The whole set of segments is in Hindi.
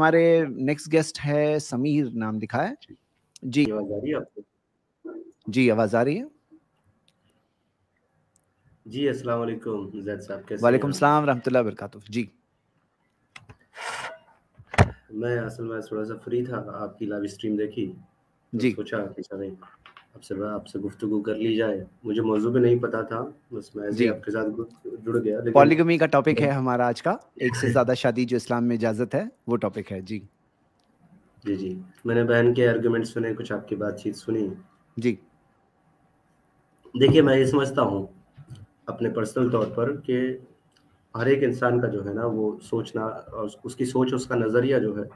हमारे नेक्स्ट गेस्ट है समीर नाम दिखा है। जी। आवाज़ आ रही है आपको? जी आवाज़ आ रही है? जी अस्सलाम वालेकुम जैद साहब कैसे वालेकुम सलाम रहमतुल्लाह बरकातुहू। जी। मैं असल में थोड़ा सा फ्री था आपकी लाइव स्ट्रीम देखी तो जी। सोचा कि चलें आपसे आपसे गुफ्तगू कर ली जाए। मुझे मौजू भी नहीं पता था बस मैं जी। आपके साथ जुड़ गया पॉलीगमी का टॉपिक है हमारा आज का। एक से ज़्यादा शादी जो इस्लाम में इजाज़त है वो टॉपिक है जी। जी जी। मैंने बहन के आर्गुमेंट सुने कुछ आपकी बातचीत सुनी। जी। देखिए मैं ये समझता हूँ अपने पर्सनल तौर पर कि हर एक इंसान का जो है ना वो सोचना और उसकी सोच उसका नज़रिया जो है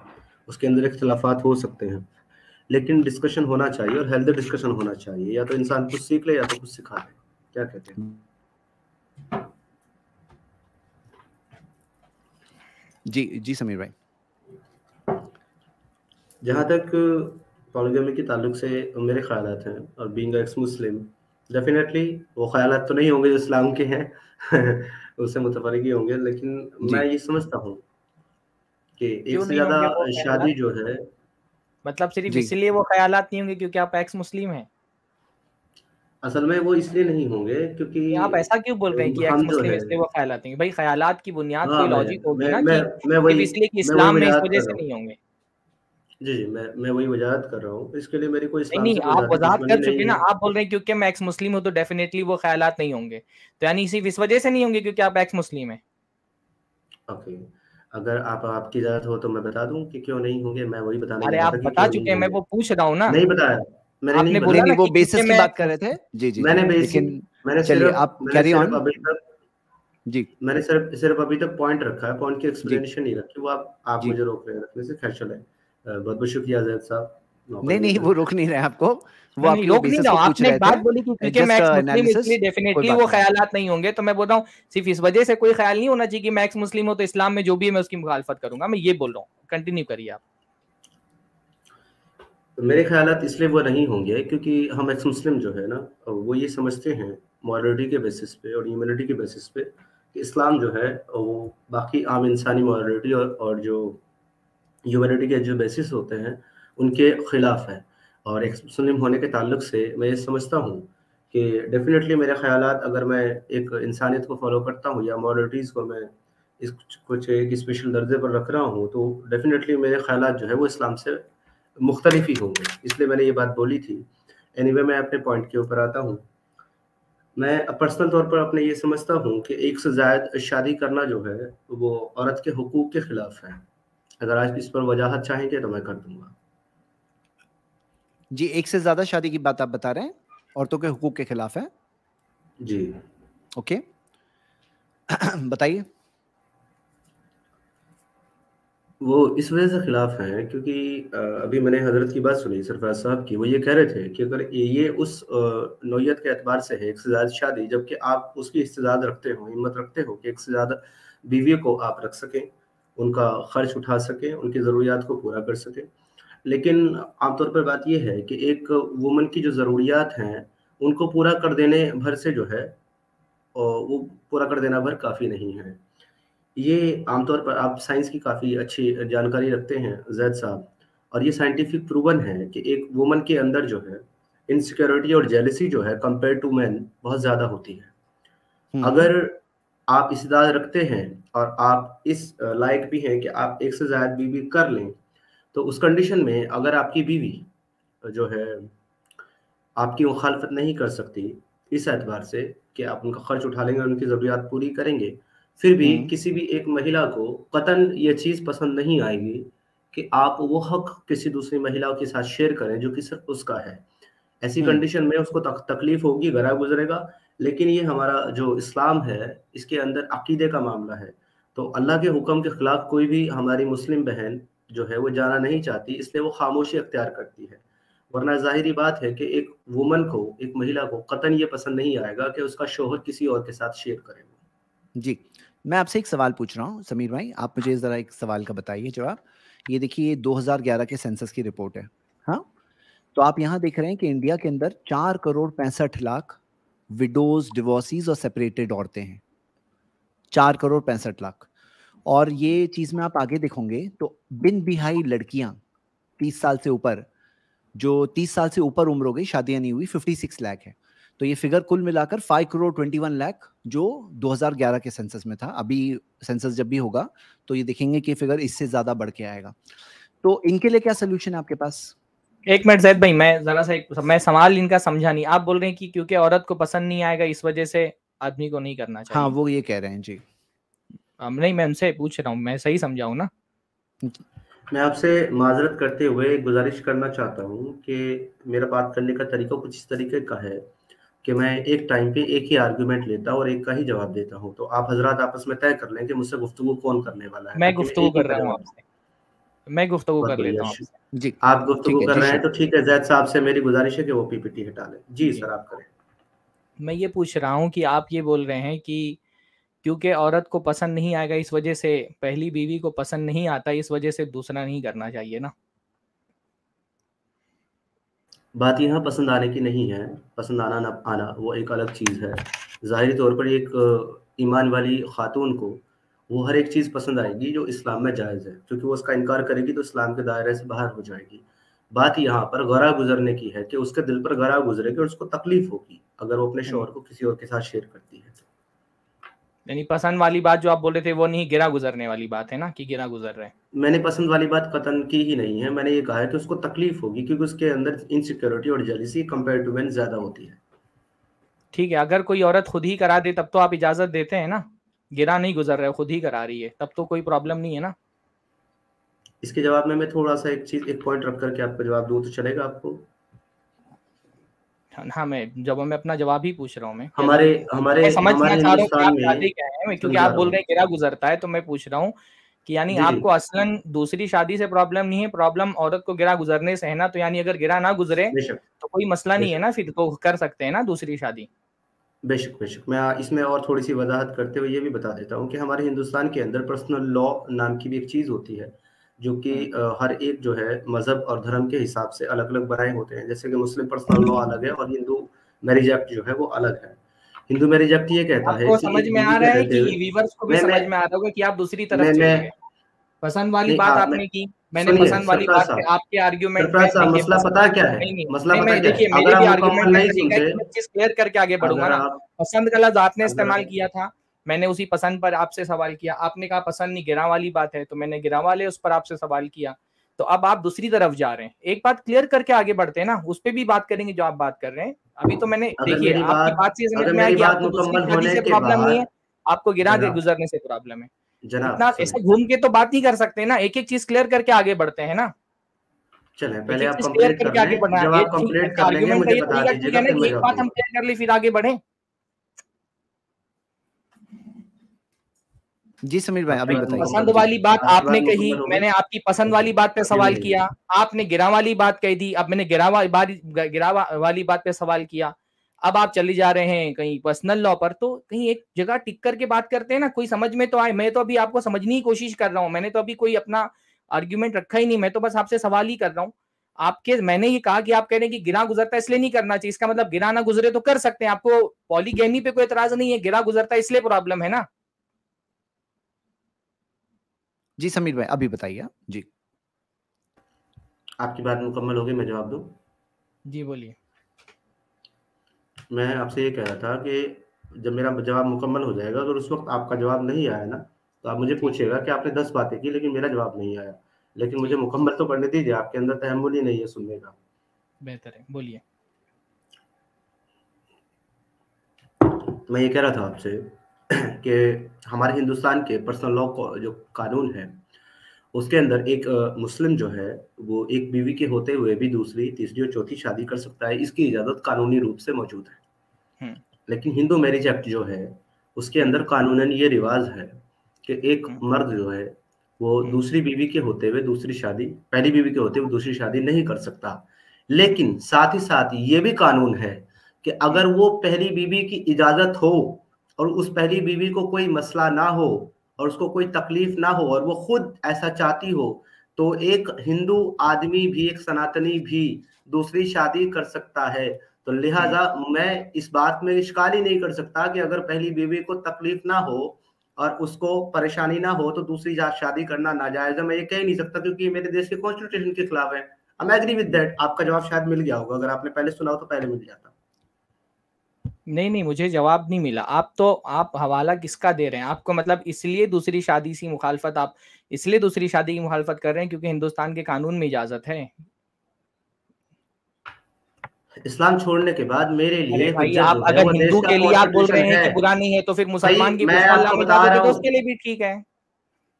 उसके अंदर इख्तलाफात हो सकते हैं। लेकिन डिस्कशन होना चाहिए और हेल्दी डिस्कशन होना चाहिए। या तो इंसान कुछ सीख ले या तो कुछ सिखा ले। क्या कहते हैं? जी जी समीर भाई। जहाँ तक पॉलीगमी के ताल्लुक से मेरे ख्याल हैं और बीइंग एक्स मुस्लिम डेफिनेटली वो ख्याल तो नहीं होंगे जो इस्लाम के हैं। उससे मुतफरक ही होंगे लेकिन मैं ये समझता हूँ कि एक से ज़्यादा शादी जो है मतलब सिर्फ़ इसलिए वो ख्याल नहीं होंगे क्योंकि आप एक्स मुस्लिम हैं। असल में वो इसलिए नहीं होंगे नहीं, क्योंकि आप ऐसा क्यों बोल रहे हैं कि एक्स मुस्लिम है इसलिए वो ख्यालात नहीं भाई ख्यालात की बुनियाद हाँ कोई लॉजिक होगी ना मैं कि मैं वही इसलिए कि इस्लाम में इस वजह से नहीं होंगे। जी जी मैं मैं वही वजाहत कर रहा हूँ। इसके लिए मेरी कोई नहीं इस्लाम नहीं कोई आप वजाहत कर चुके ना आप बोल रहे हैं क्योंकि मैं एक्स मुस्लिम हूँ तो डेफिनेटली वो ख्यालात नहीं होंगे। तो यानी सिर्फ़ इस वजह से नहीं होंगे क्योंकि आप एक्स मुस्लिम हैं। ओके अगर आप आपकी इजाज़त हो तो मैं बता दूँ कि क्यों नहीं होंगे मैं वही बताने अरे आप बता चुके हैं मैं वो पूछ रहा हूँ ना। नहीं बताया। मैंने आपने नहीं बोला नहीं वो बेसिस की बात कर रहे थे? जी जी मैंने लेकिन मैंने चलिए आप कैरी ऑन अभी तक जी। मैंने सिर्फ़ सिर्फ़ अभी तक पॉइंट रखा है पॉइंट की एक्सप्लेनेशन नहीं रखी। वो आप आप मुझे रोक रहे हैं रखने से खैर चले। बहुत बहुत शुक्रिया जैद साहब। नहीं नहीं वो रोक नहीं रहे आपको। वो आपके रोक नहीं पूछ आपने एक बात बोली कि क्योंकि जस्ट मैं एक्स मुस्लिम इसलिए डेफिनेटली वो ख्यालात नहीं होंगे। तो मैं बोल रहा हूँ सिर्फ़ इस वजह से कोई ख्याल नहीं होना चाहिए कि मैं एक्स मुस्लिम हूँ तो इस्लाम में जो भी है मैं उसकी मुखालफत करूँगा। मैं ये बोल रहा हूँ कंटिन्यू करिए आप। मेरे ख्याल इसलिए वो नहीं होंगे क्योंकि हम एक्स मुस्लिम जो है ना वो ये समझते हैं मॉरलिटी के बेसिस पे और ह्यूमैनिटी के बेसिस पे कि इस्लाम जो है वो बाकी आम इंसानी मॉरलिटी और, और जो ह्यूमैनिटी के जो बेसिस होते हैं उनके खिलाफ है। और एक मुस्लिम होने के ताल्लुक से मैं ये समझता हूँ कि डेफिनेटली मेरे ख्याल अगर मैं एक इंसानियत को फॉलो करता हूँ या मॉरलिटीज़ को मैं इस कुछ एक स्पेशल दर्जे पर रख रहा हूँ तो डेफिनेटली मेरे ख्यालात जो है वो इस्लाम से मुख्तलिफ़ ही होंगे। इसलिए मैंने ये बात बोली थी। एनीवे मैं अपने पॉइंट के ऊपर आता हूँ। मैं पर्सनल तौर पर अपने ये समझता हूँ कि एक से ज़ायद शादी करना जो है, वो औरत के हकूक़ के खिलाफ है। अगर आज इस पर वजाहत चाहेंगे तो मैं कर दूँगा। जी एक से ज़्यादा शादी की बात आप बता रहे हैं? औरतों के हुकूक के खिलाफ है? जी। ओके। बताइए। वो इस वजह से खिलाफ हैं क्योंकि अभी मैंने हज़रत की बात सुनी सरफराज साहब की वो ये कह रहे थे कि अगर ये उस नौयत के एतबार से है एक से ज़्यादा शादी जबकि आप उसकी इस्तेदाद रखते हो हिम्मत रखते हो कि एक से ज़्यादा बीवी को आप रख सकें उनका खर्च उठा सकें उनकी ज़रूरियात को पूरा कर सकें। लेकिन आमतौर पर बात यह है कि एक वुमन की जो ज़रूरियात हैं उनको पूरा कर देने भर से जो है वो पूरा कर देना भर काफ़ी नहीं है। ये आमतौर पर आप साइंस की काफ़ी अच्छी जानकारी रखते हैं जैद साहब और ये साइंटिफिक प्रूवन है कि एक वुमन के अंदर जो है इनसिक्योरिटी और जेलिसी जो है कंपेयर टू मैन बहुत ज़्यादा होती है। हम्म, अगर आप इस्तेदाद रखते हैं और आप इस लायक भी हैं कि आप एक से ज़्यादा बीवी कर लें तो उस कंडीशन में अगर आपकी बीवी जो है आपकी मुखालफत नहीं कर सकती इस एतबार से कि आप उनका खर्च उठा लेंगे उनकी ज़रूरियात पूरी करेंगे फिर भी हम्म। किसी भी एक महिला को कतन ये चीज़ पसंद नहीं आएगी कि आप वो हक किसी दूसरी महिला के साथ शेयर करें जो कि सिर्फ़ उसका है ऐसी हम्म। कंडीशन में उसको तक, तकलीफ़ होगी गरा गुजरेगा लेकिन ये हमारा जो इस्लाम है इसके अंदर अकीदे का मामला है तो अल्लाह के हुक्म के खिलाफ कोई भी हमारी मुस्लिम बहन जो है वो जाना नहीं चाहती, इसलिए वो खामोशी अख्तियार करती है। वरना ज़ाहिर बात है कि एक वुमन को, एक महिला को कतन ये पसंद नहीं आएगा कि उसका शोहर किसी और के साथ शेयर करे। जी, मैं आपसे एक सवाल पूछ रहा हूँ, समीर भाई, आप मुझे जरा एक सवाल का बताइए जवाब। ये देखिए 2011 के सेंसस की रिपोर्ट है हाँ? तो आप यहाँ देख रहे हैं कि इंडिया के अंदर चार करोड़ पैंसठ लाख विडोज डिवोर्सीज और सेपरेटेड औरतें हैं। चार करोड़ पैंसठ लाख। और ये चीज़ में आप आगे देखोगे तो बिन बिहाई लड़कियाँ तीस साल से ऊपर जो तीस साल से ऊपर उम्र हो गई शादियाँ नहीं हुई फिफ्टी सिक्स लाख है। तो ये फिगर कुल मिलाकर five crore twenty one lakh जो 2011 के सेंसस में था अभी सेंसस जब भी होगा तो ये देखेंगे कि फिगर इससे ज़्यादा बढ़ के आएगा। तो इनके लिए क्या सोल्यूशन है आपके पास? एक मिनट जैद भाई मैं जरा सा एक मैं सवाल इनका समझा नहीं। आप बोल रहे हैं कि क्योंकि औरत को पसंद नहीं आएगा इस वजह से आदमी को नहीं करना चाहिए। हाँ वो ये कह रहे हैं जी। नहीं मैं उनसे पूछ रहा हूँ मैं सही समझाऊँ ना? मैं आपसे माजरत करते हुए गुजारिश करना चाहता हूँ कि मेरा बात करने का तरीका कुछ इस तरीके का है कि मैं एक टाइम पे एक ही आर्गुमेंट लेता और एक का ही जवाब देता हूँ। तो आप हजरात आपस में तय कर लें कि मुझसे गुफ्तु कौन करने वाला है। मैं गुफ्तु कर रहा हूँ आपसे। मैं गुफ्तु कर लेता हूँ जी आप गुफ्तु कर रहे हैं तो ठीक है जैद साहब से मेरी गुजारिश है कि वो पीपीटी हटा लें। जी। सर आप करें। मैं ये पूछ रहा हूँ कि आप ये बोल रहे हैं कि क्योंकि औरत को पसंद नहीं आएगा इस वजह से पहली बीवी को पसंद नहीं आता इस वजह से दूसरा नहीं करना चाहिए ना। बात यहाँ पसंद आने की नहीं है पसंद आना ना आना वो एक अलग चीज़ है। ज़ाहरी तौर पर एक ईमान वाली खातून को वो हर एक चीज़ पसंद आएगी जो इस्लाम में जायज़ है क्योंकि वो उसका इनकार करेगी तो इस्लाम के दायरे से बाहर हो जाएगी। बात यहाँ पर गरा गुजरने की है कि उसके दिल पर गरा गुजरेगी और उसको तकलीफ़ होगी अगर वो अपने हम्म। शोहर को किसी और के साथ शेयर करती है। यानी पसंद वाली बात जो आप बोल रहे थे वो नहीं गिरा गुजरने वाली बात है ना कि गिरा गुजर रहे मैंने पसंद वाली बात कतन की ही नहीं है। मैंने ये कहा है कि उसको तकलीफ़ होगी क्योंकि उसके अंदर इनसिक्योरिटी और जेलिसी कंपेयर टू मैन ज़्यादा होती है। ठीक है अगर कोई औरत खुद ही करा दे तब तो आप इजाज़त देते हैं ना? गिरा नहीं गुजर रहे खुद ही करा रही है तब तो कोई प्रॉब्लम नहीं है ना? इसके जवाब में मैं थोड़ा सा एक चीज़ एक पॉइंट रख करके आपको जवाब दूँ तो चलेगा आपको? हाँ मैं जब मैं अपना जवाब ही पूछ रहा हूँ मैं हमारे हमारे मैं समझना चाह रहा हूँ आप क्या है क्योंकि आप बोल रहे हैं गिरा गुजरता है तो मैं पूछ रहा हूँ कि यानी आपको असलन दूसरी शादी से प्रॉब्लम नहीं है प्रॉब्लम औरत को गिरा गुजरने से है ना तो यानी अगर गिरा ना गुजरे तो कोई मसला नहीं है ना फिर तो कर सकते हैं ना दूसरी शादी। बेशक बेशक। मैं इसमें और थोड़ी सी वजाहत करते हुए ये भी बता देता हूँ कि हमारे हिंदुस्तान के अंदर पर्सनल लॉ नाम की भी एक चीज़ होती है जो कि हम्म। हर एक जो है मज़हब और धर्म के हिसाब से अलग अलग बनाए होते हैं। जैसे कि मुस्लिम पर्सनल लॉ अलग है और हिंदू मैरिज एक्ट जो है वो अलग है। हिंदू मैरिज एक्ट ये कहता है समझ में आ रहा है कि वीवर्स को भी समझ में आ रहा होगा कि आप दूसरी तरफ़ चले पसंद वाली बात आपने की मैंने पसंद वाली बात आपके आर्गुमेंट में मसला पता क्या है? मसला पता देखिए मेरे भी आर्गुमेंट नहीं सुनते चीज़ क्लियर करके आगे बढ़ूँगा ना। पसंद का लफ्ज आपने इस्तेमाल किया था। मैंने उसी पसंद पर आपसे सवाल किया। आपने कहा पसंद नहीं गिरा वाली बात है। तो मैंने गिरा वाले उस पर आपसे सवाल किया। तो अब आप दूसरी तरफ़ जा रहे हैं। एक बात क्लियर करके आगे बढ़ते हैं ना उस पर भी बात करेंगे जो आप बात कर रहे हैं। अभी तो मैंने देखिए आपकी बात से समझ में आपको दूसरी से प्रॉब्लम नहीं है आपको गिरा दे गुजरने से प्रॉब्लम है। इतना ऐसा घूम के तो बात नहीं कर सकते ना। एक एक चीज़ क्लियर करके आगे बढ़ते हैं ना। चले पहले आप कंप्लीट करके आगे बढ़ना। जब आप कंप्लीट कर लेंगे मुझे बता दीजिएगा एक बात हम क्लियर कर ली फिर आगे बढ़े। जी समीर भाई अभी बताइए। पसंद वाली बात आपने कही मैंने आपकी पसंद वाली बात पे सवाल किया आपने गिरा वाली बात कही थी अब मैंने गिरा वाली गिरा वाली बात पे सवाल किया। अब आप चले जा रहे हैं कहीं पर्सनल लॉ पर तो कहीं एक जगह टिक करके बात करते हैं ना कोई समझ में तो आए। मैं तो अभी आपको समझने की कोशिश कर रहा हूँ मैंने तो अभी कोई अपना आर्ग्यूमेंट रखा ही नहीं मैं तो बस आपसे सवाल ही कर रहा हूँ। आपके मैंने ये कहा कि आप कह रहे हैं कि गिरा गुजरता इसलिए नहीं करना चाहिए इसका मतलब गिरा ना गुजरे तो कर सकते हैं। आपको पॉलीगेमी पे कोई एतराज़ नहीं है गिरा गुजरता इसलिए प्रॉब्लम है ना। जी समीर भाई अभी बताइए जी। आपकी बात मुकम्मल होगी मैं जवाब दूँ? जी बोलिए। मैं आपसे ये कह रहा था कि जब मेरा जवाब मुकम्मल हो जाएगा अगर उस वक्त आपका जवाब नहीं आया ना तो आप मुझे पूछेगा कि आपने दस बातें की लेकिन मेरा जवाब नहीं आया। लेकिन मुझे मुकम्मल तो करने दीजिए आपके अंदर तहमुल ही नहीं है सुनने का। बेहतर है बोलिए। मैं ये कह रहा था आपसे कि हमारे हिंदुस्तान के पर्सनल लॉ जो कानून है उसके अंदर एक मुस्लिम जो है वो एक बीवी के होते हुए भी दूसरी तीसरी और चौथी शादी कर सकता है इसकी इजाज़त कानूनी रूप से मौजूद है हम्म। लेकिन हिंदू मैरिज एक्ट जो है उसके अंदर कानूनन ये रिवाज है कि एक हम्म। मर्द जो है वो हम्म। दूसरी बीवी के होते हुए दूसरी शादी पहली बीवी के होते हुए दूसरी शादी नहीं कर सकता लेकिन साथ ही साथ ये भी कानून है कि अगर वो पहली बीवी की इजाज़त हो और उस पहली बीवी को कोई मसला ना हो और उसको कोई तकलीफ़ ना हो और वो खुद ऐसा चाहती हो तो एक हिंदू आदमी भी, एक सनातनी भी दूसरी शादी कर सकता है। तो लिहाजा मैं इस बात में इश्काल ही नहीं कर सकता कि अगर पहली बीवी को तकलीफ़ ना हो और उसको परेशानी ना हो तो दूसरी शादी करना नाजायज है। मैं ये कह नहीं सकता क्योंकि मेरे देश के कॉन्स्टिट्यूशन के खिलाफ है। आई एग्री विद दैट आपका जवाब शायद मिल गया होगा। अगर आपने पहले सुना हो तो पहले मिल जाता। नहीं नहीं मुझे जवाब नहीं मिला। आप तो आप हवाला किसका दे रहे हैं? आपको मतलब इसलिए दूसरी शादी सी मुखालफत आप इसलिए दूसरी शादी की मुखालफत कर रहे हैं क्योंकि हिंदुस्तान के कानून में इजाज़त है? इस्लाम छोड़ने के बाद मेरे लिए भाई आप अगर हिंदू के लिए आप बोल रहे हैं कि बुरा नहीं है। तो फिर मुसलमान की तो उसके लिए भी ठीक है।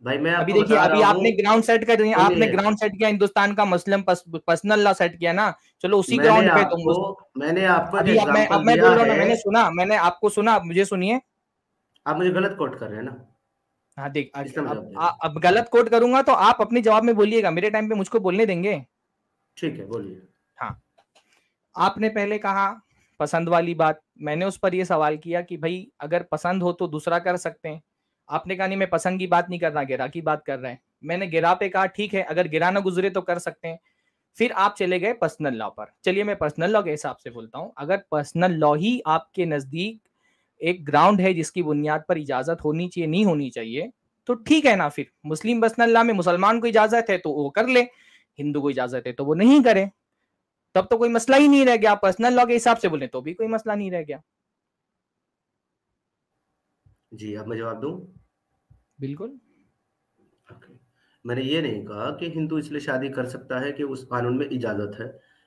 भाई मैं अभी देखिए अभी आपने ग्राउंड सेट कर आपने ग्राउंड सेट किया हिंदुस्तान का मुस्लिम पर्सनल लॉ सेट किया ना। चलो उसी ग्राउंड पे तुम मैंने आपको अभी अब मैं अब मैं बोल रहा हूँ मैंने सुना मैंने आपको सुना मुझे सुनिए। आप मुझे गलत कोट कर रहे हैं ना। हाँ देख अब, अब गलत कोट करूँगा तो आप अपने जवाब में बोलिएगा मेरे टाइम पे मुझको बोलने देंगे? ठीक है बोलिए। हाँ। आपने पहले कहा पसंद वाली बात मैंने उस पर यह सवाल किया कि भाई अगर पसंद हो तो दूसरा कर सकते हैं। आपने कहा, नहीं, मैं पसंद की बात नहीं कर रहा, गिरा की बात कर रहे हैं। मैंने गिरा पे कहा, ठीक है, अगर गिरा ना गुजरे तो कर सकते हैं। फिर आप चले गए पर्सनल लॉ पर। चलिए, मैं पर्सनल लॉ के हिसाब से बोलता हूँ। अगर पर्सनल लॉ ही आपके नज़दीक एक ग्राउंड है जिसकी बुनियाद पर इजाज़त होनी चाहिए, नहीं होनी चाहिए तो ठीक है ना फिर। मुस्लिम पर्सनल लॉ में मुसलमान को इजाज़त है तो वो कर ले, हिंदू को इजाज़त है तो वो नहीं करे। तब तो कोई मसला ही नहीं रह गया। पर्सनल लॉ के हिसाब से बोले तो भी कोई मसला नहीं रह गया। जी अब मैं जवाब दूँ? बिल्कुल. मैंने ये नहीं कहा कि हिंदू इसलिए शादी कर सकता है कि उस कानून में इजाज़त है।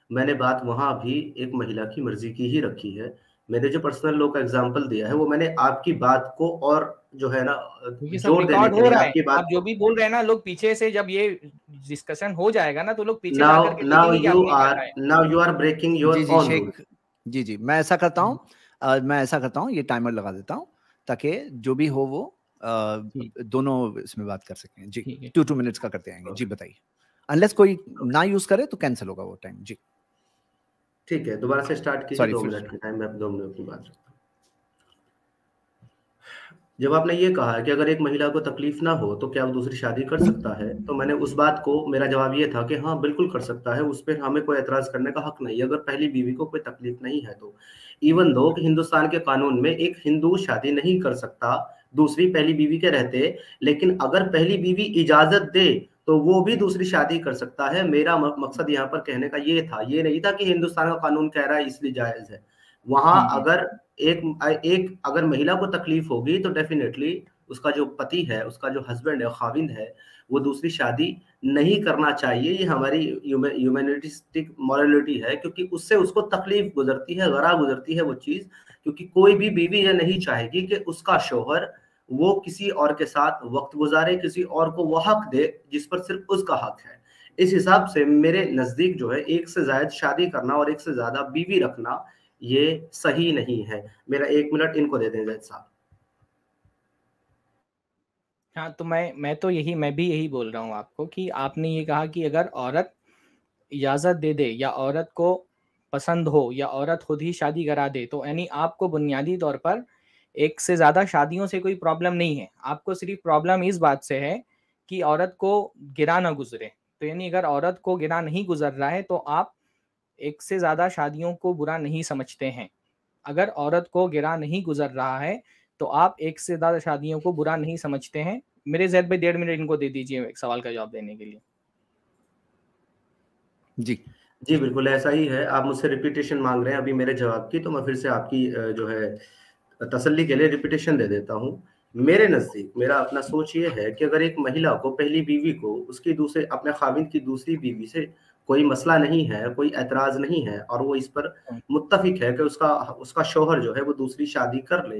मैंने बात वहाँ भी एक महिला की मर्ज़ी की ही रखी है। मैंने जो पर्सनल लॉ का एग्ज़ाम्पल दिया है वो मैंने आपकी बात को और जो है ना ज़ोर देने के लिए आपकी बात आप जो भी बोल रहे हैं ना लोग पीछे से जब ये डिस्कशन हो जाएगा ना तो लोग पीछे now now you are now you are breaking your own जी जी मैं ऐसा करता हूँ मैं ऐसा करता हूँ ये टाइमर लगा देता हूँ। ताकि जो भी हो वो दोनों इसमें बात कर सकें। जी टू टू मिनट्स का करते आएँगे। जी बताइए। अनलेस कोई ना यूज़ करे तो कैंसिल होगा वो टाइम। जी। ठीक है दोबारा से स्टार्ट कीजिए दो मिनट के टाइम में दो मिनट की बात रखता जब आपने ये कहा कि अगर एक महिला को तकलीफ़ ना हो तो क्या वो दूसरी शादी कर सकता है? तो मैंने उस बात को मेरा जवाब ये था कि हाँ बिल्कुल कर सकता है। उस पर हमें कोई एतराज़ करने का हक नहीं अगर पहली बीवी को कोई तकलीफ़ नहीं है तो। इवन दो कि हिंदुस्तान के कानून में एक हिंदू शादी नहीं कर सकता दूसरी पहली बीवी के रहते लेकिन अगर पहली बीवी इजाज़त दे तो वो भी दूसरी शादी कर सकता है। मेरा मकसद यहाँ पर कहने का ये था। ये नहीं था कि हिंदुस्तान का कानून कह रहा है इसलिए जायज़ है। वहाँ अगर एक एक अगर महिला को तकलीफ़ होगी तो डेफिनेटली उसका जो पति है उसका जो हस्बैंड है खाविंद है वो दूसरी शादी नहीं करना चाहिए। ये हमारी ह्यूमैनिटिस्टिक मॉरलिटी है, क्योंकि उससे उसको तकलीफ़ गुजरती है गरा गुजरती है वो चीज़, क्योंकि कोई भी बीवी ये नहीं चाहेगी कि उसका शोहर वो किसी और के साथ वक्त गुजारे, किसी और को वो हक दे, जिस पर सिर्फ़ उसका हक है। इस हिसाब से मेरे नज़दीक जो है, एक से ज़्यादा शादी करना और एक से ज़्यादा बीवी रखना, ये सही नहीं है। मेरा एक मिनट इनको दे दें जैद साहब हाँ तो मैं मैं तो यही, मैं भी यही बोल रहा हूँ आपको कि आपने ये कहा कि अगर औरत इजाज़त दे दे या औरत को पसंद हो या औरत खुद ही शादी करा दे तो यानी आपको बुनियादी तौर पर एक से ज़्यादा शादियों से कोई प्रॉब्लम नहीं है। आपको सिर्फ़ प्रॉब्लम इस बात से है कि औरत को गिरा ना गुजरे। तो यानी अगर औरत को गिरा नहीं गुजर रहा है तो आप एक से ज़्यादा शादियों को बुरा नहीं समझते हैं। अगर औरत को गिरा नहीं गुजर रहा है तो आप एक से ज़्यादा शादियों को बुरा नहीं समझते हैं। मेरे जैद भाई डेढ़ मिनट इनको दे दीजिए एक सवाल का जवाब देने के लिए। जी। जी बिल्कुल ऐसा ही है। आप मुझसे रिपीटेशन मांग रहे हैं अभी मेरे जवाब की तो मैं फिर से आपकी जो है तसल्ली के लिए रिपीटेशन दे देता हूँ। मेरे नज़दीक मेरा अपना सोच ये है कि अगर एक महिला को पहली बीवी को उसकी दूसरे अपने खाविंद की दूसरी बीवी से कोई मसला नहीं है कोई एतराज़ नहीं है और वो इस पर हाँ। मुत्तफिक है कि उसका उसका शोहर जो है वो दूसरी शादी कर ले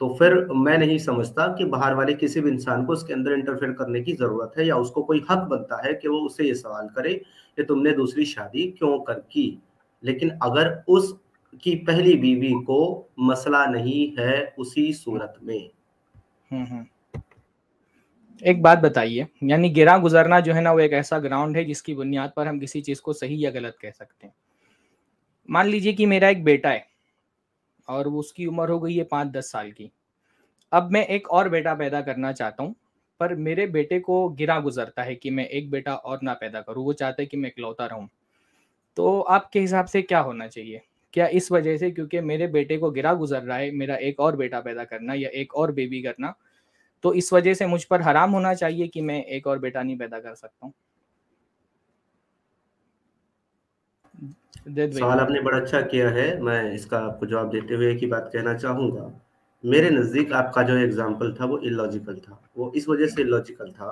तो फिर मैं नहीं समझता कि बाहर वाले किसी भी इंसान को उसके अंदर इंटरफेयर करने की ज़रूरत है या उसको कोई हक बनता है कि वो उसे ये सवाल करे कि तुमने दूसरी शादी क्यों कर की? लेकिन अगर उस की पहली बीवी को मसला नहीं है उसी सूरत में। हम्म, हम्म। एक बात बताइए यानी गिरा गुजरना जो है ना वो एक ऐसा ग्राउंड है जिसकी बुनियाद पर हम किसी चीज़ को सही या गलत कह सकते हैं। मान लीजिए कि मेरा एक बेटा है और उसकी उम्र हो गई है पाँच दस साल की। अब मैं एक और बेटा पैदा करना चाहता हूँ, पर मेरे बेटे को गिरा गुजरता है कि मैं एक बेटा और ना पैदा करूँ, वो चाहते हैं कि मैं इकलौता रहूँ। तो आपके हिसाब से क्या होना चाहिए? क्या इस वजह से क्योंकि मेरे बेटे को गिरा गुजर रहा है, मेरा एक और बेटा पैदा करना या एक और बेबी करना तो इस वजह से मुझ पर हराम होना चाहिए कि मैं एक और बेटा नहीं पैदा कर सकता हूँ? सवाल आपने बड़ा अच्छा किया है। मैं इसका आपको जवाब देते हुए एक ही बात कहना चाहूँगा। मेरे नज़दीक आपका जो एग्ज़ाम्पल था वो इलॉजिकल था। वो इस वजह से इलॉजिकल था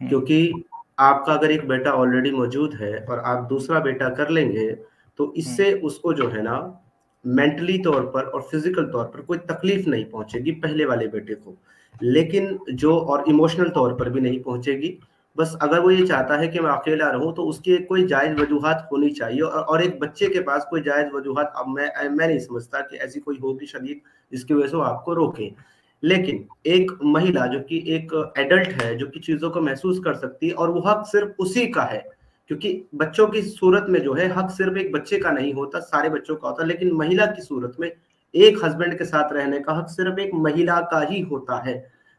हम्म। क्योंकि आपका अगर एक बेटा ऑलरेडी मौजूद है और आप दूसरा बेटा कर लेंगे तो इससे हम्म। उसको जो है ना मेंटली तौर पर और फ़िज़िकल तौर पर कोई तकलीफ़ नहीं पहुंचेगी पहले वाले बेटे को। लेकिन जो और इमोशनल तौर पर भी नहीं पहुंचेगी बस अगर वो ये चाहता है कि मैं अकेला रहूँ तो उसकी कोई जायज़ वजूहत होनी चाहिए। और एक बच्चे के पास कोई जायज़ वजूहत अब मैं मैं नहीं समझता कि ऐसी कोई होगी शरीर जिसकी वजह से वो आपको रोके। लेकिन एक महिला जो कि एक एडल्ट है, जो कि चीज़ों को महसूस कर सकती है, और वो हक सिर्फ़ उसी का है, क्योंकि बच्चों की सूरत में जो है, हक सिर्फ़ एक बच्चे का नहीं होता, सारे बच्चों का होता लेकिन महिला की सूरत में एक हस्बैंड के साथ रहने का हक सिर्फ़ एक महिला का ही होता है।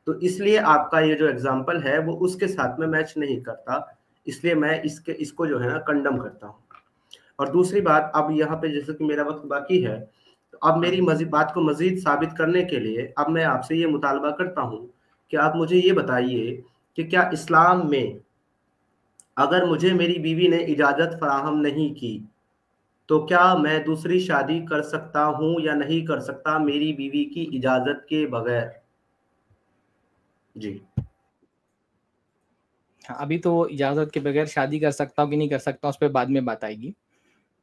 तो इसलिए आपका ये जो एग्ज़ाम्पल है, वो उसके साथ में मैच नहीं करता। इसलिए मैं इसके, इसको जो है ना कंडम करता हूँ। और दूसरी बात, अब यहाँ पे जैसे कि मेरा वक्त बाकी है तो अब मेरी मजीद बात को मजीद साबित करने के लिए अब मैं आपसे ये मुतालबा करता हूँ कि आप मुझे ये बताइए कि क्या इस्लाम में अगर मुझे मेरी बीवी ने इजाज़त फराहम नहीं की तो क्या मैं दूसरी शादी कर सकता हूँ या नहीं कर सकता मेरी बीवी की इजाज़त के बगैर? जी। हाँ, अभी तो इजाज़त के बगैर शादी कर सकता हूँ कि नहीं कर सकता उस पर बाद में बात आएगी।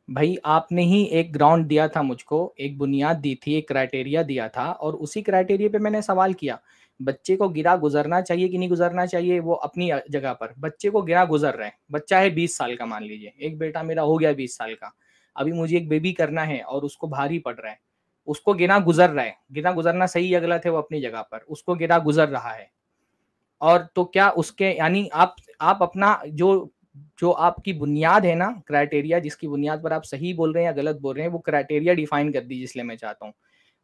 भाई आपने ही एक ग्राउंड दिया था मुझको एक बुनियाद दी थी एक क्राइटेरिया दिया था और उसी क्राइटेरिया पे मैंने सवाल किया बच्चे को गिरा गुजरना चाहिए कि नहीं गुजरना चाहिए वो अपनी जगह पर? बच्चे को गिरा गुजर रहे हैं बच्चा है बीस साल का मान लीजिए एक बेटा मेरा हो गया बीस साल का अभी मुझे एक बेबी करना है और उसको भारी पड़ रहा है उसको गिरा गुजर रहा है गिरा गुजरना सही या गलत है वो अपनी जगह पर उसको गिरा गुजर रहा है और तो क्या उसके, यानी आप आप अपना जो जो आपकी बुनियाद है ना क्राइटेरिया जिसकी बुनियाद पर आप सही बोल रहे हैं या गलत बोल रहे हैं, वो क्राइटेरिया डिफाइन कर दीजिए इसलिए मैं चाहता हूँ।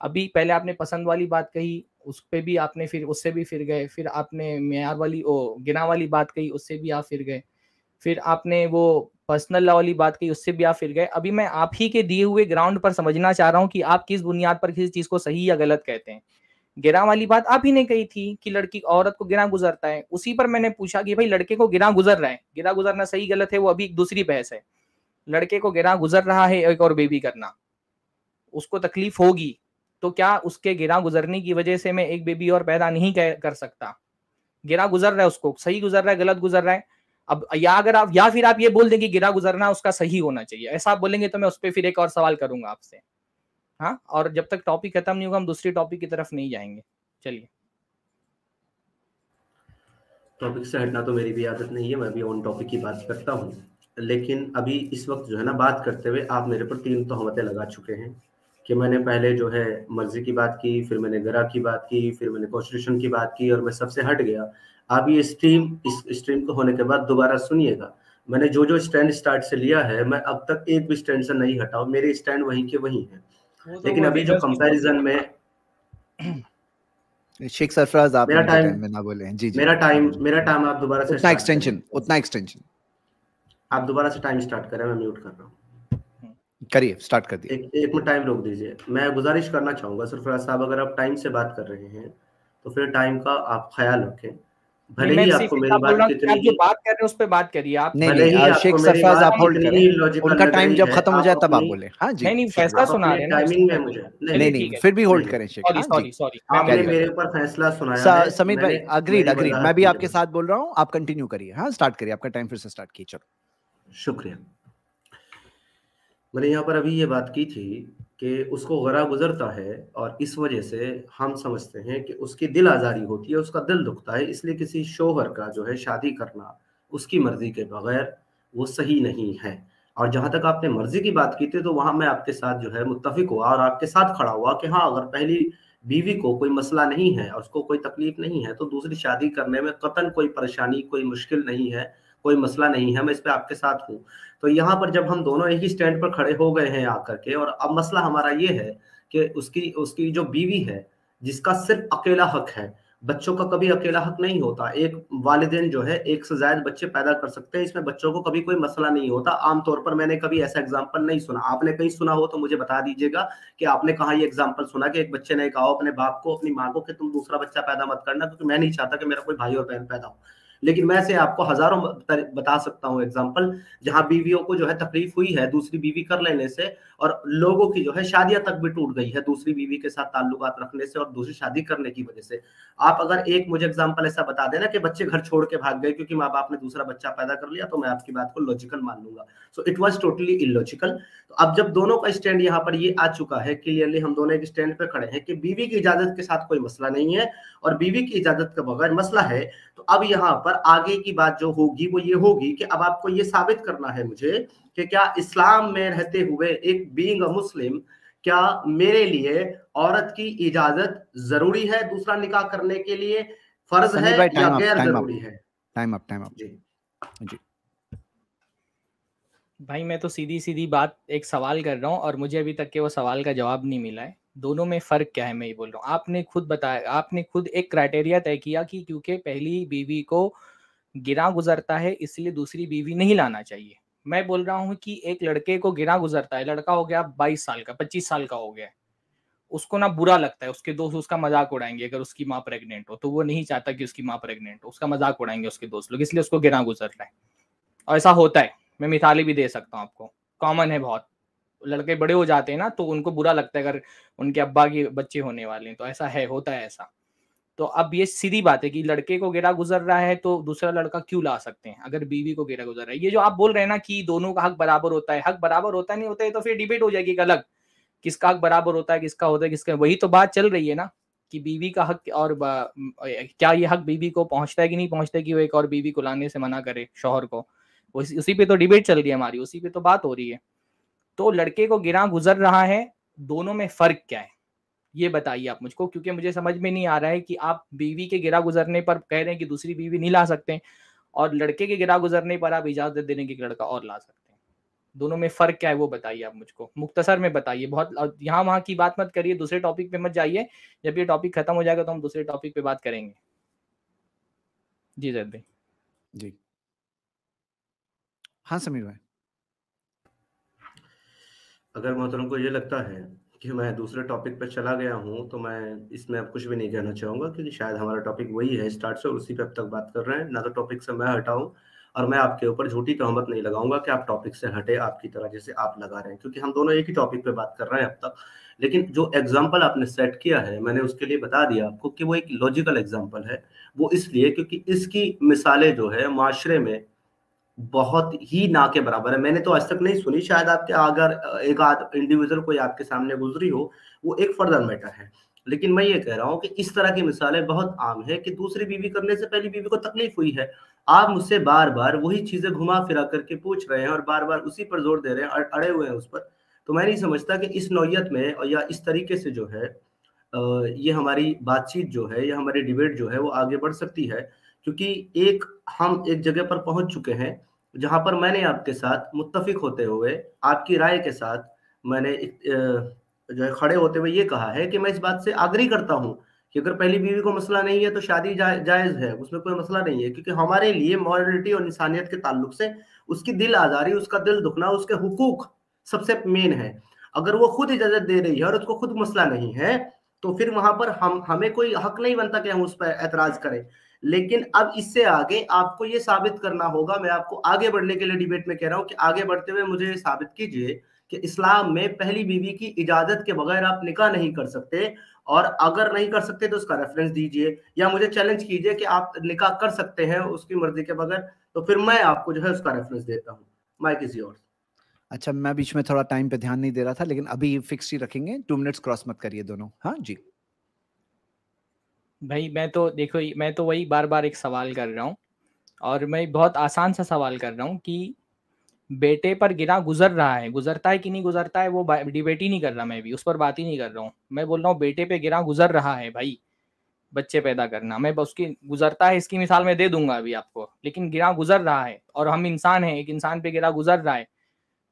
अभी पहले आपने पसंद वाली बात कही, उस पर भी आपने फिर, उससे भी फिर गए, फिर आपने मैार वाली, ओ, गिना वाली बात कही, उससे भी आप फिर गए। फिर आपने वो पर्सनल लॉ वाली बात कही, उससे भी आप फिर गए। अभी मैं आप ही के दिए हुए ग्राउंड पर समझना चाह रहा हूँ कि आप किस बुनियाद पर किसी चीज़ को सही या गलत कहते हैं। गिरा वाली बात आप ही ने कही थी कि लड़की, औरत को गिरा गुजरता है। उसी पर मैंने पूछा कि भाई, लड़के को गिरा गुजर रहा है। गिरा गुजरना सही गलत है, वो अभी एक दूसरी बहस है। लड़के को गिरा गुजर रहा है एक और बेबी करना। उसको तकलीफ़ होगी तो क्या उसके गिरा गुजरने की वजह से मैं एक बेबी और पैदा नहीं कर सकता? गिरा गुजर रहा है उसको, सही गुजर रहा है, गलत गुजर रहा है? अब, या अगर आप, या फिर आप ये बोल दें कि गिरा गुजरना उसका सही होना चाहिए। ऐसा आप बोलेंगे तो मैं उस पर फिर एक और सवाल करूँगा आपसे। हाँ और जब तक टॉपिक खत्म नहीं होगा, हम दूसरी टॉपिक की तरफ़ नहीं जाएँगे। चलिए। टॉपिक से हटना तो मेरी भी आदत नहीं है, मैं भी ऑन टॉपिक की बात करता हूँ। लेकिन अभी इस वक्त जो है ना, बात करते हुए आप मेरे पर तीन तोहमतें लगा चुके हैं कि मैंने पहले जो है मर्ज़ी की बात की, फिर मैंने गरा की बात की, फिर मैंने कॉन्स्टिट्यूशन की बात की और मैं सबसे हट गया। आप ये स्ट्रीम इस स्ट्रीम को होने के बाद दोबारा सुनिएगा। मैंने जो जो स्टैंड स्टार्ट से लिया है, मैं अब तक एक भी स्टैंड से नहीं हटाऊ मेरे स्टैंड वहीं के वहीं है। लेकिन अभी जो कंपैरिजन में शेख सरफराज आप मेरा टाइम में ना बोले। जी जी मेरा टाइम मेरा टाइम आप दोबारा से उतना एक्सटेंशन उतना एक्सटेंशन आप दोबारा से टाइम स्टार्ट करें मैं म्यूट कर रहा हूँ। करिए स्टार्ट कर दिए। एक, एक मिनट टाइम रोक दीजिए। मैं गुजारिश करना चाहूँगा सरफराज साहब अगर आप टाइम से बात कर रहे हैं तो फिर टाइम का आप ख्याल रखें। भले ही आपको मेरी बात कितनी आप जो बात कर रहे हैं उस पे बात करिए आप। नहीं नहीं शेख सरफराज आप होल्ड करें उनका टाइम जब खत्म हो जाए तब आप बोले। हाँ जी। नहीं नहीं फैसला सुना रहे हैं टाइमिंग में मुझे। नहीं नहीं फिर भी होल्ड करें शेख। सॉरी सॉरी सॉरी आपने मेरे ऊपर फैसला सुनाया है समीर भाई अग्रीड अग्रीड मैं भी आपके साथ। बोल रहा हूँ आप कंटिन्यू करिए। हाँ स्टार्ट करिए आपका टाइम फिर से स्टार्ट कीजिए चलो। शुक्रिया। मैंने यहाँ पर अभी ये बात की थी कि उसको गरा गुजरता है और इस वजह से हम समझते हैं कि उसकी दिल आज़ारी होती है, उसका दिल दुखता है, इसलिए किसी शोहर का जो है शादी करना उसकी मर्ज़ी के बगैर वो सही नहीं है। और जहाँ तक आपने मर्ज़ी की बात की थी तो वहाँ मैं आपके साथ जो है मुतफिक हुआ और आपके साथ खड़ा हुआ कि हाँ अगर पहली बीवी को कोई मसला नहीं है और उसको कोई तकलीफ़ नहीं है तो दूसरी शादी करने में कतन कोई परेशानी, कोई मुश्किल नहीं है कोई मसला नहीं है, मैं इस पर आपके साथ हूँ। तो यहाँ पर जब हम दोनों एक ही स्टैंड पर खड़े हो गए हैं आकर के, और अब मसला हमारा ये है कि उसकी उसकी जो बीवी है, जिसका सिर्फ़ अकेला हक है, बच्चों का कभी अकेला हक नहीं होता। एक वालिदेन जो है, एक से ज़्यादा बच्चे पैदा कर सकते हैं, इसमें बच्चों को कभी कोई मसला नहीं होता। आमतौर पर मैंने कभी ऐसा एग्ज़ाम्पल नहीं सुना। आपने कहीं सुना हो तो मुझे बता दीजिएगा कि आपने कहा ये एग्ज़ाम्पल सुना कि एक बच्चे ने कहा अपने बाप को, अपनी माँ को कि तुम दूसरा बच्चा पैदा मत करना, क्योंकि मैं नहीं चाहता कि मेरा कोई भाई और बहन पैदा हो। लेकिन मैं से आपको हज़ारों बता सकता हूँ। एग्ज़ाम्पल जहाँ बीवियों को जो है तकलीफ़ हुई है, दूसरी बीवी कर लेने से और लोगों की जो है शादियाँ तक भी टूट गई है दूसरी बीवी के साथ ताल्लुकात रखने से और दूसरी शादी करने की वजह से। आप अगर एक मुझे एग्ज़ाम्पल ऐसा बता देना कि बच्चे घर छोड़ के भाग गए क्योंकि माँ बाप ने दूसरा बच्चा पैदा कर लिया तो मैं आपकी बात को लॉजिकल मान लूँगा। So it was totally illogical तो अब जब दोनों का स्टैंड यहाँ पर ये आ चुका है क्लियरली हम दोनों एक स्टैंड पे खड़े हैं कि बीवी की इजाज़त के साथ कोई मसला नहीं है और बीवी की इजाज़त के बगैर मसला है तो अब यहाँ पर आगे की बात जो होगी वो ये होगी कि अब आपको ये साबित करना है मुझे कि क्या इस्लाम में रहते हुए एक बीइंग अ मुस्लिम क्या मेरे लिए औरत की इजाज़त ज़रूरी है दूसरा निकाह करने के लिए? फ़र्ज़ है या गैर ज़रूरी है? टाइम अप टाइम अप जी। जी। भाई मैं तो सीधी सीधी बात एक सवाल कर रहा हूँ और मुझे अभी तक के वो सवाल का जवाब नहीं मिला है। दोनों में फ़र्क क्या है मैं ये बोल रहा हूँ। आपने खुद बताया आपने खुद एक क्राइटेरिया तय किया कि क्योंकि पहली बीवी को गिरा गुजरता है इसलिए दूसरी बीवी नहीं लाना चाहिए। मैं बोल रहा हूँ कि एक लड़के को गिरा गुजरता है, लड़का हो गया बाईस साल का, पच्चीस साल का हो गया उसको ना बुरा लगता है, उसके दोस्त उसका मज़ाक उड़ाएँगे अगर उसकी माँ प्रेग्नेंट हो तो वो नहीं चाहता कि उसकी माँ प्रेग्नेंट हो, उसका मज़ाक उड़ाएँगे उसके दोस्त लोग, इसलिए उसको गिरा गुजर रहा है। और ऐसा होता है, मैं मिसाली भी दे सकता हूँ आपको, कॉमन है बहुत। लड़के बड़े हो जाते हैं ना तो उनको बुरा लगता है अगर उनके अब्बा के बच्चे होने वाले हैं तो ऐसा है, होता है ऐसा। तो अब ये सीधी बात है कि लड़के को गिरा गुजर रहा है तो दूसरा लड़का क्यों ला सकते हैं? अगर बीवी को गिरा गुजर रहा है। ये जो आप बोल रहे हैं ना कि दोनों का हक बराबर होता है, हक बराबर होता नहीं होता है तो फिर डिबेट हो जाएगी अलग। किसका हक बराबर होता है, किसका होता है, किसका वही तो बात चल रही है ना कि बीवी का हक और क्या ये हक बीवी को पहुँचता है कि नहीं पहुँचता है कि वो एक और बीवी को लाने से मना करे शोहर को? उसी पे तो डिबेट चल रही है हमारी, उसी पे तो बात हो रही है। तो लड़के को गिरा गुजर रहा है, दोनों में फ़र्क क्या है? ये बताइए आप मुझको क्योंकि मुझे समझ में नहीं आ रहा है कि आप बीवी के गिरा गुजरने पर कह रहे हैं कि दूसरी बीवी नहीं ला सकते और लड़के के गिरा गुजरने पर आप इजाज़त दे देंगे कि लड़का और ला सकते हैं। दोनों में फ़र्क क्या है वो बताइए आप मुझको मुख्तसर में बताइए बहुत यहाँ वहाँ की बात मत करिए दूसरे टॉपिक पे मत जाइए जब ये टॉपिक खत्म हो जाएगा तो हम दूसरे टॉपिक पे बात करेंगे। जी जैद भाई। जी। हाँ समीर भाई। अगर मोहतरम को ये लगता है कि मैं दूसरे टॉपिक पर चला गया हूँ तो मैं इसमें अब कुछ भी नहीं कहना चाहूँगा, क्योंकि शायद हमारा टॉपिक वही है स्टार्ट से और उसी पे अब तक बात कर रहे हैं। ना तो टॉपिक से मैं हटाऊँ और मैं आपके ऊपर झूठी तहमत नहीं लगाऊँगा कि आप टॉपिक से हटे, आपकी तरह जैसे आप लगा रहे हैं, क्योंकि हम दोनों एक ही टॉपिक पे बात कर रहे हैं अब तक। लेकिन जो एग्ज़ाम्पल आपने सेट किया है, मैंने उसके लिए बता दिया आपको कि वो एक लॉजिकल एग्ज़ाम्पल है। वो इसलिए क्योंकि इसकी मिसालें जो है, माशरे में बहुत ही ना के बराबर है। मैंने तो आज तक नहीं सुनी, शायद आपके अगर एक आध इंडिविजुअल कोई आपके सामने गुजरी हो, वो एक फर्दर मैटर है। लेकिन मैं ये कह रहा हूँ कि इस तरह की मिसालें बहुत आम है कि दूसरी बीवी करने से पहली बीवी को तकलीफ़ हुई है। आप मुझसे बार बार वही चीज़ें घुमा फिरा करके पूछ रहे हैं और बार बार उसी पर ज़ोर दे रहे हैं, अड़े हुए हैं उस पर। तो मैं नहीं समझता कि इस नौयत में या इस तरीके से जो है ये हमारी बातचीत जो है या हमारी डिबेट जो है वो आगे बढ़ सकती है। क्योंकि एक, हम एक जगह पर पहुँच चुके हैं जहाँ पर मैंने आपके साथ मुत्तफिक होते हुए आपकी राय के साथ मैंने जो है खड़े होते हुए ये कहा है कि मैं इस बात से आग्रही करता हूँ कि अगर पहली बीवी को मसला नहीं है तो शादी जा, जायज़ है उसमें कोई मसला नहीं है क्योंकि हमारे लिए मॉरलिटी और इंसानियत के ताल्लुक से उसकी दिल आजारी उसका दिल दुखना उसके हुकूक सबसे मेन है। अगर वो खुद इजाज़त दे रही है और उसको खुद मसला नहीं है तो फिर वहाँ पर हम हमें कोई हक नहीं बनता कि हम उस पर एतराज़ करें। लेकिन अब इससे आगे आपको ये साबित करना होगा, मैं आपको आगे बढ़ने के लिए डिबेट में कह रहा हूँ कि आगे बढ़ते हुए मुझे साबित कीजिए कि इस्लाम में पहली बीवी की इजाज़त के बगैर आप निकाह नहीं कर सकते और अगर नहीं कर सकते तो उसका रेफरेंस दीजिए या मुझे चैलेंज कीजिए कि आप निकाह कर सकते हैं उसकी मर्ज़ी के बगैर तो फिर मैं आपको जो है उसका रेफरेंस देता हूँ। माइक इज़ योर्स अच्छा मैं बीच में थोड़ा टाइम पे ध्यान नहीं दे रहा था, लेकिन अभी फिक्स ही रखेंगे। टू मिनट्स क्रॉस मत करिए दोनों। हाँ जी। भाई, मैं तो देखो, मैं तो वही बार बार एक सवाल कर रहा हूँ और मैं बहुत आसान सा सवाल कर रहा हूँ कि बेटे पर गिरा गुजर रहा है, गुजरता है कि नहीं गुजरता है वो डिबेट ही नहीं कर रहा मैं भी, उस पर बात ही नहीं कर रहा हूँ। मैं बोल रहा हूँ, बेटे पे गिरा गुजर रहा है भाई, बच्चे पैदा करना, मैं उसकी, गुजरता है इसकी मिसाल मैं दे दूँगा अभी आपको, लेकिन गिरा गुजर रहा है और हम इंसान हैं, एक इंसान पे गिरा गुजर रहा है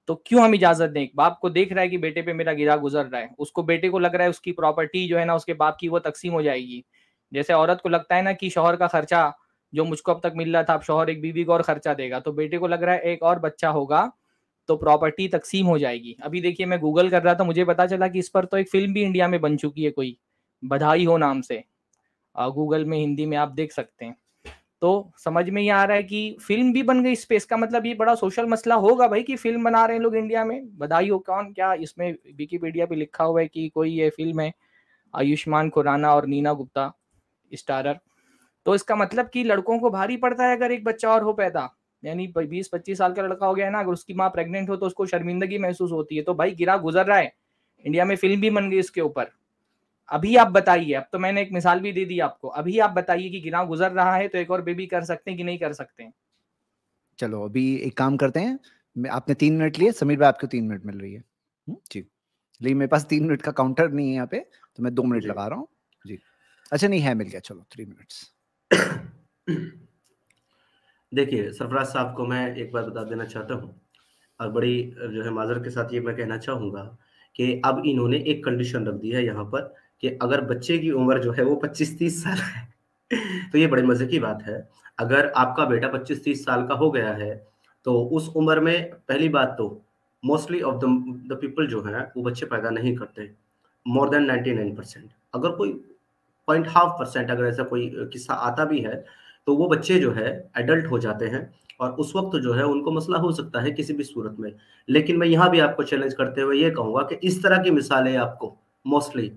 तो क्यों हम इजाज़त दें? बाप को देख रहा है कि बेटे पे मेरा गिरा गुजर रहा है, उसको बेटे को लग रहा है उसकी प्रॉपर्टी जो है ना, उसके बाप की वो तकसीम हो जाएगी। जैसे औरत को लगता है ना कि शोहर का खर्चा जो मुझको अब तक मिल रहा था, अब शोहर एक बीवी को और खर्चा देगा तो बेटे को लग रहा है एक और बच्चा होगा तो प्रॉपर्टी तकसीम हो जाएगी। अभी देखिए मैं गूगल कर रहा था, मुझे पता चला कि इस पर तो एक फ़िल्म भी इंडिया में बन चुकी है कोई, बधाई हो नाम से। गूगल में, हिंदी में आप देख सकते हैं। तो समझ में ये आ रहा है कि फ़िल्म भी बन गई स्पेस का मतलब ये बड़ा सोशल मसला होगा भाई कि फ़िल्म बना रहे हैं लोग इंडिया में, बधाई हो कौन, क्या इसमें विकीपीडिया पे लिखा हुआ है कि कोई ये फ़िल्म है, आयुष्मान खुराना और नीना गुप्ता। स्टारर। तो इसका मतलब कि लड़कों को भारी पड़ता है अगर एक बच्चा और हो पैदा। यानी बीस पच्चीस साल का लड़का हो गया ना अगर उसकी माँ प्रेग्नेंट हो तो उसको शर्मिंदगी महसूस होती है। तो भाई गिरा गुजर रहा है। इंडिया में फ़िल्म भी बन गई इसके ऊपर। अभी आप बताइए अब तो मैंने एक मिसाल भी दे दी आपको। अभी आप बताइए कि गिरा गुजर रहा है तो एक और बेबी कर सकते हैं कि नहीं कर सकते हैं? चलो अभी एक काम करते हैं। आपने तीन मिनट लिए समीर भाई आपको तीन मिनट मिल रही है। हम्म, जी। लेकिन मेरे पास तीन मिनट का काउंटर नहीं है यहाँ पे तो मैं दो मिनट लगा रहा हूँ। अच्छा नहीं, है, मिल गया, चलो थ्री मिनट्स देखिए, सरफराज साहब को मैं एक बात बता देना चाहता हूँ, और बड़ी, जो है, माजर के साथ ये मैं कहना चाहूँगा कि अब इन्होंने एक कंडीशन रख दी है यहाँ पर कि अगर बच्चे की उम्र जो है वो 25-30 साल है तो ये बड़े मज़े की बात है। अगर आपका बेटा 25-30 साल का हो गया है तो उस उम्र में, पहली बात तो मोस्टली ऑफ़ द पीपल जो है, वो बच्चे पैदा नहीं करते मोर देन 99 परसेंट अगर कोई पॉइंट हाफ़ परसेंट अगर ऐसा कोई किस्सा आता भी है तो वो बच्चे जो है एडल्ट हो जाते हैं और उस वक्त जो है, उनको मसला हो सकता है किसी भी सूरत में। लेकिन मैं यहाँ भी आपको चैलेंज करते हुए ये कहूँगा कि इस तरह की मिसालें आपको मोस्टली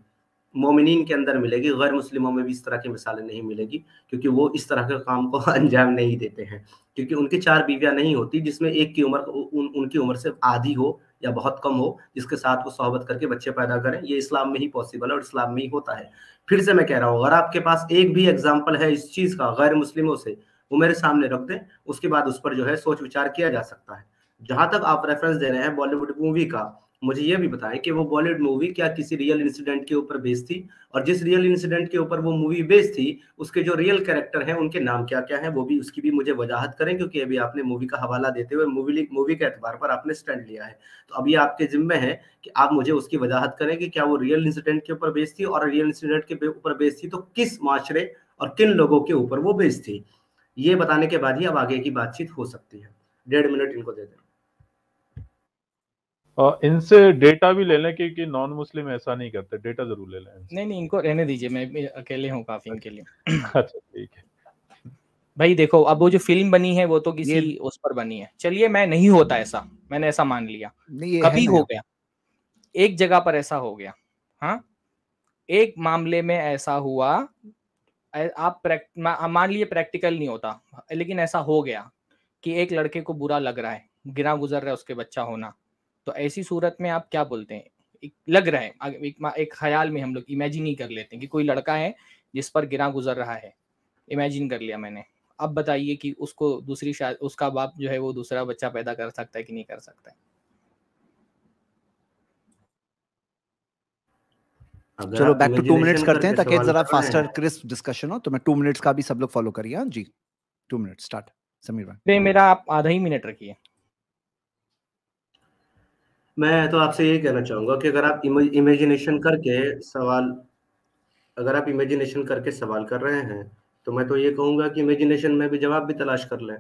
मोमिन के अंदर मिलेगी गैर मुस्लिमों में भी इस तरह की मिसालें नहीं मिलेगी क्योंकि वो इस तरह के काम को अंजाम नहीं देते हैं। क्योंकि उनकी चार बीवियाँ नहीं होती जिसमें एक की उम्र उन, उनकी उम्र से आधी हो या बहुत कम हो जिसके साथ वो सोहबत करके बच्चे पैदा करें ये इस्लाम में ही पॉसिबल है और इस्लाम में ही होता है। फिर से मैं कह रहा हूँ अगर आपके पास एक भी एग्ज़ाम्पल है इस चीज़ का गैर मुस्लिमों से वो मेरे सामने रख दें उसके बाद उस पर जो है सोच विचार किया जा सकता है। जहाँ तक आप रेफरेंस दे रहे हैं बॉलीवुड मूवी का मुझे यह भी बताएँ कि वो बॉलीवुड मूवी क्या किसी रियल इंसिडेंट के ऊपर बेस्ड थी? और जिस रियल इंसिडेंट के ऊपर वो मूवी बेस्ड थी, उसके जो रियल कैरेक्टर हैं, उनके नाम क्या क्या है, वो भी उसकी भी मुझे वजाहत करें, क्योंकि अभी आपने मूवी का हवाला देते हुए मूवी मूवी के एतबार पर आपने स्टैंड लिया है। तो अभी आपके जिम्मे है कि आप मुझे उसकी वजाहत करें कि क्या वो रियल इंसिडेंट के ऊपर बेस्ड थी, और रियल इंसिडेंट के ऊपर बेस्ड थी तो किस माशरे और किन लोगों के ऊपर वो बेस्ड थी? ये बताने के बाद ही अब आगे की बातचीत हो सकती है। डेढ़ मिनट इनको दे दें। इनसे डेटा भी ले लें क्योंकि नॉन मुस्लिम ऐसा नहीं करते डेटा ज़रूर ले लें नहीं नहीं इनको रहने दीजिए मैं अकेले हूँ काफ़ी इनके लिए। अच्छा ठीक है। भाई देखो अब वो जो फ़िल्म बनी है वो तो किसी उस पर बनी है। चलिए मैं नहीं होता ऐसा मैंने ऐसा मान लिया। कभी हो गया। एक जगह पर ऐसा हो गया हाँ? एक मामले में ऐसा हुआ आप मान लिए प्रैक्टिकल नहीं होता लेकिन ऐसा हो गया कि एक लड़के को बुरा लग रहा है गिरा गुजर रहा है उसके बच्चा होना। तो ऐसी सूरत में आप क्या बोलते हैं? एक लग रहा है एक, एक ख्याल में हम लोग इमेजिन ही कर लेते हैं कि कोई लड़का है जिस पर गिरा गुजर रहा है। इमेजिन कर लिया मैंने। अब बताइए कि उसको दूसरी शायद उसका बाप जो है वो दूसरा बच्चा पैदा कर सकता है कि नहीं कर सकता है? चलो बैक टू टू मिनट्स करते हैं ताकि जरा फास्टर क्रिस्प डिस्कशन हो। तो मैं टू मिनट्स का भी सब लोग फॉलो करिए हाँ जी। टू मिनट स्टार्ट समीर भाई। मेरा आप आधा ही मिनट रखिए। मैं तो आपसे यही कहना चाहूँगा कि अगर आप इमेजिनेशन करके सवाल, अगर आप इमेजिनेशन करके सवाल कर रहे हैं तो मैं तो ये कहूँगा कि इमेजिनेशन में भी जवाब भी तलाश कर लें।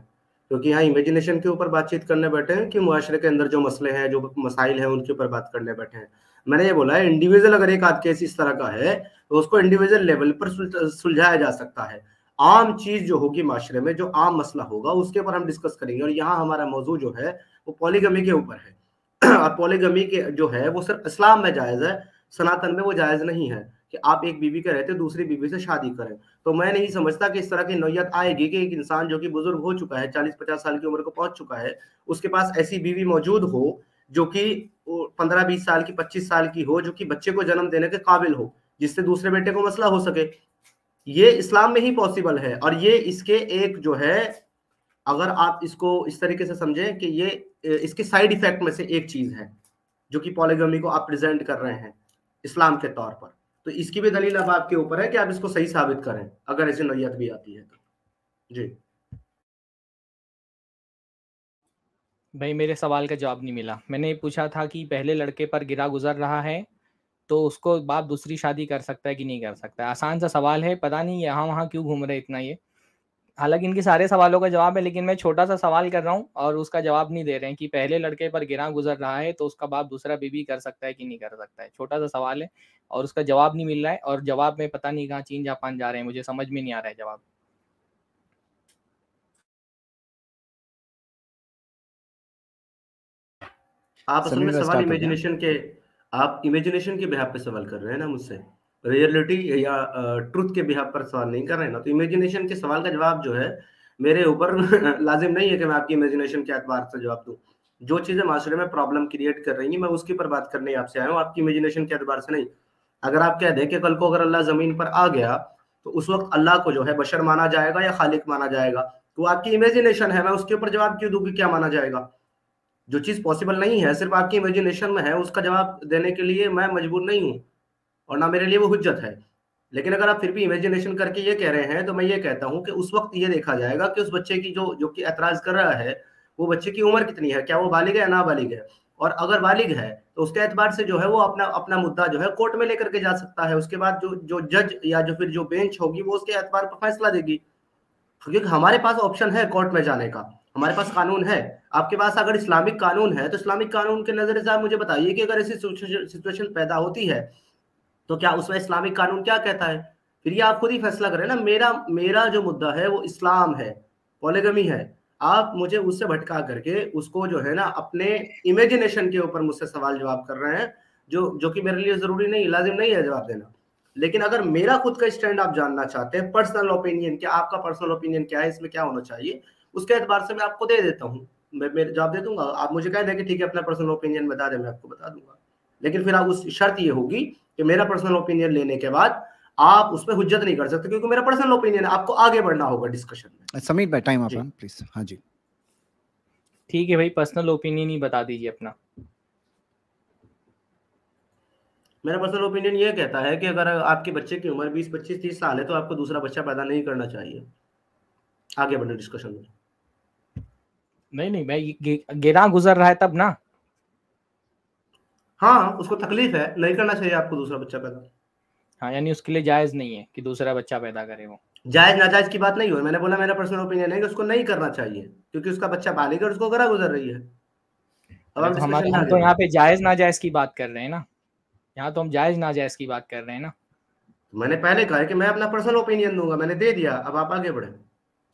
क्योंकि यहाँ इमेजिनेशन के ऊपर बातचीत करने बैठे हैं कि मुआशरे के अंदर जो मसले हैं, जो मसाइल हैं, उनके ऊपर बात करने बैठे हैं। मैंने ये बोला है इंडिविजुअल अगर एक आध केस इस तरह का है तो उसको इंडिविजुअल लेवल पर सुलझाया जा सकता है। आम चीज़ जो होगी माशरे में, जो आम मसला होगा, उसके ऊपर हम डिस्कस करेंगे। और यहाँ हमारा मौजूद जो है, वो पॉलीगमी के ऊपर है। और पॉलीगमी के जो है, वो सिर्फ़ इस्लाम में जायज़ है, सनातन में वो जायज़ नहीं है कि आप एक बीवी के रहते, दूसरी बीवी से शादी करें। तो मैं नहीं समझता कि इस तरह की नौयत आएगी कि एक इंसान जो कि बुज़ुर्ग हो चुका है चालीस पचास साल की उम्र को पहुँच चुका है, उसके पास ऐसी बीवी मौजूद हो जो कि पंद्रह बीस साल की, पच्चीस साल की हो, जो कि बच्चे को जन्म देने के काबिल हो, जिससे दूसरे बेटे को मसला हो सके। ये इस्लाम में ही पॉसिबल है और ये इसके एक जो है, अगर आप इसको इस तरीके से समझें कि ये इसके साइड इफ़ेक्ट में से एक चीज़ है, जो कि पॉलीगमी को आप प्रेजेंट कर रहे हैं, इस्लाम के तौर पर। तो इसकी भी दलील अब आपके ऊपर है कि आप इसको सही साबित करें, अगर ऐसी नोयत भी आती है तो। जी। भाई, मेरे सवाल का जवाब नहीं मिला। मैंने पूछा था कि पहले लड़के पर गिरा गुजर रहा है तो उसको बाप दूसरी शादी कर सकता है कि नहीं कर सकता है? आसान सा सवाल है, पता नहीं यहाँ वहाँ क्यों घूम रहे इतना ये। हालाँकि इनके सारे सवालों का जवाब है लेकिन मैं छोटा सा सवाल कर रहा हूँ और उसका जवाब नहीं दे रहे हैं कि पहले लड़के पर गिरा गुजर रहा है तो उसका बाप दूसरा बीबी कर सकता है कि नहीं कर सकता है? छोटा सा सवाल है और उसका जवाब नहीं मिल रहा है और जवाब में पता नहीं कहाँ चीन जापान जा रहे हैं मुझे समझ में नहीं आ रहा है जवाब। आप असल में सवाल इमेजिनेशन के आप इमेजिनेशन के बिहार पे सवाल कर रहे हैं ना मुझसे? रियलिटी या ट्रुथ के बिहार पर सवाल नहीं कर रहे ना। तो इमेजिनेशन के सवाल का जवाब जो है, मेरे ऊपर लाजिम नहीं है कि मैं आपकी इमेजिनेशन के एतबार से जवाब दूँ। जो चीज़ें माशरे में प्रॉब्लम क्रिएट कर रही हैं, मैं उसके पर बात करने आपसे आया हूँ, आपकी इमेजिनेशन के एतबार से नहीं। अगर आप कह दें कि कल को अगर अल्लाह ज़मीन पर आ गया तो उस वक्त अल्लाह को जो है बशर माना जाएगा या खालिक माना जाएगा? तो आपकी इमेजिनेशन है, मैं उसके ऊपर जवाब क्यों दूँगी क्या माना जाएगा? जो चीज़ पॉसिबल नहीं है, सिर्फ़ आपकी इमेजिनेशन में है, उसका जवाब देने के लिए मैं मजबूर नहीं हूँ। और ना मेरे लिए वो हुज्जत है। लेकिन अगर आप फिर भी इमेजिनेशन करके ये कह रहे हैं तो मैं ये कहता हूँ कि उस वक्त ये देखा जाएगा कि उस बच्चे की जो जो कि एतराज़ कर रहा है, वो बच्चे की उम्र कितनी है? क्या वो बालिग है ना बालिग है? और अगर बालिग है तो उसके एतबार से जो है वो अपना अपना मुद्दा जो है कोर्ट में लेकर के जा सकता है। उसके बाद जो जो जज या जो फिर जो बेंच होगी, वो उसके एतबार पर फैसला देगी। क्योंकि हमारे पास ऑप्शन है कोर्ट में जाने का। हमारे पास कानून है। आपके पास अगर इस्लामिक कानून है तो इस्लामिक कानून के नज़र से आप मुझे बताइए कि अगर ऐसी सिचुएशन पैदा होती है तो क्या उसमें इस्लामिक कानून क्या कहता है? फिर ये आप खुद ही फैसला करें ना, मेरा मेरा जो मुद्दा है वो इस्लाम है, पॉलीगमी है। आप मुझे उससे भटका करके उसको जो है ना, अपने इमेजिनेशन के ऊपर मुझसे सवाल जवाब कर रहे हैं, जो जो कि मेरे लिए ज़रूरी नहीं, लाजिम नहीं है जवाब देना। लेकिन अगर मेरा खुद का स्टैंड आप जानना चाहते हैं पर्सनल ओपिनियन क्या आपका पर्सनल ओपिनियन क्या है, इसमें क्या होना चाहिए, उसके एतबार से मैं आपको दे देता हूँ। मैं जवाब दे दूँगा। आप मुझे कह दें कि ठीक है, अपना पर्सनल ओपिनियन बता दें, मैं आपको बता दूँगा। लेकिन फिर आप उस शर्त ये होगी कि मेरा पर्सनल ओपिनियन लेने के बाद आप उस पर हुज्जत नहीं कर सकते क्योंकि मेरा पर्सनल ओपिनियन है आपको आगे बढ़ना होगा डिस्कशन में। समीर भाई टाइम आप प्लीज़ हाँ जी। ठीक है भाई पर्सनल ओपिनियन ही बता दीजिए अपना। मेरा पर्सनल ओपिनियन ये कहता है कि अगर आपके बच्चे की उम्र 20 25 30 साल है तो आपको दूसरा बच्चा पैदा नहीं करना चाहिए। आगे बढ़े डिस्कशन में। नहीं नहीं मैं गिरा गुजर रहा है तब ना। हाँ उसको तकलीफ़ है नहीं करना चाहिए आपको दूसरा बच्चा पैदा। हाँ यानी उसके लिए जायज़ नहीं है कि दूसरा बच्चा पैदा करे वो। जायज़ नाजायज की बात नहीं हुई। मैंने बोला मेरा पर्सनल ओपिनियन है कि उसको नहीं करना चाहिए क्योंकि उसका बच्चा बालिग और उसको गरा गुजर रही है। अब हम, हमारे हम तो यहाँ पे जायज़ नाजायज की बात कर रहे हैं ना। यहाँ तो हम जायज़ नाजायज की बात कर रहे हैं ना। मैंने पहले कहा कि मैं अपना पर्सनल ओपिनियन दूँगा मैंने दे दिया अब आप आगे बढ़े।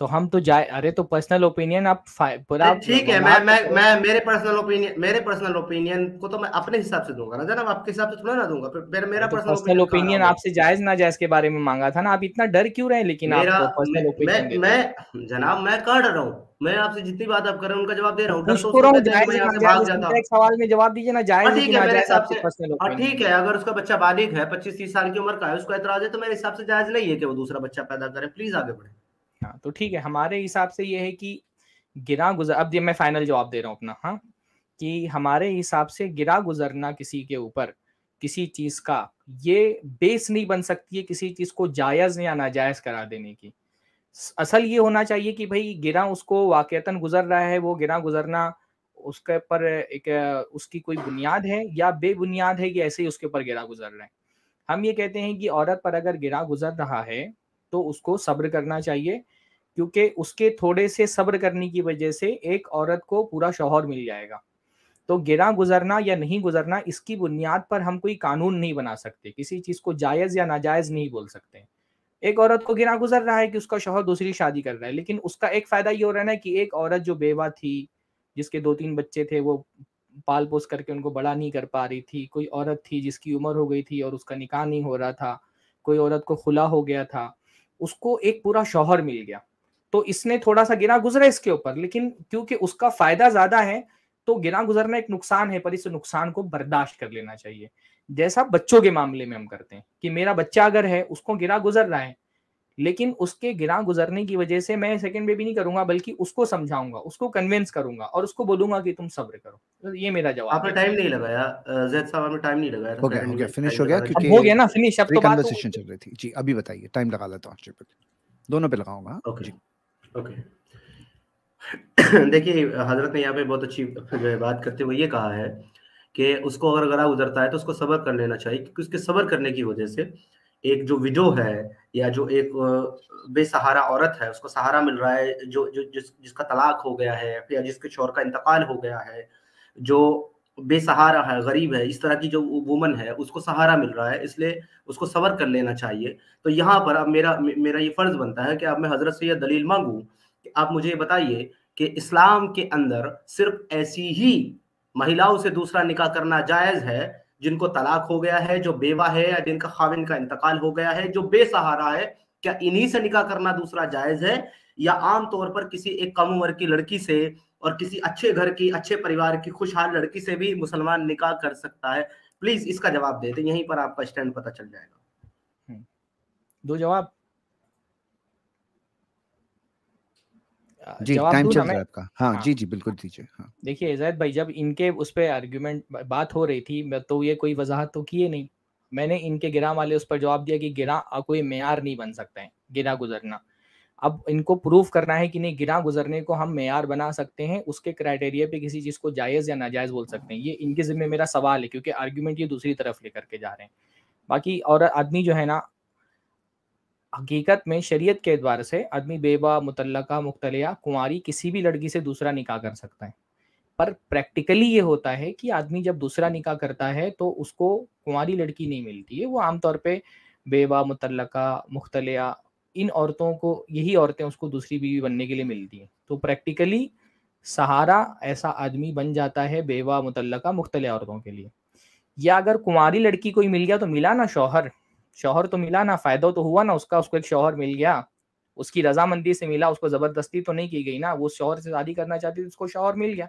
तो हम तो जाए अरे तो पर्सनल ओपिनियन आप पूरा ठीक है मैं मैं मैं मेरे पर्सनल ओपिनियन मेरे पर्सनल ओपिनियन को तो मैं अपने हिसाब से दूँगा ना जनाब आपके हिसाब से थोड़ा ना दूँगा फिर मेरा पर्सनल पर्सनल ओपिनियन आपसे जायज़ ना जायज़ के बारे में मांगा था ना आप इतना डर क्यों रहे लेकिन पर्सनल ओपिनियन मैं जनाब मैं कहाँ डर रहा हूँ मैं आपसे जितनी बात आप कर रहे हैं उनका जवाब दे रहा हूँ एक सवाल में जवाब दीजिए ना जायज़ ठीक है मेरे हिसाब से ठीक है अगर उसका बच्चा बालिग है पच्चीस तीस साल की उम्र का है उसको एतराज़ है तो मेरे हिसाब से जायज़ नहीं है कि वो दूसरा बच्चा पैदा करे प्लीज़ आगे बढ़े। हाँ तो ठीक है, हमारे हिसाब से ये है कि गिरा गुजर, अब मैं फाइनल जवाब दे रहा हूँ अपना हाँ कि हमारे हिसाब से गिरा गुजरना किसी के ऊपर, किसी चीज़ का, ये बेस नहीं बन सकती है किसी चीज़ को जायज़ या नाजायज करा देने की। असल ये होना चाहिए कि भाई गिरा उसको वाकता गुजर रहा है, वो गिरा गुजरना उसके ऊपर एक, उसकी कोई बुनियाद है या बेबुनियाद है कि ऐसे ही उसके ऊपर गिरा गुजर रहा है। हम ये कहते हैं कि औरत पर अगर गिरा गुजर रहा है तो उसको सब्र करना चाहिए, क्योंकि उसके थोड़े से सब्र करने की वजह से एक औरत को पूरा शोहर मिल जाएगा। तो गिरा गुजरना या नहीं गुजरना, इसकी बुनियाद पर हम कोई कानून नहीं बना सकते। किसी चीज़ को जायज़ या नाजायज नहीं बोल सकते। एक औरत को गिरा गुजर रहा है कि उसका शोहर दूसरी शादी कर रहा है, लेकिन उसका एक फ़ायदा ये हो रहा है ना कि एक औरत जो बेवा थी, जिसके दो तीन बच्चे थे, वो पाल पोस करके उनको बड़ा नहीं कर पा रही थी। कोई औरत थी जिसकी उम्र हो गई थी और उसका निकाह नहीं हो रहा था। कोई औरत को खुला हो गया था। उसको एक पूरा शौहर मिल गया। तो इसने थोड़ा सा गिरा गुजरा इसके ऊपर, लेकिन क्योंकि उसका फ़ायदा ज़्यादा है तो गिरा गुजरना एक नुकसान है, पर इस नुकसान को बर्दाश्त कर लेना चाहिए। जैसा बच्चों के मामले में हम करते हैं कि मेरा बच्चा अगर है, उसको गिरा गुजर रहा है लेकिन उसके गिरा गुजरने की वजह से मैं सेकंड बेबी नहीं करूँगा बल्कि उसको समझाऊँगा उसको कन्विंस करूँगा और उसको बोलूँगा कि तुम सब्र करो। तो ये मेरा जवाब आपने टाइम नहीं लगाया जैद साहब आपने टाइम नहीं लगाया हो गया हो गया फिनिश हो गया क्योंकि हो गया ना फिनिश अब तो बात कन्वर्सेशन चल रही थी। जी अभी बताइए टाइम लगा लेता हूँ पे। दोनों पे लगाऊँगा ओके ओके देखिए हज़रत ने यहाँ पे बहुत अच्छी जो है बात करते हुए ये कहा है कि उसको अगर गला गुजरता है तो उसको सबर कर लेना चाहिए क्योंकि उसके सबर करने की वजह से एक जो विडो है या जो एक बेसहारा औरत है, उसको सहारा मिल रहा है, जो जो, जिस, जिसका तलाक हो गया है या जिसके शोर का इंतकाल हो गया है, जो बेसहारा है, गरीब है, इस तरह की जो वुमन है, उसको सहारा मिल रहा है, इसलिए उसको सबर कर लेना चाहिए। तो यहाँ पर अब मेरा मेरा ये फ़र्ज़ बनता है कि अब मैं हज़रत से यह दलील मांगू कि आप मुझे बताइए कि इस्लाम के अंदर सिर्फ़ ऐसी ही महिलाओं से दूसरा निकाह करना जायज़ है जिनको तलाक हो गया है, जो बेवा है या जिनका खाविन का इंतकाल हो गया है, जो बेसहारा है, क्या इन्हीं से निकाह करना दूसरा जायज़ है? या आम तौर पर किसी एक कम उम्र की लड़की से और किसी अच्छे घर की, अच्छे परिवार की खुशहाल लड़की से भी मुसलमान निकाह कर सकता है? प्लीज़ इसका जवाब दे दे, यहीं पर आपका स्टैंड पता चल जाएगा। हम्म। दो जवाब। जी टाइम चल रहा है आपका। हाँ, हाँ। जी जी बिल्कुल दीजिए हाँ। देखिए भाई जब इनके उस पर आर्ग्यूमेंट बात हो रही थी तो ये कोई वजाहत तो किए नहीं। मैंने इनके गिरा वाले उस पर जवाब दिया कि गिरा कोई मैार नहीं बन सकता है गिरा गुजरना। अब इनको प्रूफ करना है कि नहीं गिरा गुजरने को हम मैार बना सकते हैं उसके क्राइटेरिया पे किसी चीज़ को जायज़ या नाजायज़ बोल सकते हैं। ये इनके ज़िम्मे मेरा सवाल है क्योंकि आर्ग्यूमेंट ये दूसरी तरफ़ लेकर के जा रहे हैं। बाकी और आदमी जो है ना हकीकत में शरीयत के एतबार से आदमी बेबा मुतलका मुख्तलिया, कुंवारी किसी भी लड़की से दूसरा निकाह कर सकता है। पर प्रैक्टिकली ये होता है कि आदमी जब दूसरा निकाह करता है तो उसको कुंवारी लड़की नहीं मिलती है। वो आमतौर पे बेबा मुतलका मुख्तलिया, इन औरतों को, यही औरतें उसको दूसरी बीवी बनने के लिए मिलती हैं। तो प्रैक्टिकली सहारा ऐसा आदमी बन जाता है बेवा मुतलका मुख्तलिया औरतों के लिए। या अगर कुंवारी लड़की कोई मिल गया तो मिला ना शौहर? शौहर तो मिला ना, फ़ायदा तो हुआ ना उसका, उसको एक शोहर मिल गया। उसकी रजामंदी से मिला, उसको ज़बरदस्ती तो नहीं की गई ना, वो शौहर से शादी करना चाहती थी, उसको शौहर मिल गया।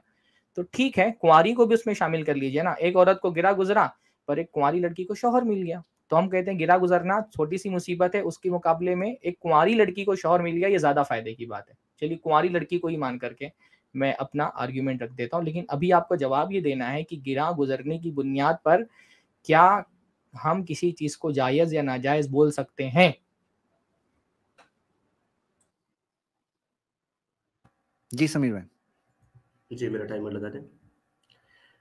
तो ठीक है, कुंवारी को भी उसमें शामिल कर लीजिए ना, एक औरत को गिरा गुजरा, पर एक कुंवारी लड़की को शोहर मिल गया। तो हम कहते हैं, गिरा गुजरना छोटी सी मुसीबत है, उसके मुकाबले में एक कुंवारी लड़की को शोहर मिल गया, ये ज़्यादा फ़ायदे की बात है। चलिए, कुंवारी लड़की को ही मान करके मैं अपना आर्ग्यूमेंट रख देता हूँ, लेकिन अभी आपको जवाब ये देना है कि गिरा गुजरने की बुनियाद पर क्या हम किसी चीज़ को जायज़ या नाजायज बोल सकते हैं। जी समीर भाई। जी मेरा टाइमर लगा दें।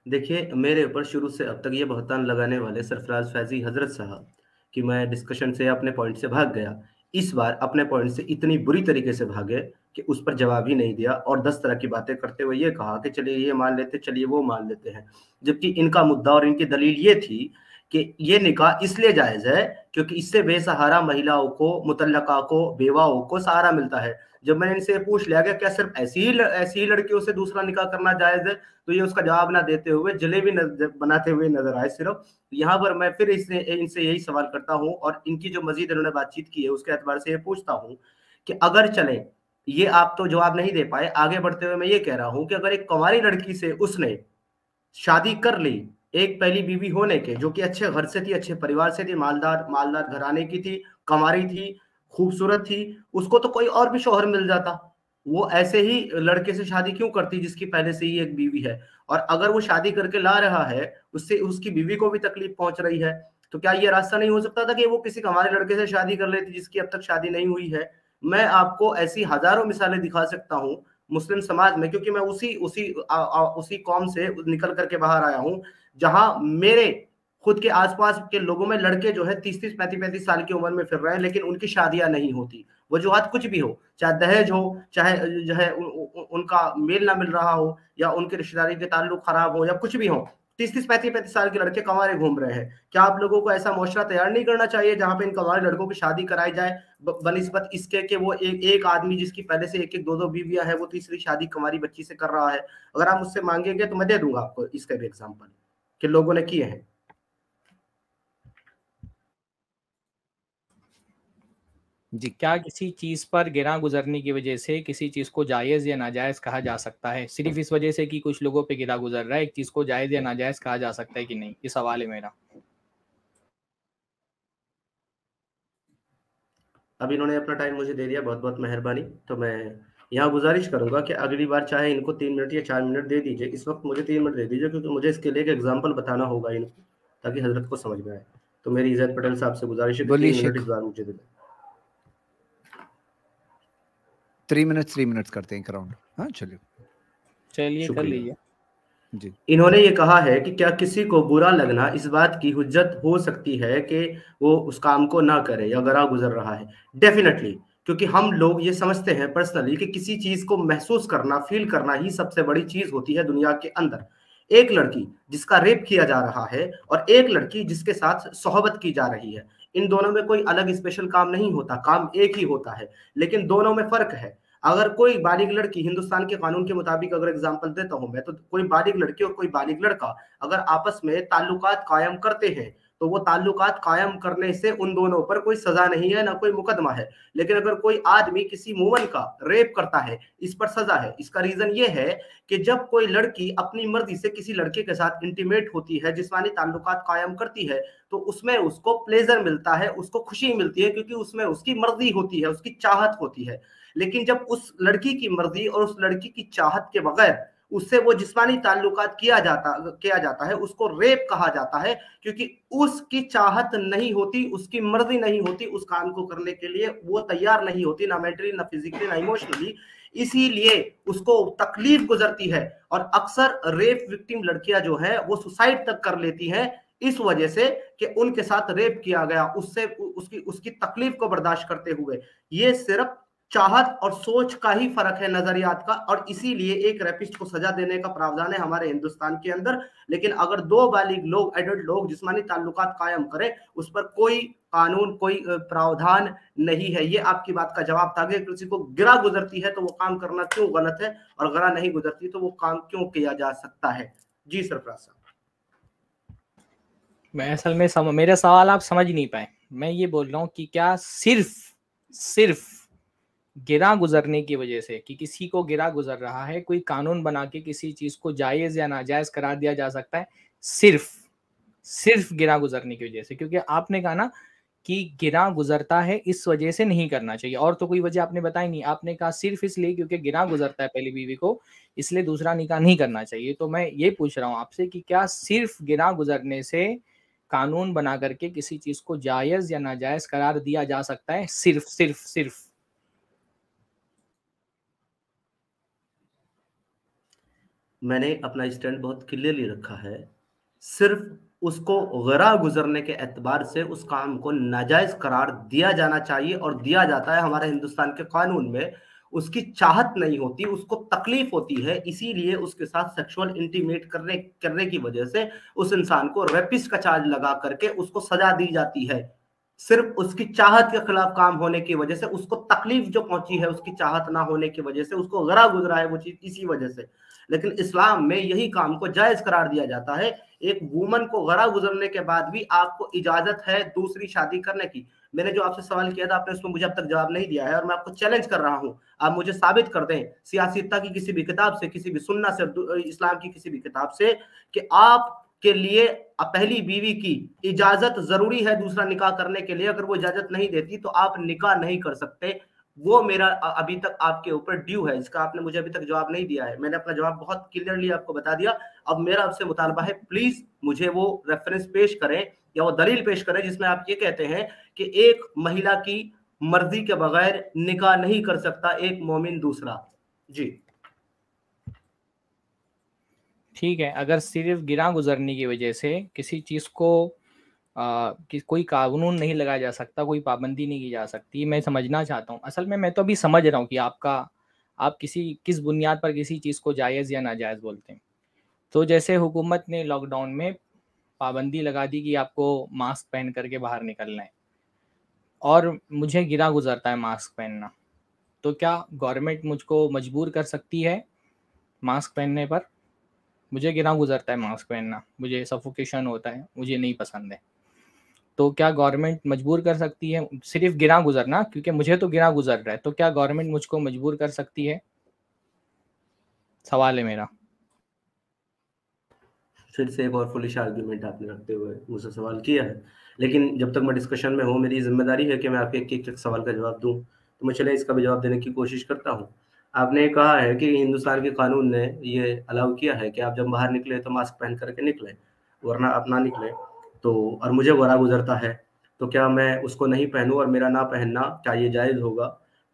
देखिए मेरे ऊपर शुरू से अब तक ये बहुतान लगाने वाले सरफराज फैजी हज़रत साहब कि मैं डिस्कशन से अपने पॉइंट से भाग गया। इस बार अपने पॉइंट से इतनी बुरी तरीके से भागे कि उस पर जवाब ही नहीं दिया और दस तरह की बातें करते हुए ये कहा कि चलिए ये मान लेते चलिए वो मान लेते हैं। जबकि इनका मुद्दा और इनकी दलील ये थी कि ये निकाह इसलिए जायज़ है क्योंकि इससे बेसहारा महिलाओं को मुतलका को, बेवाओं को सहारा मिलता है। जब मैंने इनसे पूछ लिया कि क्या सिर्फ़ ऐसी ही ऐसी ही लड़कियों से दूसरा निकाह करना जायज़ है? तो ये उसका जवाब ना देते हुए, जलेबी बनाते हुए नज़र आए सिर्फ़। यहाँ पर मैं फिर इसने इनसे यही सवाल करता हूँ और इनकी जो मजीद इन्होंने बातचीत की है, उसके एतबार से ये पूछता हूँ कि अगर चले, ये आप तो जवाब नहीं दे पाए। आगे बढ़ते हुए मैं ये कह रहा हूँ कि अगर एक कुंवारी लड़की से उसने शादी कर ली एक पहली बीवी होने के जो कि अच्छे घर से थी अच्छे परिवार से थी मालदार मालदार घराने की थी कमारी थी खूबसूरत थी उसको तो कोई और भी शोहर मिल जाता। वो ऐसे ही लड़के से शादी क्यों करती जिसकी पहले से ही एक बीवी है? और अगर वो शादी करके ला रहा है उससे उसकी बीवी को भी तकलीफ़ पहुँच रही है तो क्या ये रास्ता नहीं हो सकता था कि वो किसी हमारे लड़के से शादी कर लेती जिसकी अब तक शादी नहीं हुई है? मैं आपको ऐसी हज़ारों मिसालें दिखा सकता हूँ मुस्लिम समाज में क्योंकि मैं उसी उसी आ, आ, उसी कौम से निकल करके बाहर आया हूँ। जहाँ मेरे खुद के आसपास के लोगों में लड़के जो है तीस तीस पैंतीस पैंतीस साल की उम्र में फिर रहे हैं, लेकिन उनकी शादियाँ नहीं होती। वजूहत कुछ भी हो, चाहे दहेज हो, चाहे, जो है उनका मेल ना मिल रहा हो, या उनके रिश्तेदारी के ताल्लुक खराब हो, या कुछ भी हो तीस तीस पैंतीस पैंतीस साल के लड़के कमारे घूम रहे हैं। क्या आप लोगों को ऐसा मोशरा तैयार नहीं करना चाहिए जहाँ पे इन कमारे लड़कों की शादी कराई जाए? बनस्बत इसके कि वो एक एक आदमी जिसकी पहले से एक एक दो दो बीवियाँ है, वो तीसरी शादी कमारी बच्ची से कर रहा है। अगर आप मुझसे मांगेंगे तो मैं दे दूँगा आपको इसका भी एग्ज़ाम्पल कि लोगों ने किए हैं। जी क्या किसी चीज़ पर गिरा गुजरने की वजह से किसी चीज़ को जायज़ या नाजायज कहा जा सकता है? सिर्फ़ इस वजह से कि कुछ लोगों पे गिरा गुजर रहा है एक चीज़ को जायज़ या नाजायज कहा जा सकता है कि नहीं? ये सवाल है मेरा। अब इन्होंने अपना टाइम मुझे दे दिया बहुत बहुत मेहरबानी। तो मैं यहाँ गुजारिश करूँगा कि अगली बार चाहे इनको तीन मिनट या चार मिनट दे दीजिए। इस वक्त मुझे तीन मिनट दे दीजिए क्योंकि मुझे इसके लिए एक एग्ज़ाम्पल बताना होगा इनको ताकि हज़रत को समझ में आए। तो मेरी इज़्ज़त पटेल साहब से गुजारिश है इस बार मुझे दे थ्री मिनट्स थ्री मिनट्स करते हैं राउंड हाँ चलिए। चलिए कर लीजिए। जी। इन्होंने ये कहा है कि क्या किसी को बुरा लगना इस बात की हुज्जत हो सकती है कि वो उस काम को ना करे या गरा गुजर रहा है? डेफिनेटली क्योंकि हम लोग ये समझते हैं पर्सनली कि किसी चीज़ को महसूस करना फील करना ही सबसे बड़ी चीज़ होती है दुनिया के अंदर। एक लड़की जिसका रेप किया जा रहा है और एक लड़की जिसके साथ सोहबत की जा रही है। इन दोनों में कोई अलग स्पेशल काम नहीं होता, काम एक ही होता है, लेकिन दोनों में फ़र्क है। अगर कोई बालिग लड़की, हिंदुस्तान के कानून के मुताबिक अगर एग्ज़ाम्पल देता हूँ मैं तो कोई बालिग लड़की और कोई बालिग लड़का अगर आपस में ताल्लुकात कायम करते हैं तो वो ताल्लुकात कायम करने से उन दोनों पर कोई सजा नहीं है, ना कोई मुकदमा है। लेकिन अगर कोई आदमी किसी वुमन का रेप करता है, इस पर सजा है, इसका रीजन ये है कि जब कोई लड़की अपनी मर्ज़ी से किसी लड़के के साथ इंटीमेट होती है, जिसमानी ताल्लुकात कायम करती है तो उसमें उसको प्लेजर मिलता है, उसको खुशी मिलती है, क्योंकि उसमें उसकी मर्ज़ी होती है, उसकी चाहत होती है। लेकिन जब उस लड़की की मर्ज़ी और उस लड़की की चाहत के बगैर उससे वो जिस्मानी ताल्लुकात किया जाता किया जाता है, उसको रेप कहा जाता है, क्योंकि उसकी चाहत नहीं होती, उसकी मर्ज़ी नहीं होती उस काम को करने के लिए, वो तैयार नहीं होती, ना मेंटली, ना फिजिकली, ना इमोशनली। इसीलिए उसको तकलीफ़ गुजरती है और अक्सर रेप विक्टिम लड़कियाँ जो है, वो सुसाइड तक कर लेती हैं, इस वजह से कि उनके साथ रेप किया गया, उससे उसकी उसकी तकलीफ़ को बर्दाश्त करते हुए। ये सिर्फ़ चाहत और सोच का ही फ़र्क है नजरियात का और इसीलिए एक रेपिस्ट को सजा देने का प्रावधान है हमारे हिंदुस्तान के अंदर। लेकिन अगर दो बालिग लोग एडल्ट लोग जिसमानी ताल्लुकात कायम करें उस पर कोई कानून कोई प्रावधान नहीं है। ये आपकी बात का जवाब था कि किसी को गिरा गुजरती है तो वो काम करना क्यों गलत है और गिरा नहीं गुजरती तो वो काम क्यों किया जा सकता है? जी सरफराज साहब। मैं असल में सम, मेरे सवाल आप समझ नहीं पाए। मैं ये बोल रहा हूँ कि क्या सिर्फ़ सिर्फ़ गिरा गुजरने की वजह से कि किसी को गिरा गुजर रहा है, कोई कानून बना के किसी चीज़ को जायज़ या नाजायज करार दिया जा सकता है, सिर्फ़ सिर्फ़ गिरा गुजरने की वजह से। क्योंकि आपने कहा ना कि गिरा गुजरता है इस वजह से नहीं करना चाहिए। और तो कोई वजह आपने बताई नहीं। आपने कहा सिर्फ़ इसलिए क्योंकि गिरा गुजरता है पहली बीवी को, इसलिए दूसरा निकाह नहीं करना चाहिए। तो मैं ये पूछ रहा हूँ आपसे कि क्या सिर्फ़ गिरा गुजरने से कानून बना करके किसी चीज़ को जायज़ या नाजायज करार दिया जा सकता है? सिर्फ़ सिर्फ़ सिर्फ़। मैंने अपना स्टैंड बहुत क्लियरली रखा है। सिर्फ़ उसको गरा गुजरने के एतबार से उस काम को नाजायज करार दिया जाना चाहिए और दिया जाता है हमारे हिंदुस्तान के कानून में। उसकी चाहत नहीं होती, उसको तकलीफ़ होती है, इसीलिए उसके साथ सेक्सुअल इंटीमेट करने करने की वजह से उस इंसान को रेपिस का चार्ज लगा करके उसको सजा दी जाती है। सिर्फ़ उसकी चाहत के खिलाफ काम होने की वजह से, उसको तकलीफ़ जो पहुँची है उसकी चाहत ना होने की वजह से, उसको गरा गुजरा है वो चीज़ इसी वजह से। लेकिन इस्लाम में यही काम को जायज़ करार दिया जाता है। एक वुमन को गरा गुजरने के बाद भी आपको इजाज़त है दूसरी शादी करने की। मैंने जो आपसे सवाल किया था, आपने उसमें मुझे अब तक जवाब नहीं दिया है और मैं आपको चैलेंज कर रहा हूँ। आप मुझे साबित कर दें सियासिता की किसी भी किताब से, किसी भी सुन्ना से इस्लाम की किसी भी किताब से कि आप के लिए पहली बीवी की इजाज़त ज़रूरी है दूसरा निकाह करने के लिए। अगर वो इजाज़त नहीं देती तो आप निकाह नहीं कर सकते। वो मेरा अभी तक आपके ऊपर ड्यू है इसका आपने मुझे अभी तक जवाब नहीं दिया है। मैंने अपना जवाब बहुत क्लियरली आपको बता दिया। अब मेरा आपसे मुतालबा है प्लीज़ मुझे वो रेफरेंस पेश करें, या वो दलील पेश करें, जिसमें आप ये कहते हैं कि एक महिला की मर्ज़ी के बगैर निकाह नहीं कर सकता एक मोमिन दूसरा। जी। ठीक है, अगर सिर्फ़ गिरा गुजरने की वजह से किसी चीज़ को कि कोई कानून नहीं लगाया जा सकता, कोई पाबंदी नहीं की जा सकती, मैं समझना चाहता हूँ। असल में मैं तो अभी समझ रहा हूँ कि आपका, आप किसी, किस बुनियाद पर किसी चीज़ को जायज़ या नाजायज़ बोलते हैं। तो जैसे हुकूमत ने लॉकडाउन में पाबंदी लगा दी कि आपको मास्क पहन करके बाहर निकलना है, और मुझे गिरा गुजरता है मास्क पहनना तो क्या गवर्नमेंट मुझको मजबूर कर सकती है मास्क पहनने पर? मुझे गिरा गुजरता है मास्क पहनना, मुझे सफोकेशन होता है, मुझे नहीं पसंद है। तो क्या गवर्नमेंट मजबूर कर सकती है? सिर्फ़ गिरा गुजरना, क्योंकि मुझे तो गिरा गुजर रहा है। तो क्या गवर्नमेंट मुझको मजबूर कर सकती है? सवाल है मेरा। फिर से एक और फुलिश आर्ग्यूमेंट आपने रखते हुए मुझसे सवाल किया है। लेकिन जब तक मैं डिस्कशन में हूँ, मेरी ज़िम्मेदारी है कि मैं आपके एक एक सवाल का जवाब दूँ। तो मैं चले इसका भी जवाब देने की कोशिश करता हूँ। आपने कहा है कि हिंदुस्तान के कानून ने ये अलाउ किया है कि आप जब बाहर निकले तो मास्क पहन करके निकले, वरना आप ना निकले। तो और मुझे वरा गुजरता है तो क्या मैं उसको नहीं पहनूं और मेरा ना पहनना क्या ये जायज़ होगा?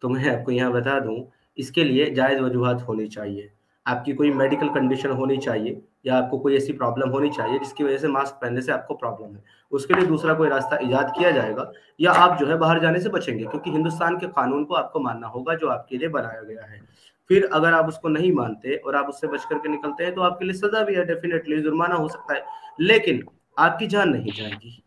तो मैं आपको यहाँ बता दूँ, इसके लिए जायज़ वजूहत होनी चाहिए। आपकी कोई मेडिकल कंडीशन होनी चाहिए या आपको कोई ऐसी प्रॉब्लम होनी चाहिए जिसकी वजह से मास्क पहनने से आपको प्रॉब्लम है। उसके लिए दूसरा कोई रास्ता ईजाद किया जाएगा या आप जो है बाहर जाने से बचेंगे, क्योंकि हिंदुस्तान के कानून को आपको मानना होगा जो आपके लिए बनाया गया है। फिर अगर आप उसको नहीं मानते और आप उससे बच करके निकलते हैं तो आपके लिए सजा भी है डेफिनेटली जुर्माना हो सकता है। लेकिन आपकी जान नहीं जाएगी।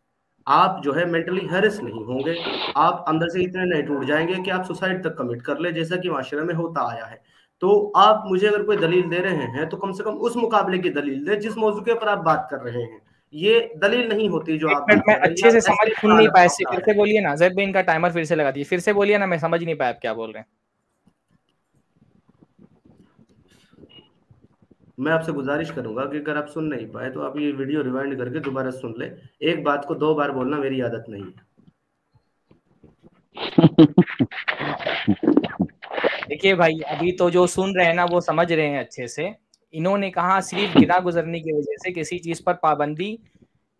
आप जो है मेंटली हेरस नहीं होंगे। आप अंदर से इतने नहीं टूट जाएँगे कि आप सुसाइड तक कमिट कर ले जैसा कि माशरे में होता आया है। तो आप मुझे अगर कोई दलील दे रहे हैं तो कम से कम उस मुकाबले की दलील दे जिस मौजू के ऊपर आप बात कर रहे हैं। ये दलील नहीं होती जो आप मैं अच्छे से समझ सुन नहीं पाए फिर से बोलिए ना। जैद भाई इनका टाइमर फिर से लगा दिए फिर से बोलिए ना मैं समझ नहीं पाया आप क्या बोल रहे हैं। मैं आपसे गुजारिश करूँगा कि अगर आप सुन नहीं पाए तो आप ये वीडियो रिवाइंड करके दोबारा सुन ले। एक बात को दो बार बोलना मेरी आदत नहीं है। देखिए भाई, अभी तो जो सुन रहे हैं ना, वो समझ रहे हैं अच्छे से। इन्होंने कहा, सिर्फ़ गिरा गुजरने की वजह से किसी चीज़ पर पाबंदी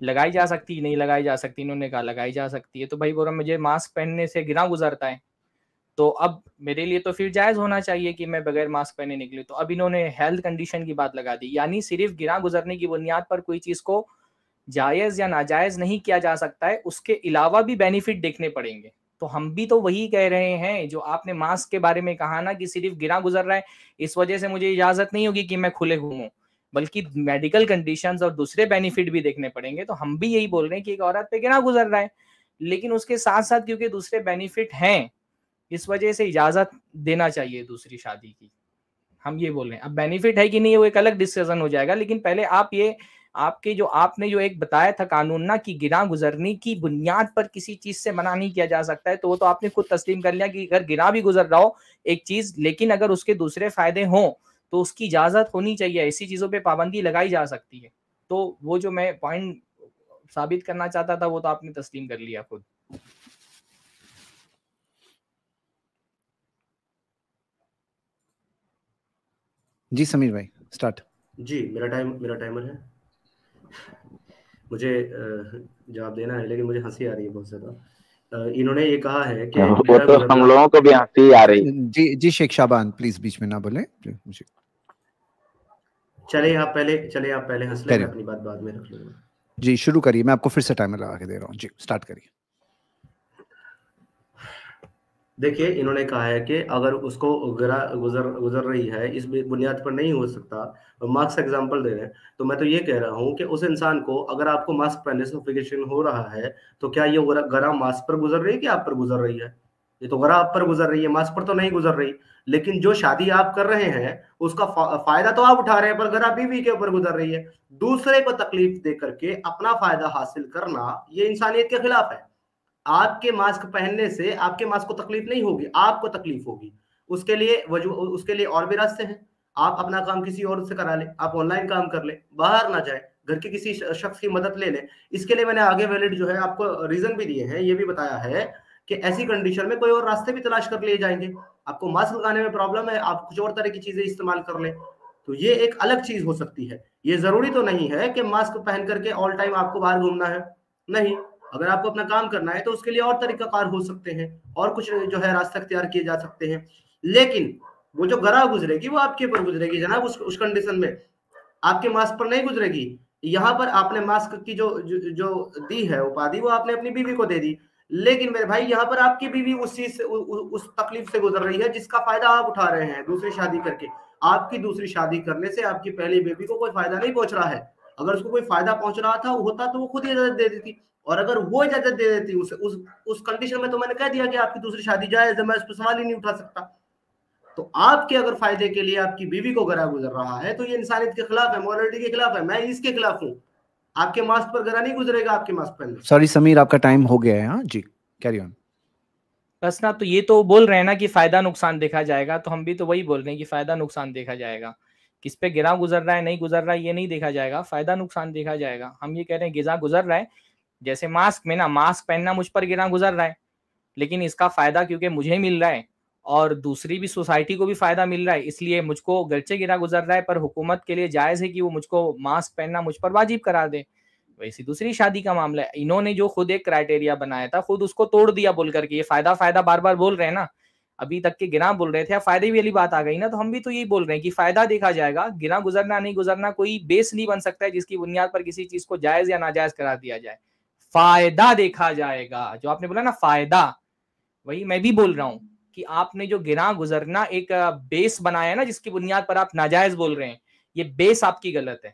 लगाई जा सकती, नहीं लगाई जा सकती। इन्होंने कहा, लगाई जा सकती है। तो भाई बोल रहा मुझे मास्क पहनने से गिरा गुजरता है। तो अब मेरे लिए तो फिर जायज़ होना चाहिए कि मैं बगैर मास्क पहने निकली। तो अब इन्होंने हेल्थ कंडीशन की बात लगा दी। यानी सिर्फ़ गिरा गुजरने की बुनियाद पर कोई चीज़ को जायज़ या नाजायज नहीं किया जा सकता है, उसके अलावा भी बेनिफिट देखने पड़ेंगे। तो हम भी तो वही कह रहे हैं जो आपने मास्क के बारे में कहा ना कि सिर्फ़ गिरा गुजर रहा है, इस वजह से मुझे इजाज़त नहीं होगी कि मैं खुले घूमूं बल्कि मेडिकल कंडीशंस और दूसरे बेनिफिट भी देखने पड़ेंगे। तो हम भी यही बोल रहे हैं कि एक औरत पे गिरा गुजर रहा है, लेकिन उसके साथ साथ क्योंकि दूसरे बेनिफिट हैं इस वजह से इजाज़त देना चाहिए दूसरी शादी की। हम ये बोल रहे हैं। अब बेनिफिट है कि नहीं, वो एक अलग डिस्कशन हो जाएगा, लेकिन पहले आप ये, आपके जो, आपने जो एक बताया था कानून ना कि गिरा गुजरने की बुनियाद पर किसी चीज़ से मना नहीं किया जा सकता है तो वो तो आपने खुद तस्लीम कर लिया कि अगर गिरा भी गुजर रहा हो एक चीज़, लेकिन अगर उसके दूसरे फ़ायदे हों तो उसकी इजाज़त होनी चाहिए, ऐसी चीज़ों पे पाबंदी लगाई जा सकती है। तो वो जो मैं पॉइंट साबित करना चाहता था, वो तो आपने तस्लीम कर लिया खुद। जी समीर भाई स्टार्ट जी मेरा टाइम मेरा टाइमर है। मुझे जवाब देना है लेकिन मुझे हँसी आ रही है बहुत ज़्यादा। इन्होंने ये कहा है कि वो तो हम लोगों को भी हँसी आ रही जी जी शेख शाबान प्लीज़ बीच में ना बोले। मुझे चले आप पहले चले आप पहले हंस लें अपनी बात बाद में रख लूँगा जी शुरू करिए मैं आपको फिर से टाइमर लगा के दे रहा हूँ। जी स्टार्ट करिए। देखिए, इन्होंने कहा है कि अगर उसको गुजरा गुजर गुजर रही है, इस बुनियाद पर नहीं हो सकता, मार्क्स एग्जांपल दे रहे हैं तो मैं तो ये कह रहा हूँ कि उस इंसान को अगर आपको मास्क पहनने से सफिकेशन हो रहा है तो क्या ये गरा मास्क पर गुजर रही है कि आप पर गुजर रही है? ये तो गरा आप पर गुजर रही है मास्क पर तो नहीं गुजर रही। लेकिन जो शादी आप कर रहे हैं, उसका फ़ायदा तो आप उठा रहे हैं, पर गरा बीवी के ऊपर गुजर रही है। दूसरे को तकलीफ़ दे करके अपना फ़ायदा हासिल करना, ये इंसानियत के खिलाफ है। आपके मास्क पहनने से आपके मास्क को तकलीफ़ नहीं होगी, आपको तकलीफ़ होगी। उसके लिए वज़ू, उसके लिए और भी रास्ते हैं। आप अपना काम किसी और से करा ले, आप ऑनलाइन काम कर ले, बाहर ना जाए, घर के किसी शख्स की मदद ले ले। इसके लिए मैंने आगे वैलिड जो है आपको रीजन भी दिए हैं, ये भी बताया है कि ऐसी कंडीशन में कोई और रास्ते भी तलाश कर लिए जाएँगे। आपको मास्क लगाने में प्रॉब्लम है, आप कुछ और तरह की चीज़ें इस्तेमाल कर ले। तो ये एक अलग चीज़ हो सकती है। ये ज़रूरी तो नहीं है कि मास्क पहन करके ऑल टाइम आपको बाहर घूमना है। नहीं। अगर आपको अपना काम करना है तो उसके लिए और तरीका कार हो सकते हैं और कुछ जो है रास्ते अख्तियार किए जा सकते हैं। लेकिन वो जो गरा गुजरेगी वो आपके ऊपर गुजरेगी जनाब उस उस कंडीशन में। आपके मास्क पर नहीं गुजरेगी। यहाँ पर आपने मास्क की जो जो, जो दी है उपाधि वो आपने अपनी बीवी को दे दी। लेकिन मेरे भाई यहाँ पर आपकी बीवी उस चीज़ उस तकलीफ़ से गुजर रही है जिसका फ़ायदा आप उठा रहे हैं दूसरी शादी करके। आपकी दूसरी शादी करने से आपकी पहली बेबी को कोई फ़ायदा नहीं पहुँच रहा है। अगर उसको कोई फ़ायदा पहुँच रहा था होता तो वो खुद ही इजाज़त दे देती। और अगर वो इजाज़त दे देती उस उस उस कंडीशन में तो मैंने कह दिया कि आपकी दूसरी शादी जायज़ है मैं इस पर सवाल ही नहीं उठा सकता। तो आपके अगर फ़ायदे के लिए आपकी बीवी को गरा गुजर रहा है तो ये इंसानियत के खिलाफ है मॉरलिटी के खिलाफ है मैं इसके खिलाफ हूँ। आपके मास्क पर गरा नहीं गुजरेगा आपके मास्क पर सॉरी समीर आपका टाइम हो गया है हाँ? जी कैरी ऑन बस ना तो ये तो बोल रहे हैं ना कि फ़ायदा नुकसान देखा जाएगा तो हम भी तो वही बोल रहे हैं कि फ़ायदा नुकसान देखा जाएगा। किस पे गिरा गुजर रहा है नहीं गुजर रहा है ये नहीं देखा जाएगा फ़ायदा नुकसान देखा जाएगा। हम ये कह रहे हैं गिजा गुजर रहा है जैसे मास्क में ना मास्क पहनना मुझ पर गिरा गुजर रहा है। लेकिन इसका फ़ायदा क्योंकि मुझे मिल रहा है और दूसरी भी सोसाइटी को भी फ़ायदा मिल रहा है, इसलिए मुझको गर्चे गिरा गुजर रहा है, पर हुकूमत के लिए जायज़ है कि वो मुझको मास्क पहनना मुझ पर वाजिब करा दे। वैसी दूसरी शादी का मामला है। इन्होंने जो खुद एक क्राइटेरिया बनाया था, खुद उसको तोड़ दिया बोल करके ये फ़ायदा फ़ायदा बार बार बोल रहे हैं ना, अभी तक के गिरा बोल रहे थे फ़ायदे वाली बात आ गई ना तो हम भी तो यही बोल रहे हैं कि फ़ायदा देखा जाएगा गिरा गुजरना, नहीं गुजरना कोई बेस नहीं बन सकता है जिसकी बुनियाद पर किसी चीज़ को जायज़ या नाजायज करा दिया जाए। फ़ायदा देखा जाएगा। जो आपने बोला ना फ़ायदा, वही मैं भी बोल रहा हूँ कि आपने जो गिरा गुजरना एक बेस बनाया है ना जिसकी बुनियाद पर आप नाजायज बोल रहे हैं, ये बेस आपकी गलत है।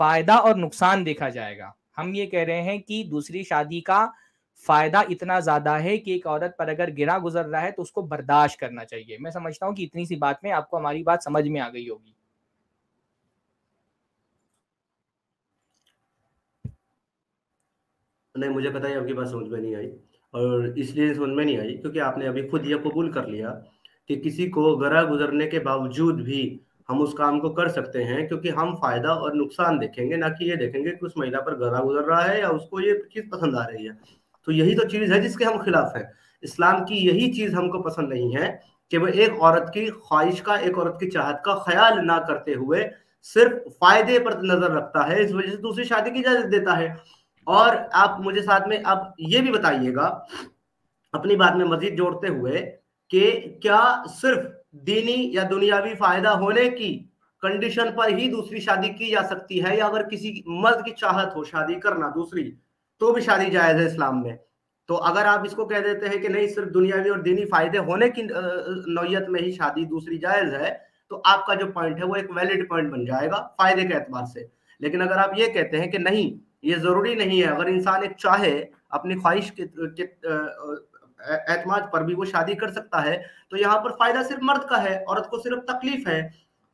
फ़ायदा और नुकसान देखा जाएगा। हम ये कह रहे हैं कि दूसरी शादी का फ़ायदा इतना ज़्यादा है कि एक औरत पर अगर गिरा गुजर रहा है तो उसको बर्दाश्त करना चाहिए। मैं समझता हूँ कि इतनी सी बात में आपको हमारी बात समझ में आ गई होगी। नहीं, मुझे पता है आपकी बात समझ में नहीं आई और इसलिए समझ में नहीं आई क्योंकि आपने अभी खुद यह कबूल कर लिया कि किसी को गरा गुजरने के बावजूद भी हम उस काम को कर सकते हैं क्योंकि हम फ़ायदा और नुकसान देखेंगे, ना कि ये देखेंगे कि उस महिला पर गरा गुजर रहा है या उसको ये चीज़ पसंद आ रही है। तो यही तो चीज़ है जिसके हम खिलाफ है। इस्लाम की यही चीज़ हमको पसंद नहीं है कि वह एक औरत की ख्वाहिश का, एक औरत की चाहत का ख्याल ना करते हुए सिर्फ़ फ़ायदे पर नज़र रखता है, इस वजह से दूसरी शादी की इजाज़त देता है। और आप मुझे साथ में आप ये भी बताइएगा, अपनी बात में मजीद जोड़ते हुए कि क्या सिर्फ़ दीनी या दुनियावी फ़ायदा होने की कंडीशन पर ही दूसरी शादी की जा सकती है या अगर किसी मर्द की चाहत हो शादी करना दूसरी तो भी शादी जायज़ है इस्लाम में। तो अगर आप इसको कह देते हैं कि नहीं, सिर्फ़ दुनियावी और दीनी फ़ायदे होने की नौयत में ही शादी दूसरी जायज़ है तो आपका जो पॉइंट है वो एक वैलिड पॉइंट बन जाएगा, फ़ायदे के एतबार से। लेकिन अगर आप ये कहते हैं कि नहीं ये ज़रूरी नहीं है। अगर इंसान एक चाहे अपनी ख्वाहिश के, के एतमाद पर भी वो शादी कर सकता है तो यहाँ पर फ़ायदा सिर्फ़ मर्द का है औरत को सिर्फ़ तकलीफ़ है।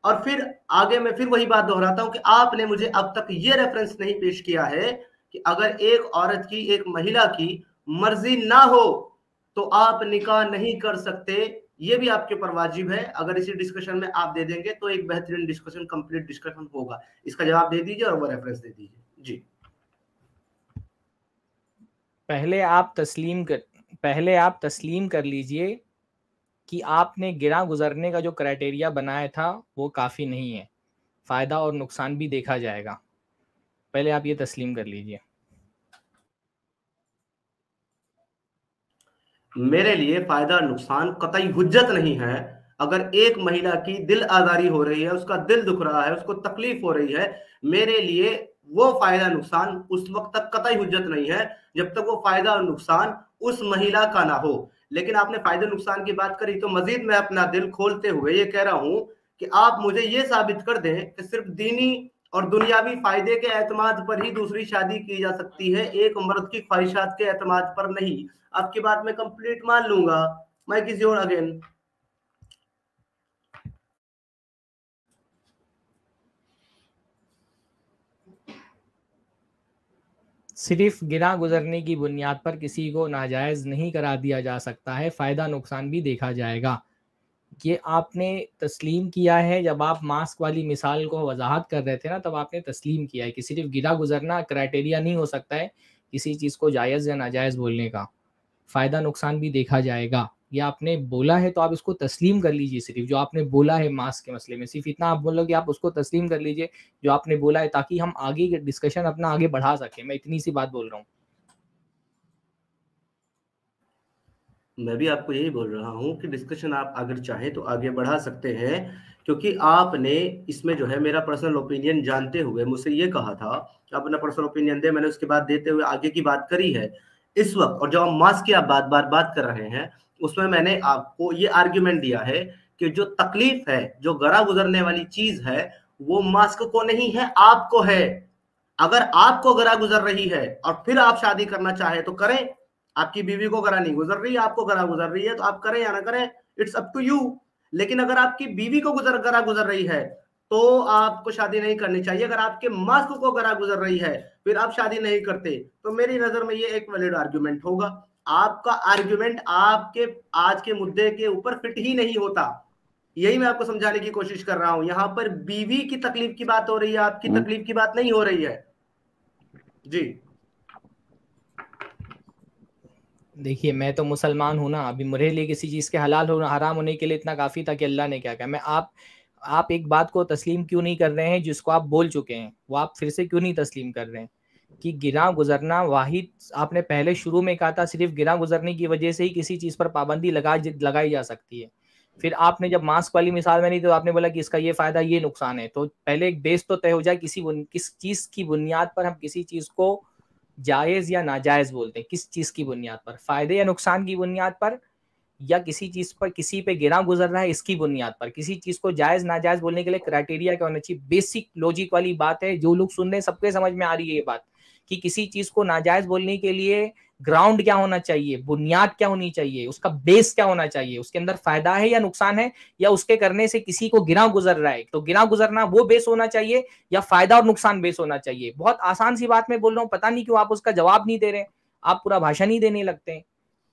और फिर आगे मैं फिर वही बात दोहराता हूँ कि आपने मुझे अब तक ये रेफरेंस नहीं पेश किया है कि अगर एक औरत की एक महिला की मर्ज़ी ना हो तो आप निकाह नहीं कर सकते। ये भी आपके ऊपर वाजिब है। अगर इसी डिस्कशन में आप दे देंगे तो एक बेहतरीन डिस्कशन कंप्लीट डिस्कशन होगा। इसका जवाब दे दीजिए और वो रेफरेंस दे दीजिए। जी। पहले आप तस्लीम कर, पहले आप तस्लीम कर लीजिए कि आपने गिरा गुजरने का जो क्राइटेरिया बनाया था, वो काफ़ी नहीं है। फ़ायदा और नुकसान भी देखा जाएगा। पहले आप ये तस्लीम कर लीजिए। मेरे लिए फ़ायदा नुकसान कतई हुज्जत नहीं है। अगर एक महिला की दिल आजारी हो रही है, उसका दिल दुख रहा है, उसको तकलीफ़ हो रही है, मेरे लिए वो फ़ायदा नुकसान उस वक्त तक कतई हुज्जत नहीं है। जब तक वो फ़ायदा और नुकसान उस महिला का ना हो। लेकिन आपने फ़ायदे नुकसान की बात करी तो मजीद मैं अपना दिल खोलते हुए ये कह रहा हूँ कि आप मुझे ये साबित कर दें कि सिर्फ़ दीनी और दुनियावी फ़ायदे के एतमाद पर ही दूसरी शादी की जा सकती है। एक मर्द की ख्वाहिशात के एतमाद पर नहीं। आपकी बात मैं कंप्लीट मान लूँगा। मैं किसी और अगेन सिर्फ़ गिरा गुजरने की बुनियाद पर किसी को नाजायज़ नहीं करा दिया जा सकता है, फ़ायदा नुकसान भी देखा जाएगा। ये आपने तस्लीम किया है, जब आप मास्क वाली मिसाल को वजाहत कर रहे थे ना, तब आपने तस्लीम किया है कि सिर्फ़ गिरा गुजरना क्राइटेरिया नहीं हो सकता है किसी चीज़ को जायज़ या नाजायज़ बोलने का। फ़ायदा नुकसान भी देखा जाएगा। ये आपने बोला है तो आप इसको तस्लीम कर लीजिए सिर्फ़। जो आपने बोला है मास्क के मसले में, सिर्फ़ इतना आप बोलो कि आप उसको तस्लीम कर लीजिए, जो आपने बोला है ताकि हम आगे डिस्कशन अपना आगे बढ़ा सके। मैं इतनी सी बात बोल रहा हूँ। मैं भी आपको यही बोल रहा हूँ कि डिस्कशन आप अगर चाहें तो आगे बढ़ा सकते हैं, क्योंकि आपने इसमें जो है मेरा पर्सनल ओपिनियन जानते हुए मुझसे ये कहा था कि आप अपना पर्सनल ओपिनियन दे, मैंने उसके बाद देते हुए आगे की बात करी है। इस वक्त, और जब हम मास्क की आप बात बार बात कर रहे हैं उसमें मैंने आपको ये आर्ग्यूमेंट दिया है कि जो तकलीफ़ है, जो गरा गुजरने वाली चीज़ है, वो मास्क को नहीं है, आपको है। अगर आपको गरा गुजर रही है और फिर आप शादी करना चाहे तो करें। आपकी बीवी को गरा नहीं गुजर रही, आपको गरा गुजर रही है तो आप करें या ना करें इट्स अप टू यू लेकिन अगर आपकी बीवी को गुजर, गरा गुजर रही है तो आपको शादी नहीं करनी चाहिए। अगर आपके मास्क को गरा गुजर रही है, फिर आप शादी नहीं करते तो मेरी नज़र में ये एक वैलिड आर्ग्यूमेंट होगा। आपका आर्ग्यूमेंट आपके आज के मुद्दे के ऊपर फिट ही नहीं होता। यही मैं आपको समझाने की कोशिश कर रहा हूँ। यहाँ पर बीवी की तकलीफ़ की बात हो रही है आपकी हम्म। तकलीफ़ की बात नहीं हो रही है। जी। देखिए मैं तो मुसलमान हूँ ना अभी मेरे लिए किसी चीज़ के हलाल होना हराम होने के लिए इतना काफ़ी था कि अल्लाह ने क्या कहा। मैं आप आप एक बात को तस्लीम क्यों नहीं कर रहे हैं जिसको आप बोल चुके हैं? वो आप फिर से क्यों नहीं तस्लीम कर रहे हैं? कि गिरा गुजरना वाहिद आपने पहले शुरू में कहा था, सिर्फ़ गिरा गुजरने की वजह से ही किसी चीज़ पर पाबंदी लगा लगाई जा सकती है। फिर आपने जब मास्क वाली मिसाल में नहीं तो आपने बोला कि इसका ये फ़ायदा, ये नुकसान है। तो पहले एक बेस तो तय हो जाए, किसी किस चीज़ की बुनियाद पर हम किसी चीज़ को जायज़ या नाजायज बोलते हैं, किस चीज़ की बुनियाद पर? फ़ायदे या नुकसान की बुनियाद पर या किसी चीज़ पर, किसी पे गिरा गुजर रहा है, इसकी बुनियाद पर? किसी चीज़ को जायज़, नाजायज बोलने के लिए क्राइटेरिया क्या होना चाहिए? बेसिक लॉजिक वाली बात है, जो लोग सुन रहे हैं, सबके समझ में आ रही है ये बात। कि किसी चीज़ को नाजायज बोलने के लिए ग्राउंड क्या होना चाहिए, बुनियाद क्या होनी चाहिए, उसका बेस क्या होना चाहिए, उसके अंदर फ़ायदा है या नुकसान है, या उसके करने से किसी को गिरा गुजर रहा है। तो गिरा गुजरना वो बेस होना चाहिए या फ़ायदा और नुकसान बेस होना चाहिए। बहुत आसान सी बात मैं बोल रहा हूँ, पता नहीं क्यों आप उसका जवाब नहीं दे रहे आप पूरा भाषण ही देने लगते हैं।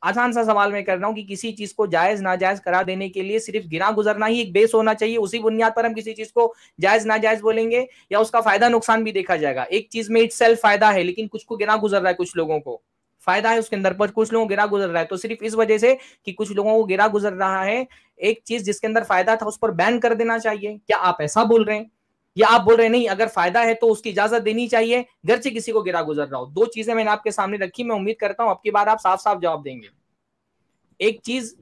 आसान सा सवाल मैं कर रहा हूँ कि किसी चीज़ को जायज़ नाजायज करा देने के लिए सिर्फ़ गिरा गुजरना ही एक बेस होना चाहिए, उसी बुनियाद पर हम किसी चीज़ को जायज़ नाजायज बोलेंगे या उसका फ़ायदा नुकसान भी देखा जाएगा। एक चीज़ में इट सेल्फ फ़ायदा है, लेकिन कुछ को गिरा गुजर रहा है कुछ लोगों को। फ़ायदा है उसके अंदर पर कुछ लोगों को गिरा गुजर रहा है तो सिर्फ़ इस वजह से कि कुछ लोगों को गिरा गुजर रहा है, एक चीज़ जिसके अंदर फ़ायदा था उस पर बैन कर देना चाहिए। क्या आप ऐसा बोल रहे हैं? या आप बोल रहे नहीं अगर फ़ायदा है तो उसकी इजाज़त देनी चाहिए घर से किसी को गिरा गुजर रहा हो। दो चीज़ें मैंने आपके सामने रखी मैं उम्मीद करता हूँ आपकी बार आप साफ़ साफ़ जवाब देंगे। एक चीज़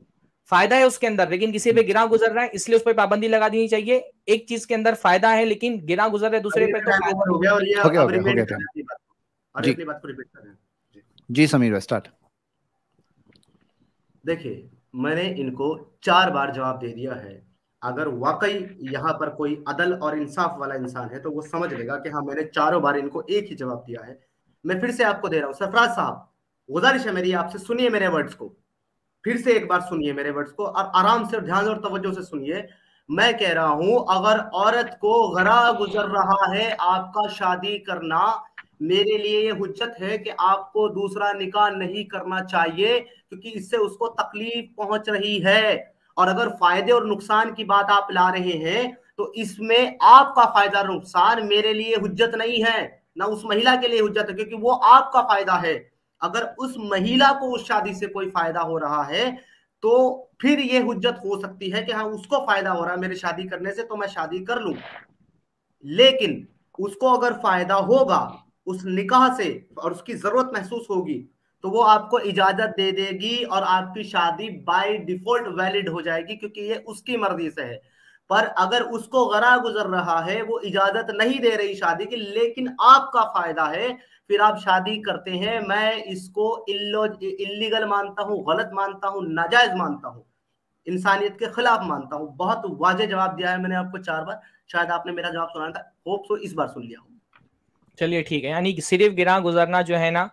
फ़ायदा है उसके अंदर लेकिन किसी पे गिरा गुजर रहा है इसलिए उस पर पाबंदी लगा देनी चाहिए। एक चीज़ के अंदर फ़ायदा है लेकिन गिरा गुजर रहा है दूसरे पे तो जी। समीर स्टार्ट देखिए मैंने इनको चार बार जवाब दे दिया है। अगर वाकई यहाँ पर कोई अदल और इंसाफ वाला इंसान है तो वो समझ लेगा कि हाँ मैंने चारों बार इनको एक ही जवाब दिया है। मैं फिर से आपको दे रहा हूँ, सरफराज साहब, गुजारिश है मेरी आपसे, सुनिए मेरे वर्ड्स को। फिर से एक बार सुनिए मेरे वर्ड्स को और आराम से ध्यान और तवज्जो से सुनिए। मैं कह रहा हूँ, अगर औरत को गरा गुजर रहा है, आपका शादी करना मेरे लिए ये हुज्जत है कि आपको दूसरा निकाह नहीं करना चाहिए, क्योंकि इससे उसको तकलीफ़ पहुँच रही है। और अगर फ़ायदे और नुकसान की बात आप ला रहे हैं तो इसमें आपका फ़ायदा नुकसान मेरे लिए हुज्जत नहीं है, ना उस महिला के लिए हुज्जत है, क्योंकि वो आपका फ़ायदा है। अगर उस महिला को उस शादी से कोई फ़ायदा हो रहा है तो फिर ये हुज्जत हो सकती है कि हाँ उसको फ़ायदा हो रहा है मेरे शादी करने से तो मैं शादी कर लू। लेकिन उसको अगर फ़ायदा होगा, उस निकाह से और उसकी ज़रूरत महसूस होगी तो वो आपको इजाज़त दे देगी और आपकी शादी बाय डिफ़ॉल्ट वैलिड हो जाएगी क्योंकि ये उसकी मर्ज़ी से है। पर अगर उसको गरा गुजर रहा है, वो इजाज़त नहीं दे रही शादी की, लेकिन आपका फ़ायदा है। फिर आप शादी करते हैं, मैं इसको इल्लो इलीगल मानता हूँ, गलत मानता हूँ, नाजायज मानता हूँ, इंसानियत के खिलाफ मानता हूँ। बहुत वाजे जवाब दिया है मैंने आपको चार बार। शायद आपने मेरा जवाब सुना था। होप सो इस बार सुन लिया चलिए ठीक है, यानी सिर्फ़ गिरा गुजरना जो है ना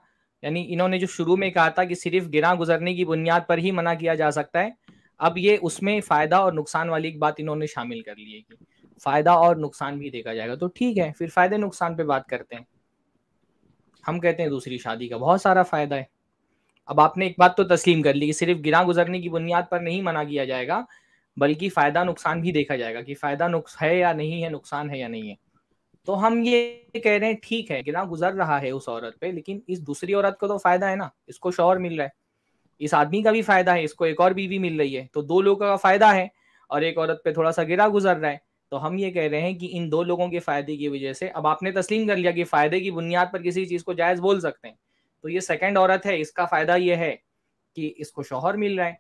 यानी इन्होंने जो शुरू में कहा था कि सिर्फ़ गिरा गुजरने की बुनियाद पर ही मना किया जा सकता है, अब ये उसमें फ़ायदा और नुकसान वाली एक बात इन्होंने शामिल कर ली है कि फ़ायदा और नुकसान भी देखा जाएगा। तो ठीक है, फिर फ़ायदे नुकसान पे बात करते हैं। हम कहते हैं दूसरी शादी का बहुत सारा फ़ायदा है। अब आपने एक बात तो तस्लीम कर ली कि सिर्फ़ गिरा गुजरने की बुनियाद पर नहीं मना किया जाएगा, बल्कि फ़ायदा नुकसान भी देखा जाएगा कि फ़ायदा नुक्स है या नहीं है, नुकसान है या नहीं है। तो हम ये कह रहे हैं, ठीक है गिरा गुजर रहा है उस औरत पे, लेकिन इस दूसरी औरत को तो फ़ायदा है ना, इसको शौहर मिल रहा है। इस आदमी का भी फ़ायदा है, इसको एक और बीवी मिल रही है तो दो लोगों का फ़ायदा है, और एक औरत पे थोड़ा सा गिरा गुजर रहा है। तो हम ये कह रहे हैं कि इन दो लोगों के फ़ायदे की वजह से, अब आपने तस्लीम कर लिया कि फ़ायदे की बुनियाद पर किसी चीज़ को जायज़ बोल सकते हैं। तो ये सेकेंड औरत है, इसका फ़ायदा ये है कि इसको शोहर मिल रहा है।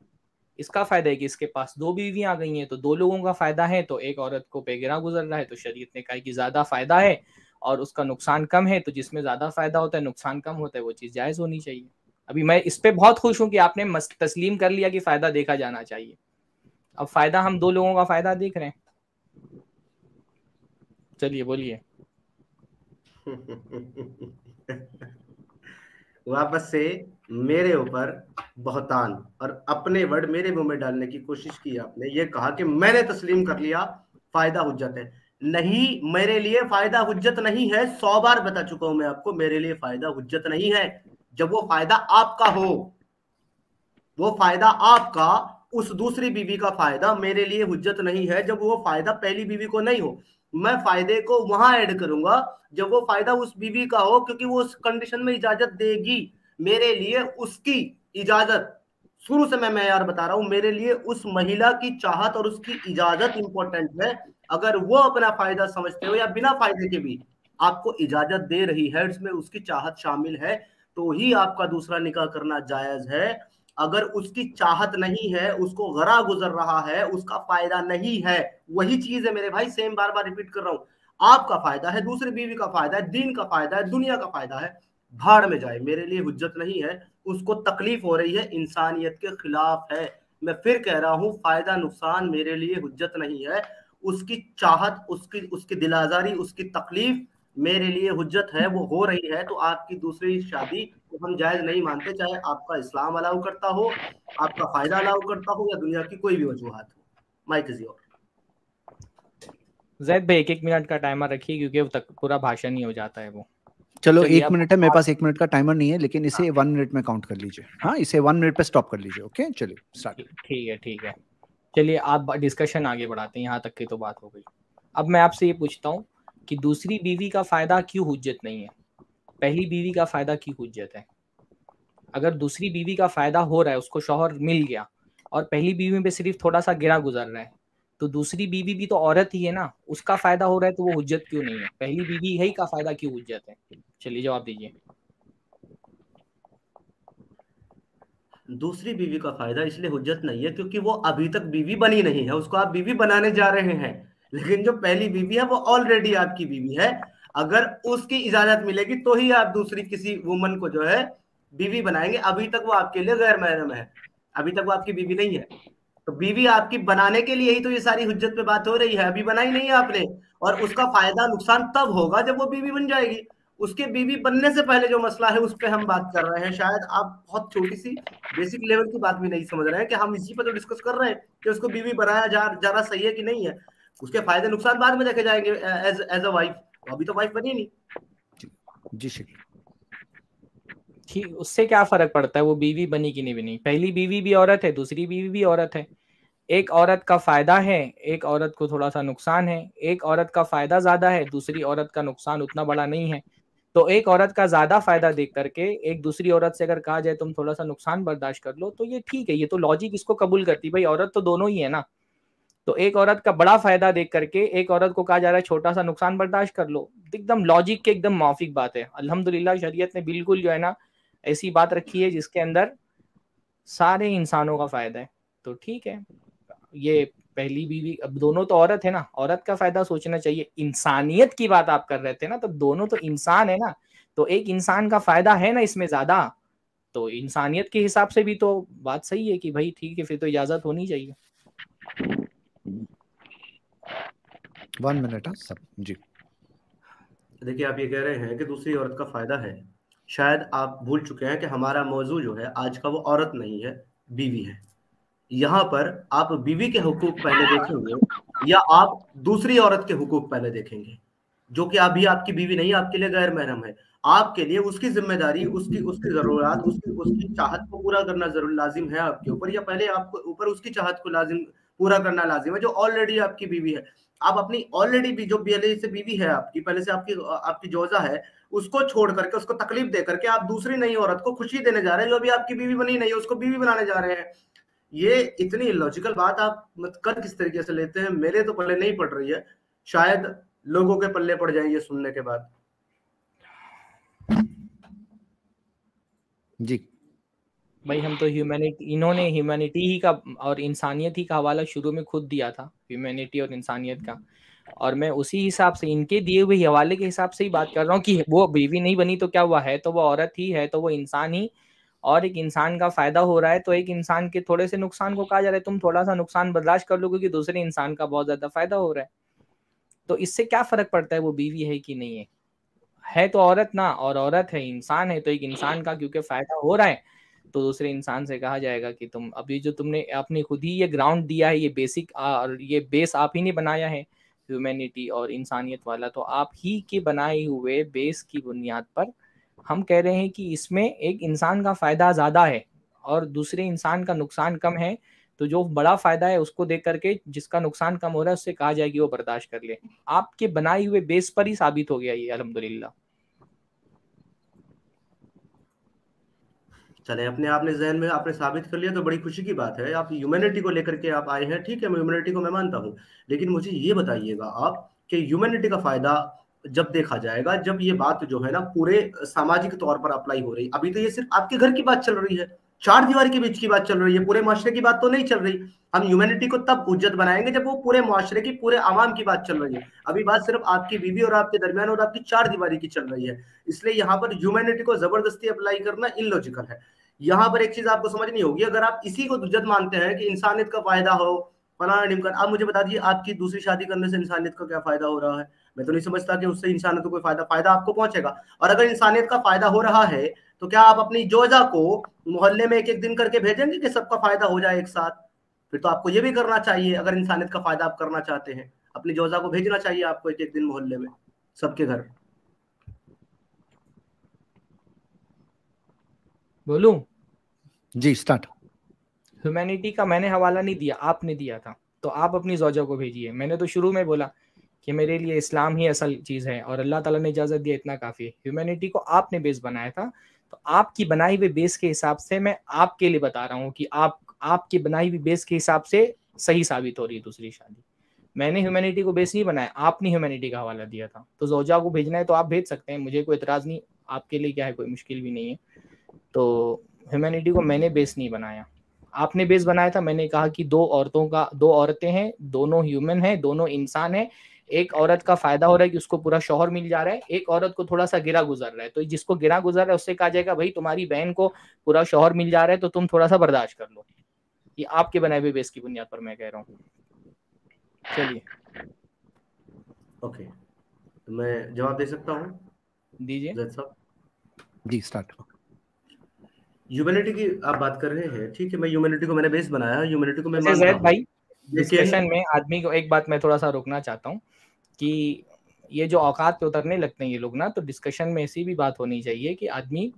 इसका फ़ायदा है कि इसके पास दो बीवी आ गई हैं तो दो लोगों का फ़ायदा है तो एक औरत को बेगिरा गुजर रहा है तो शरीयत ने कहा कि ज़्यादा फ़ायदा है और उसका नुकसान कम है तो जिसमें ज़्यादा फ़ायदा होता है, नुकसान कम होता है, वो चीज़ जायज़ होनी चाहिए। अभी मैं इस पर बहुत खुश हूँ कि आपने तस्लीम कर लिया कि फ़ायदा देखा जाना चाहिए। अब फ़ायदा, हम दो लोगों का फ़ायदा देख रहे हैं। चलिए, बोलिए। वापस से मेरे ऊपर बहुतान और अपने वर्ड मेरे मुँह में डालने की कोशिश की आपने। ये कहा कि मैंने तस्लीम कर लिया, फ़ायदा हुज्जत है। नहीं, मेरे लिए फ़ायदा हुज्जत नहीं है, सौ बार बता चुका हूँ मैं आपको, मेरे लिए फ़ायदा हुज्जत नहीं है। जब वो फ़ायदा आपका हो, वो फ़ायदा आपका, उस दूसरी बीवी का फ़ायदा मेरे लिए हुज्जत नहीं है। जब वो फ़ायदा पहली बीवी को नहीं हो, मैं फ़ायदे को वहाँ ऐड करूँगा, जब वो फ़ायदा उस बीवी का हो, क्योंकि वो उस कंडीशन में इजाज़त देगी। मेरे लिए उसकी इजाज़त। शुरू से मैं मैं यार बता रहा हूँ, मेरे लिए उस महिला की चाहत और उसकी इजाज़त इंपॉर्टेंट है। अगर वो अपना फ़ायदा समझते हो या बिना फ़ायदे के भी आपको इजाज़त दे रही है, इसमें उसकी चाहत शामिल है तो ही आपका दूसरा निकाह करना जायज़ है। अगर उसकी चाहत नहीं है, उसको गरा गुजर रहा है, उसका फ़ायदा नहीं है, वही चीज़ है मेरे भाई सेम बार बार रिपीट कर रहा हूँ। आपका फ़ायदा है, दूसरी बीवी का फ़ायदा है, दिन का फ़ायदा है, दुनिया का फ़ायदा है। भाड़ में जाए, मेरे लिए हुज्जत नहीं है, उसको तकलीफ़ हो रही है, इंसानियत के खिलाफ है। मैं फिर कह रहा हूँ, फ़ायदा नुकसान मेरे लिए हुज्जत नहीं है। उसकी चाहत, उसकी उसकी दिलाजारी, उसकी तकलीफ़ मेरे लिए हुज्जत है, वो हो रही है तो आपकी दूसरी शादी को हम जायज़ नहीं मानते, चाहे आपका इस्लाम अलाउ करता हो, आपका फ़ायदा अलाउ करता हो, या दुनिया की कोई भी वजूहत हो। माइक इज़ जैद भाई एक एक मिनट का टाइमर रखिए, क्योंकि तक पूरा भाषण ही हो जाता है वो। चलो एक मिनट है मेरे पास एक मिनट का टाइमर नहीं है लेकिन इसे वन मिनट में काउंट कर लीजिए। हाँ इसे वन मिनट पे स्टॉप कर लीजिए ओके चलिए स्टार्ट ठीक है ठीक है। चलिए आप डिस्कशन आगे बढ़ाते हैं यहाँ तक की तो बात हो गई। अब मैं आपसे ये पूछता हूँ कि दूसरी बीवी का फ़ायदा क्यों हुज्जत नहीं है? पहली बीवी का फ़ायदा क्यों हुज्जत है? अगर दूसरी बीवी का फ़ायदा हो रहा है उसको शोहर मिल गया और पहली बीवी में सिर्फ़ थोड़ा सा गिरा गुजर रहा है तो दूसरी बीवी भी तो औरत ही है ना, उसका फ़ायदा हो रहा है तो वो हुज्जत क्यों नहीं है? पहली बीवी ही का फ़ायदा क्यों हुज्जत है? चलिए जवाब दीजिए। दूसरी बीवी का फ़ायदा इसलिए हुज्जत नहीं है क्योंकि वो अभी तक बीवी बनी नहीं है, उसको आप बीवी बनाने जा रहे हैं। लेकिन जो पहली बीवी है, वो ऑलरेडी आपकी बीवी है। अगर उसकी इजाज़त मिलेगी तो ही आप दूसरी किसी वुमन को जो है, बीवी बनाएँगे। अभी तक वो आपके लिए गैर महरम है। अभी तक वो आपकी बीवी नहीं है। तो बीवी आपकी बनाने के लिए ही तो ये सारी हुज्जत पे बात हो रही है, अभी बनाई नहीं है आपने, और उसका फ़ायदा नुकसान तब होगा जब वो बीवी बन जाएगी। उसके बीवी बनने से पहले जो मसला है उस पर हम बात कर रहे हैं, शायद आप बहुत छोटी सी बेसिक लेवल की बात भी नहीं समझ रहे हैं कि हम इसी पर तो डिस्कस कर रहे हैं कि उसको बीवी बनाया जा जा रहा सही है कि नहीं है। उसके फ़ायदे नुकसान बाद में देखे जाएँगे एज एज अ वाइफ अभी तो वाइफ बनी नहीं। जी शुक्रिया ठीक उससे क्या फ़र्क पड़ता है? वो बीवी बनी कि नहीं बनी? पहली बीवी भी औरत है, दूसरी बीवी भी औरत है। एक औरत का फ़ायदा है, एक औरत को थोड़ा सा नुकसान है। एक औरत का फ़ायदा ज़्यादा है, दूसरी औरत का नुकसान उतना बड़ा नहीं है। तो एक औरत का ज़्यादा फ़ायदा देख करके एक दूसरी औरत से अगर कहा जाए तुम थोड़ा सा नुकसान बर्दाश्त कर लो तो ये ठीक है, ये तो लॉजिक इसको कबूल करती भाई औरत तो दोनों ही है ना। तो एक औरत का बड़ा फ़ायदा देख करके एक औरत को कहा जा रहा है छोटा सा नुकसान बर्दाश्त कर लो। एकदम लॉजिक के एकदम माफिक बात है। अल्हम्दुलिल्लाह, शरीयत ने बिल्कुल जो है ना ऐसी बात रखी है जिसके अंदर सारे इंसानों का फ़ायदा है। तो ठीक है ये पहली बीवी अब दोनों तो औरत है ना औरत का फ़ायदा सोचना चाहिए। इंसानियत की बात आप कर रहे थे ना तो दोनों तो इंसान है ना तो एक इंसान का फ़ायदा है ना इसमें ज़्यादा तो इंसानियत के हिसाब से भी तो बात सही है कि भाई ठीक है फिर तो इजाज़त होनी चाहिए। वन मिनट हाँ, सब जी। देखिए आप ये कह रहे हैं कि दूसरी औरत का फ़ायदा है। शायद आप भूल चुके हैं कि हमारा मौजू जो है, आज का वो औरत नहीं है, बीवी है। यहाँ पर आप बीवी के हुकूक पहले देखेंगे या आप दूसरी औरत के हुकूक पहले देखेंगे, जो कि अभी आपकी बीवी नहीं, आपके लिए गैर महरम है। आपके लिए उसकी ज़िम्मेदारी, उसकी उसकी ज़रूरत, उसकी उसकी चाहत को पूरा करना ज़रूर लाजिम है आपके ऊपर, या पहले आपको ऊपर उसकी चाहत को लाजिम पूरा करना लाजिम है, जो ऑलरेडी आपकी बीवी है। आप अपनी ऑलरेडी भी, जो पहले से बीवी है आपकी, पहले से आपकी आपकी जोजा है, उसको छोड़ करके, उसको तकलीफ़ दे करके आप दूसरी नई औरत को खुशी देने जा रहे हैं, जो अभी आपकी बीवी बनी नहीं है, उसको बीवी बनाने जा रहे हैं। ये इतनी लॉजिकल बात आप मत कर किस तरीके से लेते हैं, मेरे तो पल्ले नहीं पड़ रही है, शायद लोगों के पल्ले पड़ जाएँगे सुनने के बाद। जी। भाई हम तो ह्यूमैनिटी इन्होंने ह्यूमैनिटी ही का और इंसानियत ही का हवाला शुरू में खुद दिया था ह्यूमैनिटी और इंसानियत का। और मैं उसी हिसाब से, इनके दिए हुए हवाले के हिसाब से ही बात कर रहा हूँ कि वो बीवी नहीं बनी तो क्या हुआ? है तो वो औरत ही, है तो वो इंसान ही। और एक इंसान का फ़ायदा हो रहा है तो एक इंसान के थोड़े से नुकसान को कहा जा रहा है, तुम थोड़ा सा नुकसान बर्दाश्त कर लो क्योंकि दूसरे इंसान का बहुत ज़्यादा फ़ायदा हो रहा है। तो इससे क्या फ़र्क पड़ता है, वो बीवी है कि नहीं है? है तो औरत ना, और औरत है, इंसान है तो एक इंसान का क्योंकि फ़ायदा हो रहा है। तो दूसरे इंसान से कहा जाएगा कि तुम अभी जो तुमने अपनी खुद ही ये ग्राउंड दिया है, ये बेसिक और ये बेस आप ही ने बनाया है ह्यूमैनिटी और इंसानियत वाला तो आप ही के बनाए हुए बेस की बुनियाद पर हम कह रहे हैं कि इसमें एक इंसान का फ़ायदा ज़्यादा है और दूसरे इंसान का नुकसान कम है तो जो बड़ा फ़ायदा है उसको देख करके जिसका नुकसान कम हो रहा है, उससे कहा जाएगी वो बर्दाश्त कर ले। आपके बनाए हुए बेस पर ही साबित हो गया ये अलहमदुल्ला चले, अपने आपने जहन में आपने साबित कर लिया तो बड़ी खुशी की बात है। आप ह्यूमैनिटी को लेकर के आप आए हैं, ठीक है, मैं ह्यूमैनिटी को मैं मानता हूँ। लेकिन मुझे ये बताइएगा आप कि ह्यूमैनिटी का फ़ायदा जब देखा जाएगा, जब ये बात जो है ना, पूरे सामाजिक तौर पर अप्लाई हो रही अभी तो ये सिर्फ़ आपके घर की बात चल रही है। चार दीवार के बीच की बात चल रही है, पूरे माशरे की बात तो नहीं चल रही। हम ह्यूमैनिटी को तब उज्जत बनाएँगे जब वो पूरे माशरे की, पूरे आवाम की बात चल रही है। अभी बात सिर्फ़ आपकी बीवी और आपके दरमियान और आपकी चार दीवारी की चल रही है। इसलिए यहाँ पर ह्यूमैनिटी को ज़बरदस्ती अप्लाई करना इनलॉजिकल है। यहाँ पर एक चीज़ आपको समझनी होगी, अगर आप इसी को उज्जत मानते हैं कि इंसानियत का फ़ायदा हो, फलाना निमकर आप मुझे बता दीजिए आपकी दूसरी शादी करने से इंसानियत का क्या फ़ायदा हो रहा है? मैं तो नहीं समझता कि उससे इंसानियत को कोई फ़ायदा फ़ायदा आपको पहुंचेगा। और अगर इंसानियत का फ़ायदा हो रहा है तो क्या आप अपनी जोजा को मोहल्ले में एक एक दिन करके भेजेंगे कि सबका फ़ायदा हो जाए एक साथ? फिर तो आपको ये भी करना चाहिए, अगर इंसानियत का फ़ायदा आप करना चाहते हैं, अपनी जोजा को भेजना चाहिए आपको एक एक दिन मोहल्ले में, सबके घर। बोलू? जी स्टार्ट ह्यूमैनिटी का मैंने हवाला नहीं दिया आपने दिया था। तो आप अपनी जोजा को भेजिए। मैंने तो शुरू में बोला कि मेरे लिए इस्लाम ही असल चीज़ है और अल्लाह ताला ने इजाज़त दिया इतना काफ़ी है। ह्यूमैनिटी को आपने बेस बनाया था। तो आपकी बनाई हुई बेस के हिसाब से मैं आपके लिए बता रहा हूँ कि आप आपकी बनाई हुई बेस के हिसाब से सही साबित हो रही है दूसरी शादी। मैंने ह्यूमैनिटी को बेस नहीं बनाया आपने ह्यूमैनिटी का हवाला दिया था। तो जोजा को भेजना है तो आप भेज सकते हैं मुझे कोई इतराज़ नहीं आपके लिए क्या है कोई मुश्किल भी नहीं है। तो ह्यूमैनिटी को मैंने बेस नहीं बनाया। आपने बेस बनाया था मैंने कहा कि दो औरतों का दो औरतें हैं दोनों ह्यूमन हैं दोनों इंसान हैं। एक औरत का फ़ायदा हो रहा है कि उसको पूरा शोहर मिल जा रहा है एक औरत को थोड़ा सा गिरा गुजर रहा है। तो जिसको गिरा गुजर रहा है उससे कहा जाएगा भाई तुम्हारी बहन को पूरा शोहर मिल जा रहा है तो तुम थोड़ा सा बर्दाश्त कर लो। ये आपके बनाए हुए बेस की बुनियाद पर मैं कह रहा हूँ। चलिए। ओके तो मैं जवाब दे सकता हूँ? दीजिए। जी स्टार्ट ह्यूमैनिटी की आप बात कर रहे हैं ठीक है मैं ह्यूमैनिटी को मैंने बेस बनाया ह्यूमैनिटी को मैं मानता हूँ। भाई डिस्कशन में आदमी को एक बात मैं थोड़ा सा रोकना चाहता हूँ कि ये जो औकात पे उतरने लगते हैं ये लोग ना तो डिस्कशन में ऐसी भी बात होनी चाहिए कि आदमी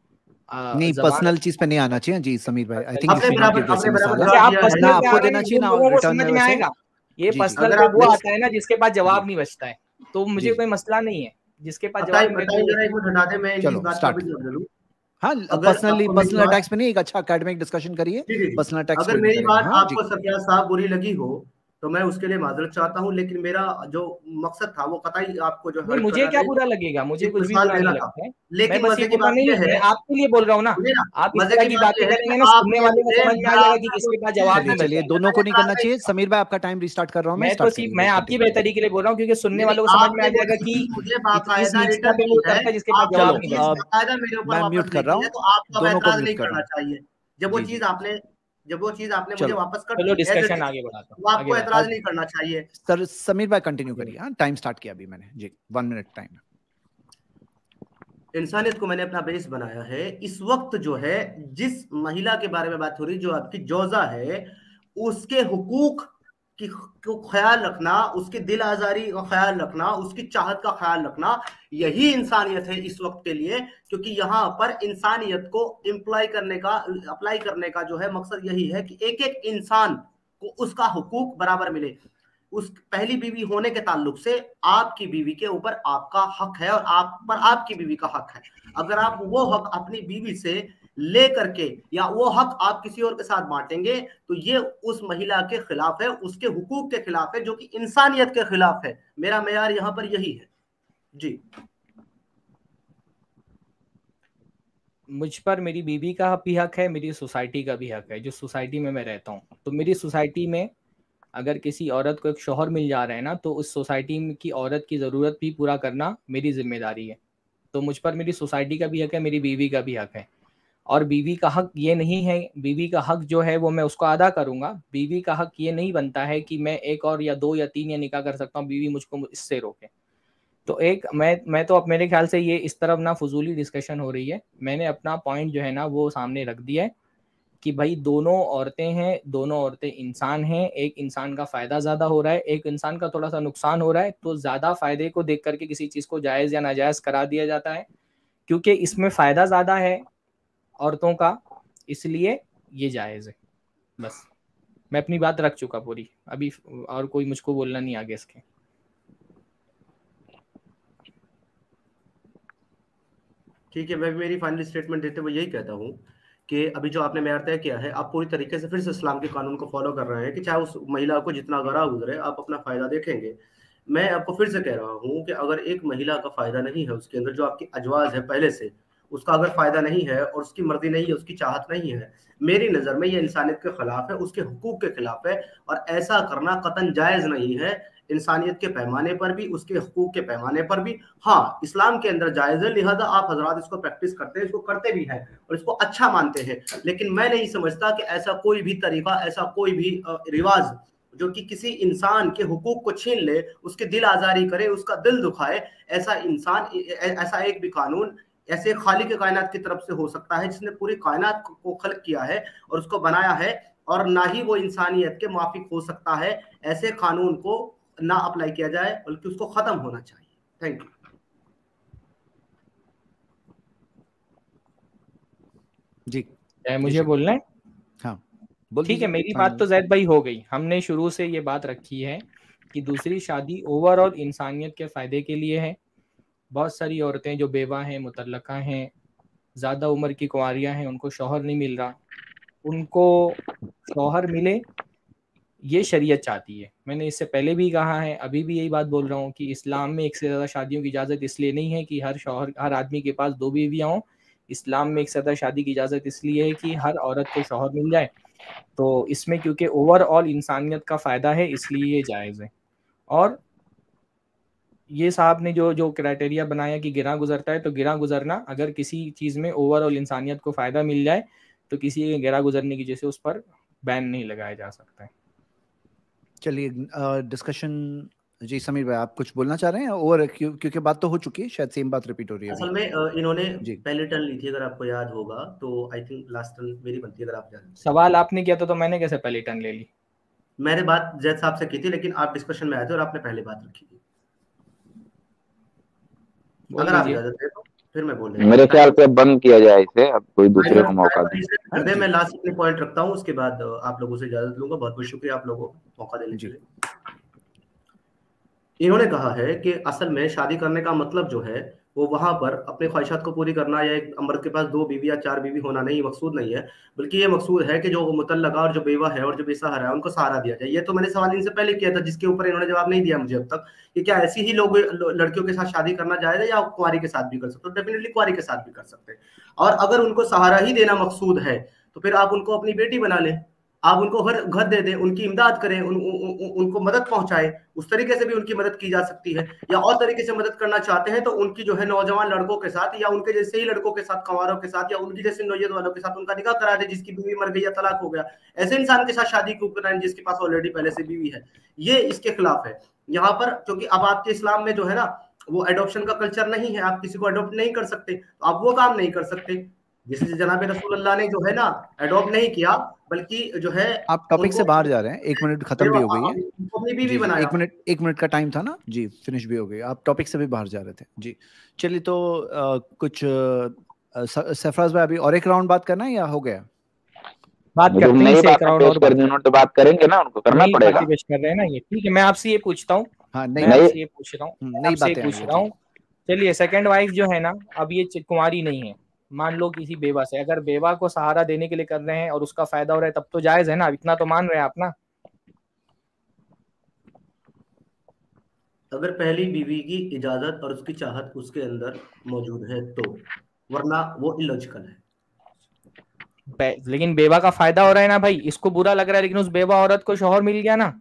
नहीं पर्सनल चीज़ पे नहीं आना चाहिए। जी समीर भाई आई थिंक आप आपको देना चाहिए ना रिटर्न में आएगा। ये पर्सनल वो आता है ना जिसके पास जवाब नहीं बचता है तो मुझे कोई मसला नहीं है जिसके पास जवाब चलो स्टार्ट हाँ पर्सनली पर्सनल अटैक्स पे नहीं एक अच्छा एकेडमिक डिस्कशन करिए पर्सनल अटैक्स अगर मेरी बात हाँ, आपको सत्या साहब बुरी लगी हो तो मैं उसके लिए माजरत चाहता हूँ लेकिन मेरा जो मकसद था वो कतई आपको जो है मुझे क्या बुरा लगेगा? मुझे कुछ भी बुरा नहीं लगता है। लेकिन मज़े की बात नहीं है आपके लिए बोल रहा हूँ ना। आप मज़े की बातें करेंगे ना सुनने वाले को समझ में आ जाएगा कि किसके पास जवाब नहीं चलिए दोनों को नहीं करना चाहिए। समीर भाई आपका टाइम रिस्टार्ट कर रहा हूँ मैं तो मैं आपकी बेहतरी के लिए बोल रहा हूँ क्योंकि सुनने वालों को समझ में आ जाएगा कि जिसके पास जवाब नहीं मैं म्यूट कर रहा हूँ। तो दोनों को म्यूट करना चाहिए। जब वो चीज़ आपने जब वो चीज़ आपने मुझे वापस कर चलो डिस्कशन आगे बढ़ाता हूँ आपको एतराज़ नहीं करना चाहिए। सर समीर भाई कंटिन्यू करिए। हाँ टाइम स्टार्ट किया अभी मैंने। जी 1 मिनट टाइम इंसानियत को मैंने अपना बेस बनाया है। इस वक्त जो है जिस महिला के बारे में बात हो रही जो आपकी जोजा है उसके हुकूक की को ख्याल रखना, उसकी दिल आजारी का ख्याल रखना, उसकी चाहत का ख्याल रखना, यही इंसानियत है इस वक्त के लिए, क्योंकि यहाँ पर इंसानियत को इम्प्लाई करने का अप्लाई करने का जो है मकसद यही है कि एक एक इंसान को उसका हुकूक बराबर मिले। उस पहली बीवी होने के ताल्लुक से आपकी बीवी के ऊपर आपका हक है और आप पर आपकी बीवी का हक है। अगर आप वो हक अपनी बीवी से ले करके या वो हक आप किसी और के साथ बांटेंगे तो ये उस महिला के खिलाफ है, उसके हुकूक के खिलाफ है, जो कि इंसानियत के खिलाफ है। मेरा मैार यहाँ पर यही है। जी। मुझ पर मेरी बीवी का भी हक है, मेरी सोसाइटी का भी हक है, जो सोसाइटी में मैं रहता हूँ। तो मेरी सोसाइटी में अगर किसी औरत को एक शोहर मिल जा रहा है ना तो उस सोसाइटी की औरत की ज़रूरत भी पूरा करना मेरी ज़िम्मेदारी है। तो मुझ पर मेरी सोसाइटी का भी हक है, मेरी बीवी का भी हक है। और बीवी का हक ये नहीं है, बीवी का हक जो है वो मैं उसको अदा करूँगा। बीवी का हक ये नहीं बनता है कि मैं एक और या दो या तीन या निकाह कर सकता हूँ, बीवी मुझको इससे रोके। तो एक, मैं मैं तो अब मेरे ख्याल से ये इस तरफ़ ना फजूली डिस्कशन हो रही है। मैंने अपना पॉइंट जो है ना वो सामने रख दिया है कि भाई दोनों औरतें हैं, दोनों औरतें इंसान हैं, एक इंसान का फ़ायदा ज़्यादा हो रहा है, एक इंसान का थोड़ा सा नुकसान हो रहा है तो ज़्यादा फ़ायदे को देख करके किसी चीज़ को जायज़ या नाजायज़ करा दिया जाता है, क्योंकि इसमें फ़ायदा ज़्यादा है औरतों का, इसलिए ये जायज़ है। बस। मैं अपनी बात रख चुका पूरी। अभी और कोई मुझको बोलना नहीं आगे इसके। ठीक है, मैं मेरी फाइनल स्टेटमेंट देते हुए यही कहता हूँ कि अभी जो आपने मैार तय किया है, आप पूरी तरीके से फिर से इस्लाम के कानून को फॉलो कर रहे हैं कि चाहे उस महिला को जितना गरा गुजरे, आप अपना फ़ायदा देखेंगे। मैं आपको फिर से कह रहा हूँ कि अगर एक महिला का फ़ायदा नहीं है उसके अंदर, जो आपकी अजवाज है पहले से उसका अगर फ़ायदा नहीं है और उसकी मर्ज़ी नहीं है, उसकी चाहत नहीं है, मेरी नज़र में ये इंसानियत के खिलाफ है, उसके हकूक के खिलाफ है और ऐसा करना कतन जायज़ नहीं है इंसानियत के पैमाने पर भी, उसके हकूक के पैमाने पर भी। हाँ इस्लाम के अंदर जायज़ है, लिहाजा आप हजरात इसको प्रैक्टिस करते हैं, इसको करते भी हैं और इसको अच्छा मानते हैं, लेकिन मैं नहीं समझता कि ऐसा कोई भी तरीका, ऐसा कोई भी रिवाज जो कि किसी इंसान के हकूक को छीन ले, उसके दिल आजारी करे, उसका दिल दुखाए, ऐसा इंसान ऐसा एक भी कानून ऐसे खाली के कायनात की तरफ़ से हो सकता है जिसने पूरी कायनात को खल किया है और उसको बनाया है और ना ही वो इंसानियत के माफिक हो सकता है ऐसे कानून को ना अप्लाई किया जाए बल्कि उसको खत्म होना चाहिए। थैंक यू जी। मुझे बोलना है? हाँ। ठीक है मेरी बात तो जैद भाई हो गई। हमने शुरू से ये बात रखी है कि दूसरी शादी ओवरऑल इंसानियत के फ़ायदे के लिए है। बहुत सारी औरतें जो बेवा हैं मुतलका हैं, ज़्यादा उम्र की कुंवरियाँ हैं, उनको शोहर नहीं मिल रहा। उनको शोहर मिले, ये शरीयत चाहती है। मैंने इससे पहले भी कहा है, अभी भी यही बात बोल रहा हूँ कि इस्लाम में एक से ज़्यादा शादियों की इजाज़त इसलिए नहीं है कि हर शोहर, हर आदमी के पास दो बीवियाँ हों। इस्लाम में एक से ज़्यादा शादी की इजाज़त इसलिए है कि हर औरत को शोहर मिल जाए। तो इसमें क्योंकि ओवरऑल इंसानियत का फ़ायदा है, इसलिए ये जायज़ है। और ये साहब ने जो जो क्राइटेरिया बनाया कि गिरा गुजरता है तो गिरा गुजरना अगर किसी चीज़ में ओवरऑल इंसानियत को फ़ायदा मिल जाए तो किसी के गिरा गुजरने की जैसे उस पर बैन नहीं लगाया जा सकता है। चलिए डिस्कशन जी समीर भाई आप कुछ बोलना चाह रहे हैं? और क्यों क्योंकि बात तो हो चुकी है शायद सेम बात रिपीट हो रही है। असल में इन्होंने पहले टर्न ली थी अगर आपको याद होगा तो आई थिंक लास्ट टर्न मेरी बनती है अगर आप जानते सवाल आपने किया था तो मैंने कैसे पहली टर्न ले ली? मैंने बात जैद साहब से की थी लेकिन आप डिस्कशन में आए थे और आपने पहले बात रखी थी। अगर आप इजाज़त दे तो फिर मैं बोल मेरे ख्याल से बंद किया जाए इसे अब कोई दूसरे को मौका दे। मैं लास्ट अपनी पॉइंट रखता हूँ उसके बाद आप लोगों से इजाज़त लूँगा। बहुत बहुत शुक्रिया आप लोगों को मौका देने के लिए। इन्होंने कहा है कि असल में शादी करने का मतलब जो है वो वहाँ पर अपने ख्वाहिशात को पूरी करना या एक अमृत के पास दो बीवी या चार बीवी होना नहीं मकसूद नहीं है। बल्कि ये मकसूद है कि जो मुतलका और जो बेवा है और जो बेसहारा है, उनको सहारा दिया जाए। ये तो मैंने सवाल इनसे पहले किया था, जिसके ऊपर इन्होंने जवाब नहीं दिया मुझे अब तक कि क्या ऐसी ही लोग, लड़कियों के साथ शादी करना जायज़ है या कुआरी के साथ भी कर सकते हो? डेफिनेटली कुआरी के साथ भी कर सकते हैं। और अगर उनको सहारा ही देना मकसूद है तो फिर आप उनको अपनी बेटी बना लें। आप उनको हर घर दे दें उनकी इमदाद करें उन, उन, उनको मदद पहुंचाएँ उस तरीके से भी उनकी मदद की जा सकती है। या और तरीके से मदद करना चाहते हैं तो उनकी जो है नौजवान लड़कों के साथ या उनके जैसे ही लड़कों के साथ कंवारों के साथ या उनकी जैसे नौजत वालों के साथ उनका निकाह करा दे जिसकी बीवी मर गई या तलाक हो गया। ऐसे इंसान के साथ शादी क्यों कराएँ जिसके पास ऑलरेडी पहले से बीवी है? ये इसके खिलाफ है। यहाँ पर क्योंकि अब आपके इस्लाम में जो है ना वो एडोप्शन का कल्चर नहीं है। आप किसी को अडोप्ट नहीं कर सकते तो आप वो काम नहीं कर सकते। जिसे जनाब रसूल अल्लाह ने जो है ना अडोप्ट नहीं किया बल्कि जो है आप टॉपिक से बाहर जा रहे हैं एक मिनट खत्म भी हो गई है। भी बनाया। एक मिनट एक मिनट का टाइम था ना? जी फिनिश भी हो गई। आप टॉपिक से भी बाहर जा रहे थे। जी चलिए तो आ, कुछ सफराज भाई अभी और एक राउंड बात करना है या हो गया? बात करते हैं एक राउंड और करनी उन्होंने तो बात करेंगे ना उनको करना पड़ेगा। पेश कर रहे हैं ना ये ठीक है मैं आपसे ये पूछता हूँ। हाँ नहीं मैं ये पूछ रहा हूँ हम्म, नहीं बात पूछ रहा हूँ। चलिए सेकंड वाइफ जो है ना अब ये कुमारी नहीं है। मान लो किसी बेवा से। अगर बेवा को सहारा देने के लिए कर रहे हैं और उसका फ़ायदा हो रहा है तब तो जायज़ है ना? इतना तो मान रहे हैं आप ना। अगर पहली बीवी की इजाज़त और उसकी चाहत उसके अंदर मौजूद है तो वरना वो इलॉजिकल है। लेकिन बेवा का फ़ायदा हो रहा है ना भाई? इसको बुरा लग रहा है लेकिन उस बेवा औरत को शोहर मिल गया ना।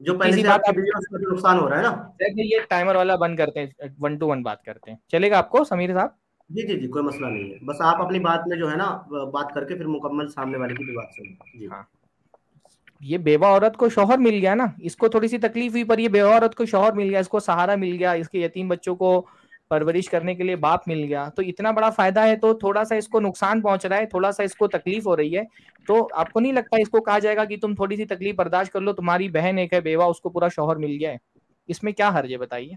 जो पहले से आपकी उसका नुकसान हो रहा है ना। ये टाइमर वाला बंद करते हैं वन टू वन बात करते हैं। चलेगा आपको समीर साहब? जी जी जी, कोई मसला नहीं है। बस आप अपनी बात में जो है ना बात करके फिर मुकम्मल सामने वाले की भी बात सुनो जी। हाँ। ये बेवा औरत को शोहर मिल गया ना, इसको थोड़ी सी तकलीफ़ हुई, पर ये बेवा औरत को शोहर मिल गया, इसको सहारा मिल गया, इसके यतीम बच्चों को परवरिश करने के लिए बाप मिल गया। तो इतना बड़ा फ़ायदा है तो थोड़ा सा इसको नुकसान पहुँच रहा है थोड़ा सा इसको तकलीफ़ हो रही है। तो आपको नहीं लगता इसको कहा जाएगा कि तुम थोड़ी सी तकलीफ़ बर्दाश्त कर लो, तुम्हारी बहन एक है, बेवा, उसको पूरा शोहर मिल गया है। इसमें क्या हर्ज है, बताइए।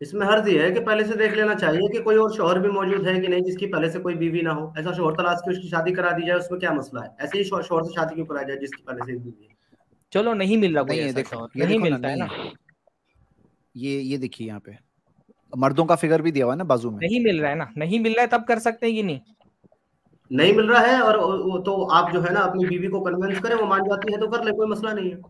इसमें हर्ज ये है कि पहले से देख लेना चाहिए कि कोई और शोहर भी मौजूद है कि नहीं जिसकी पहले से कोई बीवी ना हो। ऐसा शोहर तलाश के उसकी शादी करा दी जाए उसमें क्या मसला है? ऐसे ही शोहर से शादी क्यों कराई जाए जिसकी पहले से बीवी है? चलो नहीं मिल रहा नहीं, देखो नहीं मिलता है ना। ये ये देखिए यहाँ पे। मर्दों का फिगर भी दिया हुआ है ना बाजू में। नहीं मिल रहा है ना। नहीं मिल रहा है तब कर सकते हैं कि नहीं? नहीं मिल रहा है और तो आप जो है ना अपनी बीवी को कन्विंस करें वो मान जाती है तो कर ले कोई मसला नहीं है।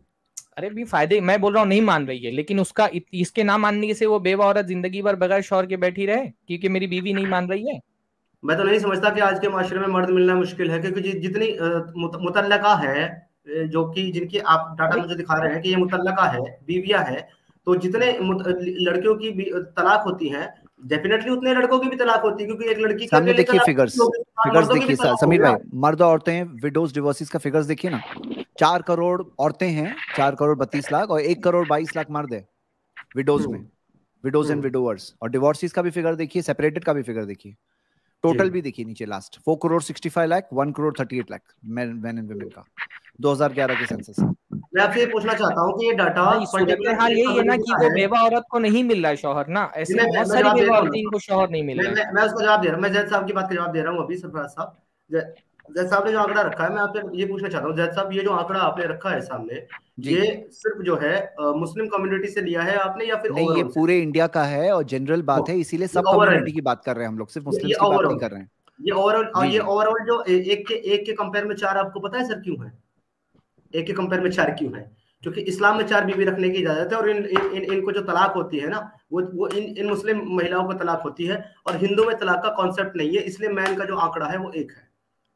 अरे भी फ़ायदे, मैं बोल रहा हूँ, नहीं मान रही है, लेकिन उसका इसके ना मानने से वो बेवा औरत ज़िंदगी भर बगैर शौर के बैठी रहे, क्योंकि मेरी बीवी नहीं मान रही है? मैं तो नहीं समझता कि आज के माशरे में मर्द मिलना मुश्किल है, क्योंकि जितनी मुतलका है जो कि, जिनकी आप डाटा मुझे दिखा रहे हैं कि ये मुतलका है, बीविया है तो जितने लड़कियों की तलाक होती है डेफिनेटली उतने लड़कों की भी तलाक होती है क्योंकि एक लड़की सामने देखिए फिगर्स फिगर्स देखिए समीर भाई मर्द औरतें विडोज डिवोर्सिस का फिगर्स देखिए ना। चार करोड़ औरतें हैं चार करोड़ बत्तीस लाख और एक करोड़ बाईस लाख मर्द है विडोज में। विडोज एंड विडोवर्स और डिवोर्सिस का भी फिगर देखिए सेपरेटेड का भी फिगर देखिए। टोटल भी देखिए नीचे last four crore sixty five lakh one crore thirty eight lakh man and women का। 2011 के सेंसस मैं आपसे ये पूछना चाहता हूँ कि ये डाटा हाल यही है ना कि वो बेवा औरत को नहीं मिल रहा है शौहर ना ऐसे बहुत सारी बेवा औरतें इनको शौहर नहीं मिल रहा है। मैं उसका जवाब दे रहा हूँ। मैं जैद साहब की बात का जवाब दे रहा हूँ अभी सरफराज साहब। जैद साहब ने जो आंकड़ा रखा है मैं आपसे ये पूछना चाहता हूँ। जैद साहब ये जो आंकड़ा आपने रखा है सामने ये सिर्फ़ जो है मुस्लिम कम्युनिटी से लिया है आपने या फिर नहीं ये पूरे इंडिया का है और जनरल बात है इसीलिए सब कम्युनिटी की बात कर रहे हैं हम लोग सिर्फ़ मुस्लिम की बात नहीं कर रहे हैं। ये ओवरऑल ये ओवरऑल जो एक के एक के कंपेयर में चार आपको पता है सर क्यों है? एक के कंपेयर में चार क्यों है? क्योंकि इस्लाम में चार बीवी रखने की इजाज़त है और इन, इन, इन इनको जो तलाक होती है ना वो वो इन इन मुस्लिम महिलाओं को तलाक होती है और हिंदू में तलाक का कॉन्सेप्ट नहीं है इसलिए मैन का जो आंकड़ा है वो एक है।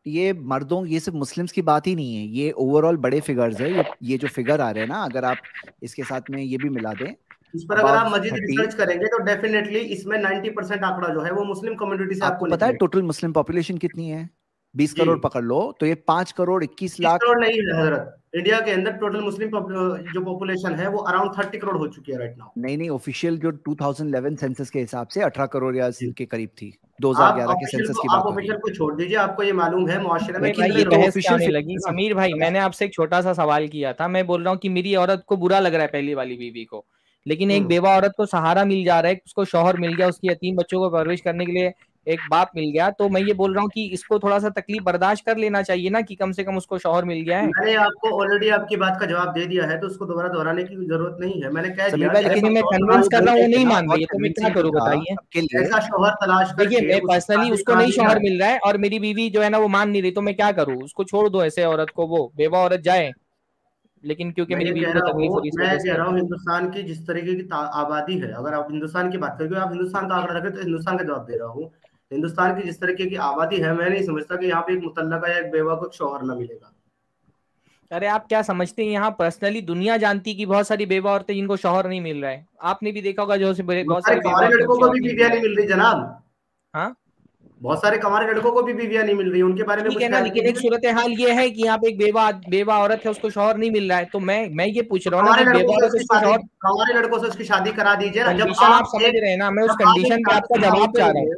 ये मर्दों ये सिर्फ़ मुस्लिम्स की बात ही नहीं है ये ओवरऑल बड़े फिगर्स है ये, ये जो फिगर आ रहे हैं ना अगर आप इसके साथ में ये भी मिला दें इस पर अगर आप मजीद रिसर्च करेंगे तो डेफिनेटली इसमें 90 परसेंट आंकड़ा जो है वो मुस्लिम कम्युनिटी से आपको पता है टोटल मुस्लिम पॉपुलेशन कितनी है? बीस करोड़ पकड़ लो तो ये पाँच करोड़ इक्कीस लाख करोड़ नहीं है हज़रत। इंडिया के अंदर टोटल मुस्लिम जो पॉपुलेशन है वो अराउंड थर्टी करोड़ हो चुकी है राइट नाउ नहीं नहीं ऑफिशियल जो 2011 सेंसस के हिसाब से 18 करोड़ या के करीब थी 2011 के सेंसस की बात ऑफिशियल को छोड़ दीजिए आपको ये मालूम है मुआशरे में ये लगी। समीर भाई मैंने आपसे एक छोटा सा सवाल किया था मैं बोल रहा हूँ कि मेरी औरत को बुरा लग रहा है पहली वाली बीवी को। लेकिन एक हम्म। बेवा औरत को सहारा मिल जा रहा है उसको शोहर मिल गया उसकी यतीम बच्चों को परवरिश करने के लिए एक बाप मिल गया तो मैं ये बोल रहा हूँ कि इसको थोड़ा सा तकलीफ़ बर्दाश्त कर लेना चाहिए ना कि कम से कम उसको शोहर मिल गया है। मैंने आपको ऑलरेडी आपकी बात का जवाब दे दिया है तो उसको दोबारा दोहराने की ज़रूरत नहीं है। मैंने कह दिया लेकिन मैं कन्विंस कर रहा हूँ नहीं मान रही है तो मैं क्या करूँ बताइए। ऐसा शौहर तलाश देखिए मैं पर्सनली उसको नहीं शौहर मिल रहा है और मेरी बीवी जो है ना वो मान नहीं रही तो मैं क्या करूँ? उसको छोड़ दो ऐसे औरत को वो बेवा औरत जाए। लेकिन क्योंकि मेरी बीवी को तकलीफ़ हो रही है मैं कह रहा हूँ हिंदुस्तान की जिस तरीके की आबादी है अगर आप हिंदुस्तान की बात करेंगे आप हिंदुस्तान का आंकड़ा रखें तो हिंदुस्तान का जवाब दे रहा हूँ। हिंदुस्तान की जिस तरीके की आबादी है मैं नहीं समझता कि यहाँ पे एक मुतल्ला या एक बेवा को शोहर न मिलेगा। अरे आप क्या समझते हैं? यहाँ पर्सनली दुनिया जानती कि बहुत सारी बेवा औरतें जिनको शोहर नहीं मिल रहा है। आपने भी देखा होगा जो बहुत सारे लड़कों को भी बीवियाँ नहीं मिल रही जनाब। हाँ? बहुत सारे कमारे लड़कों को भी बीवियाँ नहीं मिल रही उनके बारे में है ना लेकिन एक सूरत हाल ये है कि यहाँ पे एक बेवा बेवा औरत है उसको शोहर नहीं मिल रहा है। तो मैं मैं ये पूछ रहा हूँ कमारे लड़कों से उसकी शादी करा दीजिए ना। जब आप समझ रहे हैं ना मैं उस कंडीशन पे आपका जवाब चाह रहा हूँ।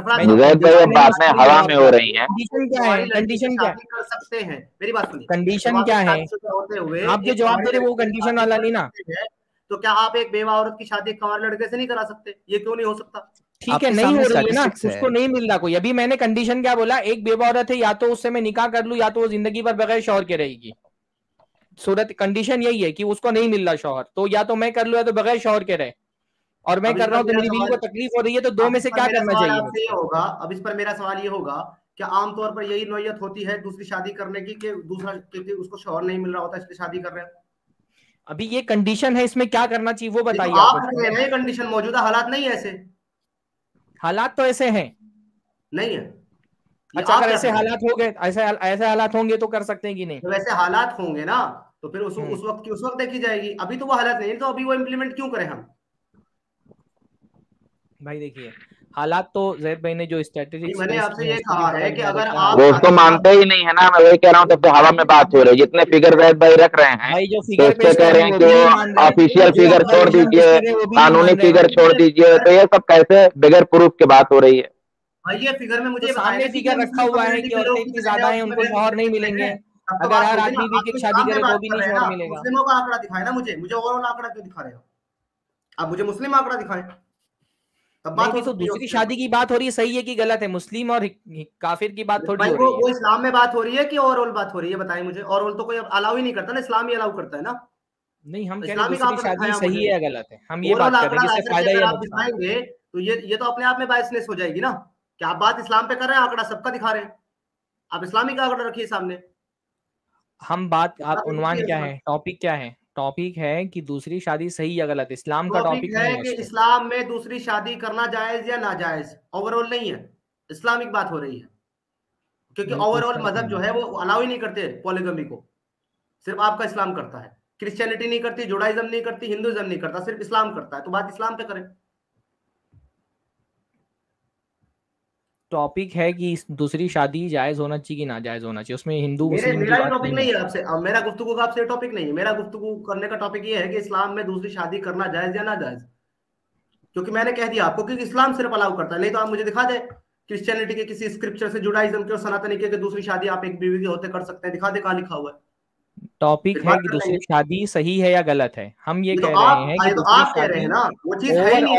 बातें हवा में हो रही हैं। कंडीशन क्या है? कर सकते हैं। मेरी बात सुनिए। कंडीशन क्या है? आप जो जवाब दे रहे वो कंडीशन वाला नहीं ना। तो क्या आप एक बेवा औरत की शादी कमार लड़के से नहीं करा सकते? ये क्यों नहीं हो सकता? ठीक है नहीं हो रही है ना उसको नहीं मिल रहा कोई। अभी मैंने कंडीशन क्या बोला? एक बेवा औरत है या तो उससे मैं निकाह कर लू या तो वो ज़िंदगी भर बगैर शौहर के रहेगी। सूरत कंडीशन यही है कि उसको नहीं मिल रहा शोहर। तो या तो मैं कर लू या तो बगैर शौहर के रहे। और मैं कर रहा हूँ तो मेरी बीवी को तकलीफ़ हो रही है तो दो में से क्या करना चाहिए? होगा अब इस पर मेरा सवाल ये होगा क्या आमतौर पर यही नोयत होती है दूसरी शादी करने की कि दूसरा क्योंकि उसको शोहर नहीं मिल रहा होता इसलिए शादी कर रहे हैं? अभी ये कंडीशन है इसमें क्या करना चाहिए वो बताइए आप कंडीशन मौजूदा हालात नहीं ऐसे। हालात तो ऐसे हैं। नहीं है। अच्छा अगर ऐसे हालात हो गए ऐसे ऐसे हालात होंगे तो कर सकते हैं कि नहीं? तो वैसे हालात होंगे ना तो फिर उस, हम्म। उस वक्त की उस वक्त देखी जाएगी। अभी तो वो हालात नहीं तो अभी वो इम्प्लीमेंट क्यों करें हम? भाई देखिए हालात तो जैद भाई ने जो स्ट्रेटेजी मैंने आपसे ये कहा है कि अगर आप वो तो मानते ही नहीं है ना मैं वही कह रहा हूँ तब हवा में बात हो रही है जितने फिगर जैद भाई रख रहे हैं भाई जो फिगर तो कह रहे हैं कि ऑफिशियल फिगर छोड़ दीजिए कानूनी फिगर छोड़ दीजिए तो ये सब कैसे बगैर प्रूफ की बात हो रही है? भाई ये फिगर में मुझे तो सामने फिगर रखा हुआ है कि औरतें इतनी ज़्यादा हैं उनको शोहर नहीं मिलेंगे। अगर हर आदमी भी की शादी करे तो भी नहीं शोहर मिलेगा। मुस्लिमों का आंकड़ा दिखाए ना मुझे मुझे ओवरऑल आंकड़ा क्यों दिखा रहे हो? आप मुझे मुस्लिम आंकड़ा दिखाएँ। तब बात तो दूसरी शादी की बात हो रही है सही है कि गलत है? मुस्लिम और काफिर की बात थोड़ी हो रही है। वो इस्लाम में बात हो रही है कि ओवरऑल बात हो रही है बताएँ मुझे। ओवरऑल तो कोई अलाउ ही नहीं करता ना इस्लाम ही अलाउ करता है ना। नहीं हम कह रहे हैं शादी सही है या गलत है? हम ये बात कर रहे हैं फ़ायदा ये तो ये ये तो अपने आप में बायसनेस हो जाएगी ना। क्या आप बात इस्लाम पे कर रहे हैं आंकड़ा सबका दिखा रहे हैं। आप इस्लामी का आंकड़ा रखिए सामने। हम बात आप उन्वान क्या है? टॉपिक क्या है? टॉपिक है कि दूसरी शादी सही या गलत? इस्लाम का टॉपिक है कि इस्लाम में दूसरी शादी करना जायज़ या नाजायज? ओवरऑल नहीं है। इस्लामिक बात हो रही है। क्योंकि ओवरऑल मज़हब जो है वो अलाउ ही नहीं करते पॉलीगमी को। सिर्फ़ आपका इस्लाम करता है। क्रिश्चियनिटी नहीं करती जुडाइज्म नहीं करती हिंदुइज्म नहीं करता सिर्फ़ इस्लाम करता है। तो बात इस्लाम पे करें। टॉपिक है कि दूसरी शादी जायज़ होना चाहिए कि ना जायज़ होना चाहिए? उसमें हिंदू मेरे, मेरा टॉपिक नहीं है। आपसे। मेरा गुफ्तगू का आपसे टॉपिक नहीं है। मेरा गुफ्तगू करने का टॉपिक ये है कि इस्लाम में दूसरी शादी करना जायज़ या ना जायज़? क्योंकि मैंने कह दिया आपको क्योंकि इस्लाम सिर्फ़ अलाउ करता है। नहीं तो आप मुझे दिखा दे क्रिश्चियनिटी के किसी स्क्रिप्चर से जुडाइज्म के और सनातनी के दूसरी शादी आप एक बीवी के होते कर सकते हैं। दिखा दे कहा लिखा हुआ है। टॉपिक है कि दूसरी शादी सही है या गलत है? हम ये तो कह रहे हैं कि तो आप कह रहे हैं ना वो चीज़ है नहीं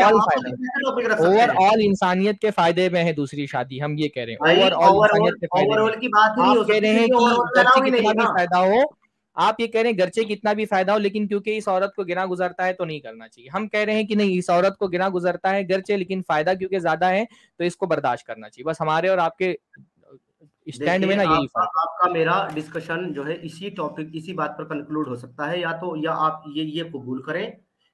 ओवरऑल इंसानियत के फ़ायदे में है दूसरी शादी हम ये कह रहे हैं। ओवरऑल इंसानियत के फ़ायदे की बात आप कह रहे हैं कि कितना भी फ़ायदा हो आप ये कह रहे हैं से कितना भी फ़ायदा हो लेकिन क्योंकि इस औरत को गिना गुजरता है तो नहीं करना चाहिए। हम कह रहे हैं कि नहीं इस औरत को गिना गुजरता है से लेकिन फ़ायदा क्योंकि ज़्यादा है तो इसको बर्दाश्त करना चाहिए। बस हमारे और आपके स्टैंड में ना यही आपका, आपका मेरा डिस्कशन जो है इसी टॉपिक इसी बात पर कंक्लूड हो सकता है या तो या आप ये ये कबूल करें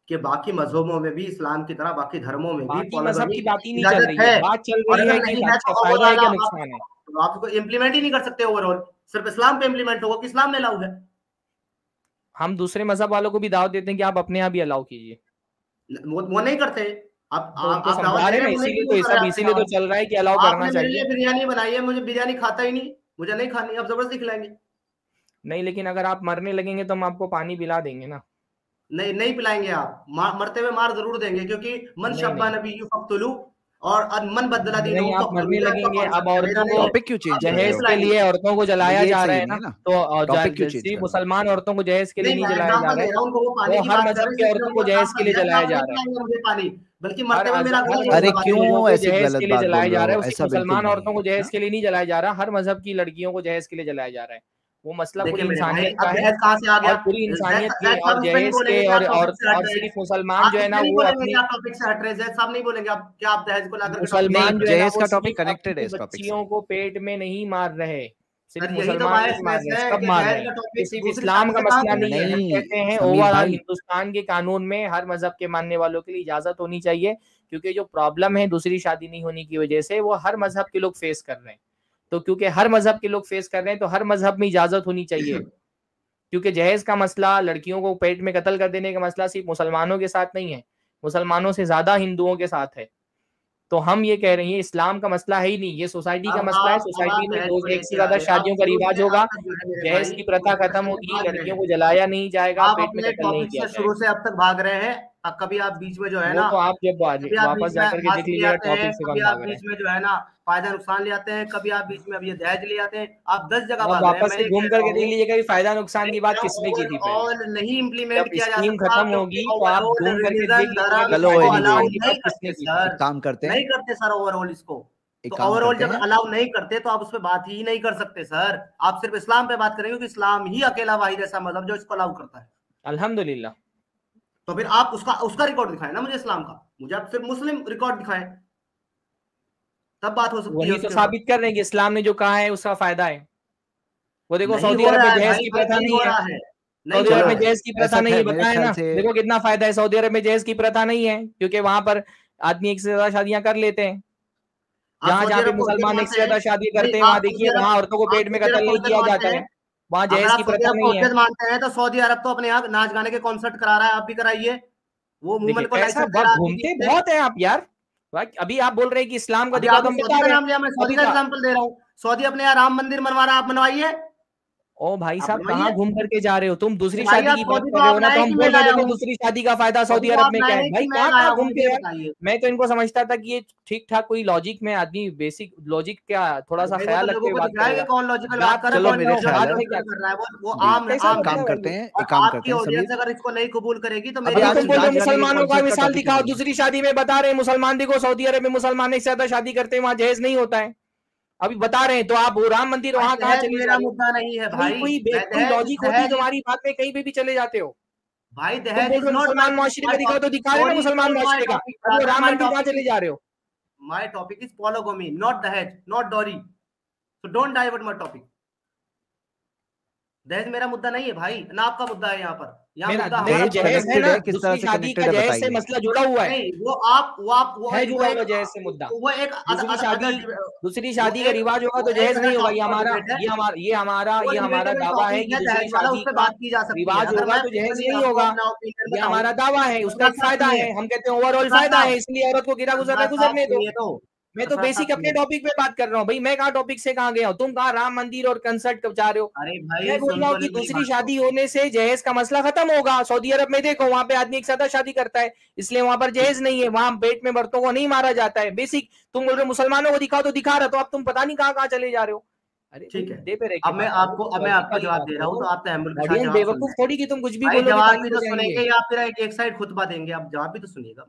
कि बाकी मजहबों में भी इस्लाम की तरह बाकी धर्मों में भी मज़हब की बात ही नहीं चल रही है। बात चल रही है कि अच्छा फ़ायदा है क्या नुकसान है? तो आप इम्प्लीमेंट ही नहीं कर सकते ओवरऑल सिर्फ़ इस्लाम पे इम्प्लीमेंट होगा कि इस्लाम में अलाउ है? हम दूसरे मज़हब वालों को भी दावत देते हैं कि आप अपने यहाँ भी अलाउ कीजिए। वो नहीं करते। आप तो आप समझा रहे हैं इसीलिए तो सब इसीलिए तो चल रहा है कि अलाउ करना चाहिए। बिरयानी बनाई है मुझे बिरयानी खाता ही नहीं मुझे नहीं खानी आप ज़बरदस्ती खिलाएँगे। नहीं लेकिन अगर आप मरने लगेंगे तो हम आपको पानी पिला देंगे ना। नहीं नहीं पिलाएँगे आप मरते हुए मार ज़रूर देंगे क्योंकि मन शब्बा नबी यू फक्तुलू और मन बदला दी नहीं आप मरने लगेंगे अब औरतों को टॉपिक क्यों चेंज जहेज के लिए औरतों को जलाया जा रहा है ना। तो टॉपिक क्यों चेंज मुसलमान औरतों को जहेज के लिए नहीं जलाया जा रहा है। तो हर मज़हब की औरतों को जहेज के लिए जलाया जा रहा है पानी। बल्कि मरते हुए मेरा अरे क्यों? ऐसी गलत बात जलाया जा रहा है मुसलमान औरतों को जहेज के लिए नहीं जलाया जा रहा हर मज़हब की लड़कियों को जहेज के लिए जलाया जा रहा है। वो मसला पूरी इंसानियत का है और पूरी इंसानियत के और जहेज के और और और सिर्फ़ मुसलमान जो है ना वो अपनी टॉपिक से हट रहे हैं सब नहीं बोलेंगे आप क्या आप जहेज को लाकर मुसलमान जहेज का टॉपिक कनेक्टेड है इस टॉपिक बच्चियों को पेट में नहीं मार रहे। सिर्फ़ तो इस्लाम का मसला नहीं है। कहते हैं ओवरऑल हिंदुस्तान के कानून में हर मज़हब के मानने वालों के लिए इजाज़त होनी चाहिए क्योंकि जो प्रॉब्लम है दूसरी शादी नहीं होने की वजह से वो हर मज़हब के लोग फेस कर रहे हैं। तो क्योंकि हर मज़हब के लोग फेस कर रहे हैं तो हर मज़हब में इजाज़त होनी चाहिए। क्योंकि जहेज का मसला लड़कियों को पेट में कत्ल कर देने का मसला सिर्फ़ मुसलमानों के साथ नहीं है। मुसलमानों से ज़्यादा हिंदुओं के साथ है। तो हम ये कह रहे हैं इस्लाम का मसला है ही नहीं ये सोसाइटी का मसला है सोसाइटी में दो एक से ज़्यादा शादियों का रिवाज होगा जहेज की प्रथा खत्म होगी लड़कियों को जलाया नहीं जाएगा पेट में शुरू से अब तक भाग रहे हैं कभी आप बीच में जो है ना तो आप जब वापस जाकर के देख लीजिएगा टॉपिक से कम आप बीच में जो है ना फ़ायदा नुकसान ले आते हैं कभी आप बीच में अब ये दहेज ले आते हैं आप दस जगह वापस से घूम करके देख लीजिएगा कि फ़ायदा नुकसान की बात किसने की थी और नहीं इम्प्लीमेंट किया जा सकता खत्म होगी तो आप घूम करके देख काम करते हैं। नहीं करते सर ओवरऑल इसको। तो ओवरऑल जब अलाउ नहीं करते तो आप उस पर बात ही नहीं कर सकते सर आप सिर्फ़ इस्लाम पे बात करेंगे क्योंकि इस्लाम ही अकेला वाहिद ऐसा मतलब जो इसको अलाउ करता है। अल्हम्दुलिल्लाह। तो फिर आप उसका उसका रिकॉर्ड दिखाएँ ना मुझे इस्लाम का। मुझे आप सिर्फ़ मुस्लिम रिकॉर्ड दिखाएँ। तब बात हो सकती है तो साबित कर रहे हैं कि इस्लाम ने जो कहा है उसका फ़ायदा है। वो देखो सऊदी अरब में जहेज की प्रथा नहीं है सऊदी अरब में जहेज की प्रथा नहीं है बताया ना। देखो कितना फ़ायदा है सऊदी अरब में जहेज की प्रथा नहीं है क्योंकि वहाँ पर आदमी एक से ज़्यादा शादियाँ कर लेते हैं। जहाँ जहाँ पे मुसलमान एक से ज़्यादा शादी करते हैं वहाँ देखिए वहाँ औरतों को पेट में कत्ल नहीं किया जाता है। वहाँ जहेज की प्रथा नहीं है। मानते हैं तो सऊदी अरब तो अपने यहाँ नाच गाने के कॉन्सर्ट करा रहा है आप भी कराइए। वो मूवमेंट को ऐसा घूमते बहुत है आप यार। अभी आप बोल रहे हैं कि इस्लाम का दिखा हैं मैं सऊदी का एग्जांपल दे रहा हूँ। सऊदी अपने यहाँ राम मंदिर मनवा रहा आप बनवाइए ओ भाई साहब कहाँ घूम करके जा रहे हो? तुम दूसरी शादी की बात कर रहे हो ना तो हम बोल रहे थे दूसरी शादी का फ़ायदा सऊदी अरब में क्या है भाई कहाँ कहाँ घूम के मैं तो इनको समझता था कि ये ठीक ठाक कोई लॉजिक में आदमी बेसिक लॉजिक क्या थोड़ा सा ख्याल रख के बात करेगा कौन लॉजिकल बात कर है ख्याल है वो आम आम काम करते हैं एक काम करते हैं अगर इसको नहीं कबूल करेगी तो मेरे मुसलमानों का मिसाल दिखाओ दूसरी शादी में बता रहे हैं मुसलमान देखो सऊदी अरब में मुसलमान एक से ज़्यादा शादी करते हैं वहाँ जहेज नहीं होता है। अभी बता रहे हैं तो आप राम मंदिर वहाँ कहाँ चले मेरा मुद्दा नहीं है भाई। कोई कोई लॉजिक होती है। तुम्हारी बात में कहीं पे भी चले जाते हो। भाई दहेज मुसलमान मुआशरे का दिखाओ तो दिखा रहे हो मुसलमान मुआशरे का। तो राम मंदिर कहाँ चले जा रहे हो? My topic is polygamy not दहेज not dowry so don't divert my topic दहेज मेरा मुद्दा नहीं है भाई ना आपका मुद्दा है यहाँ पर। शादी का जहेज से मसला जुड़ा हुआ है। वो आप वो आप वो है जुड़ा हुआ जहेज से मुद्दा। वो एक दूसरी शादी दूसरी शादी का रिवाज होगा तो जहेज नहीं होगा ये हमारा ये हमारा ये हमारा ये हमारा दावा है कि दूसरी शादी का रिवाज होगा तो जहेज नहीं होगा। ये हमारा दावा है उसका फ़ायदा है। हम कहते हैं ओवरऑल फ़ायदा है इसलिए औरत को गिरा गुजरने गुजरने दो। मैं तो बेसिक अपने टॉपिक पे बात कर रहा हूँ। भाई मैं कहा टॉपिक से कहा गया हूँ? तुम कहा राम मंदिर और कंसर्ट कब जा रहे हो? अरे भाई मैं बोल रहा हूँ कि दूसरी शादी होने से जहेज का मसला खत्म होगा। सऊदी अरब में देखो वहाँ पे आदमी एक साथ शादी करता है इसलिए वहाँ पर जहेज नहीं है। वहाँ पेट में मर्दों को नहीं मारा जाता है। बेसिक तुम बोल रहे मुसलमानों को दिखाओ तो दिखा रहा तो अब तुम पता नहीं कहाँ कहाँ चले जा रहे हो। अरे ठीक है। दे पे अब मैं आपको अब मैं आपका जवाब दे रहा हूँ तो आप तहमुल के साथ बेवकूफ़ थोड़ी कि तुम कुछ भी बोलो जवाब भी तो सुनेंगे आप फिर एक साइड खुतबा देंगे। आप जवाब भी तो सुनिएगा।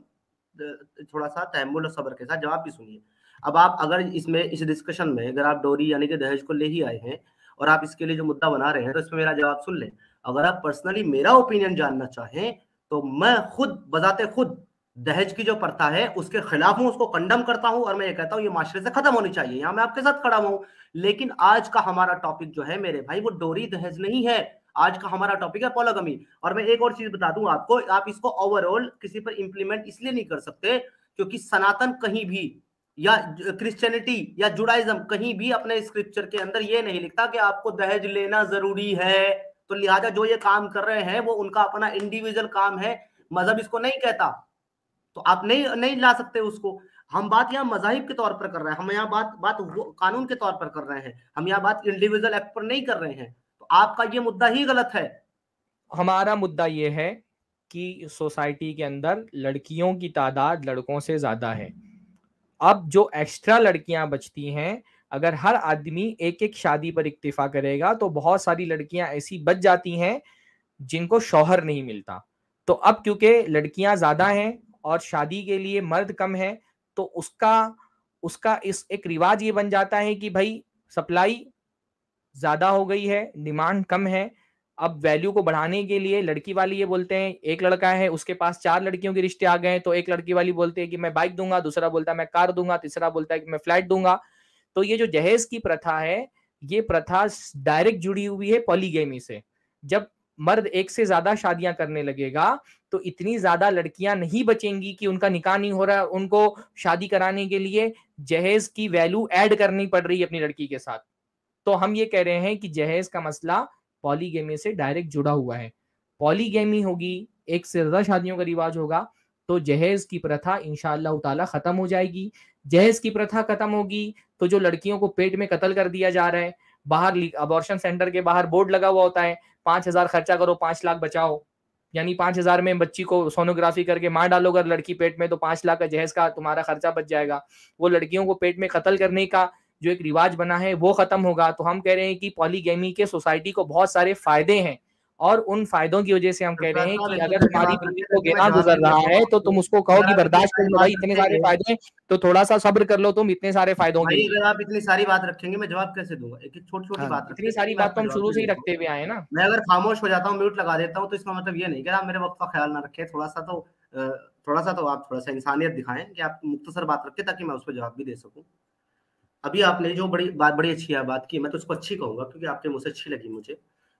थोड़ा सा तहमुल और सब्र के साथ जवाब भी सुनिए। अब आप अगर इसमें, इस डिस्कशन में, अगर आप डोरी यानी कि दहेज को ले ही आए हैं और आप इसके लिए जो मुद्दा बना रहे हैं तो इसमें मेरा जवाब सुन लें। अगर आप पर्सनली मेरा ओपिनियन जानना चाहें तो मैं खुद, बजाते खुद, दहेज की जो प्रथा है, उसके खिलाफ हूँ, उसको कंडम करता हूँ और मैं ये कहता हूँ, ये माशरे से खत्म होनी चाहिए। यहाँ मैं आपके साथ खड़ा हूँ। लेकिन आज का हमारा टॉपिक जो है मेरे भाई, वो डोरी दहेज नहीं है। आज का हमारा टॉपिक है पोलोगमी और मैं एक और चीज़ बता दूँ आपको, आप इसको ओवरऑल किसी पर इंप्लीमेंट इसलिए नहीं कर सकते, क्योंकि सनातन कहीं भी या क्रिश्चियनिटी या जुडाइज्म कहीं भी अपने स्क्रिप्चर के अंदर ये नहीं लिखता कि आपको दहेज लेना ज़रूरी है। तो लिहाजा जो ये काम कर रहे हैं, वो उनका अपना इंडिविजुअल काम है, मज़हब इसको नहीं कहता। तो आप नहीं नहीं ला सकते उसको। हम बात यहाँ मजाहिब के तौर पर कर रहे हैं। हम यहाँ बात बात कानून के तौर पर कर रहे हैं। हम यहाँ बात इंडिविजुअल एक्ट पर नहीं कर रहे हैं। तो आपका ये मुद्दा ही गलत है। हमारा मुद्दा ये है कि सोसाइटी के अंदर लड़कियों की तादाद लड़कों से ज़्यादा है। अब जो एक्स्ट्रा लड़कियाँ बचती हैं, अगर हर आदमी एक एक शादी पर इक्तिफा करेगा तो बहुत सारी लड़कियाँ ऐसी बच जाती हैं, जिनको शौहर नहीं मिलता। तो अब क्योंकि लड़कियाँ ज़्यादा हैं और शादी के लिए मर्द कम है तो उसका उसका इस एक रिवाज ये बन जाता है कि भाई, सप्लाई ज़्यादा हो गई है, डिमांड कम है अब वैल्यू को बढ़ाने के लिए लड़की वाली ये बोलते हैं, एक लड़का है, उसके पास चार लड़कियों के रिश्ते आ गए तो एक लड़की वाली बोलते हैं कि मैं बाइक दूँगा, दूसरा बोलता है मैं कार दूँगा, तीसरा बोलता है कि मैं फ्लैट दूँगा। तो ये जो जहेज की प्रथा है, ये प्रथा डायरेक्ट जुड़ी हुई है पॉलीगेमी से। जब मर्द एक से ज़्यादा शादियाँ करने लगेगा तो इतनी ज़्यादा लड़कियाँ नहीं बचेंगी कि उनका निकाह नहीं हो रहा, उनको शादी कराने के लिए जहेज की वैल्यू ऐड करनी पड़ रही है अपनी लड़की के साथ। तो हम ये कह रहे हैं कि जहेज का मसला पॉलीगेमी से डायरेक्ट जुड़ा हुआ है। पॉलीगेमी होगी, एक से ज़्यादा शादियों का रिवाज होगा तो जहेज की प्रथा इनशाला ताला खत्म हो जाएगी। जहेज की प्रथा खत्म होगी तो जो लड़कियों को पेट में कत्ल कर दिया जा रहा है, बाहर अबॉर्शन सेंटर के बाहर बोर्ड लगा हुआ होता है, पाँच हज़ार खर्चा करो, पाँच लाख बचाओ। यानी पाँच हज़ार में बच्ची को सोनोग्राफी करके मार डालो, अगर लड़की पेट में तो पाँच लाख का जहेज का तुम्हारा खर्चा बच जाएगा। वो लड़कियों को पेट में कत्ल करने का जो एक रिवाज बना है वो खत्म होगा। तो हम कह रहे हैं कि पॉलीगेमी के सोसाइटी को बहुत सारे फ़ायदे हैं और उन फायदों की वजह से हम कह रहे हैं कि अगर तुम्हारी बीवी को गिना गुजर रहा है तो तुम उसको कहो कि बर्दाश्त कर लो भाई इतने सारे फ़ायदे हैं तो थोड़ा सा सब्र कर लो तुम इतने सारे फायदों के अगर आप इतनी सारी बात रखेंगे मैं जवाब कैसे दूँगा? एक छोटी छोटी हाँ, बात इतनी सारी बात तो हम शुरू से ही रखते हुए आए ना। मैं अगर खामोश हो जाता हूँ म्यूट लगा देता हूँ तो इसका मतलब ये नहीं कि आप मेरे वक्त का ख्याल ना रखे। थोड़ा सा तो थोड़ा सा तो आप थोड़ा सा इंसानियत दिखाएँ कि आप मुख्तसर बात रखें ताकि मैं उस पर जवाब भी दे सकूँ। अभी आपने जो बड़ी बात बड़ी अच्छी बात की मैं तो उसको अच्छी कहूँगा क्योंकि आपके मुझसे अच्छी लगी मुझे।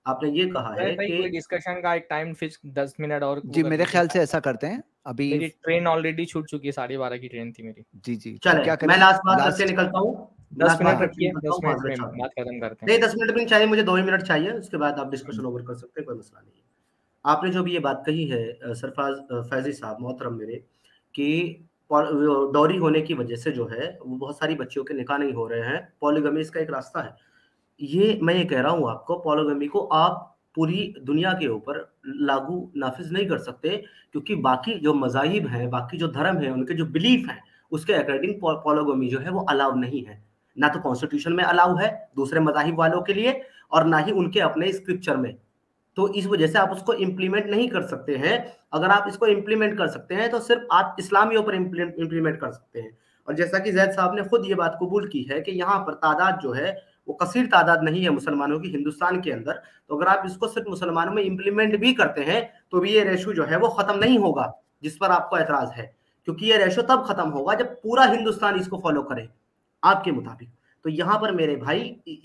आपने ये कहा है कि डिस्कशन का एक टाइम फिक्स दस मिनट और जी मेरे ख्याल से ऐसा करते हैं। अभी मेरी ट्रेन ऑलरेडी छूट चुकी है साढ़े बारह की ट्रेन थी मेरी। जी जी। चले क्या मैं लास्ट बात करके निकलता हूँ। दस मिनट रखिए दस मिनट में बात खत्म करते हैं। नहीं दस मिनट भी चाहिए मुझे दो ही मिनट चाहिए उसके बाद आप डिस्कशन ओवर कर सकते हैं कोई मसला नहीं आपने जो भी ये बात कही है सरफराज फैजी साहब मोहतरम मेरे कि डॉरी होने की वजह से जो है, वो बहुत सारी बच्चियों के निकाह नहीं हो रहे हैं। पॉलीगमी इसका एक रास्ता है। ये मैं ये कह रहा हूँ आपको, पॉलीगमी को आप पूरी दुनिया के ऊपर लागू, नाफिज नहीं कर सकते, क्योंकि बाकी जो मजाहिब हैं, बाकी जो धर्म है, उनके जो बिलीफ हैं, उसके अकॉर्डिंग पॉलोगमी जो है, वो अलाउ नहीं है। ना तो कॉन्स्टिट्यूशन में अलाउ है दूसरे मजाहिब वालों के लिए और ना ही उनके अपने स्क्रिप्चर में। तो इस वजह से आप उसको इम्प्लीमेंट नहीं कर सकते हैं। अगर आप इसको इम्प्लीमेंट कर सकते हैं तो सिर्फ़ आप इस्लामियों पर इम्प्लीमेंट कर सकते हैं। और जैसा कि जैद साहब ने खुद ये बात कबूल की है कि यहाँ पर तादाद जो है, वो कसीर तादाद नहीं है मुसलमानों की, हिंदुस्तान के अंदर। तो अगर आप इसको सिर्फ़ मुसलमानों में इम्प्लीमेंट भी करते हैं तो भी ये रेशो जो है, वो खत्म नहीं होगा, जिस पर आपको एतराज़ है। क्योंकि ये रेशो तब खत्म होगा जब पूरा हिंदुस्तान इसको फॉलो करे, आपके मुताबिक। तो यहाँ पर मेरे भाई,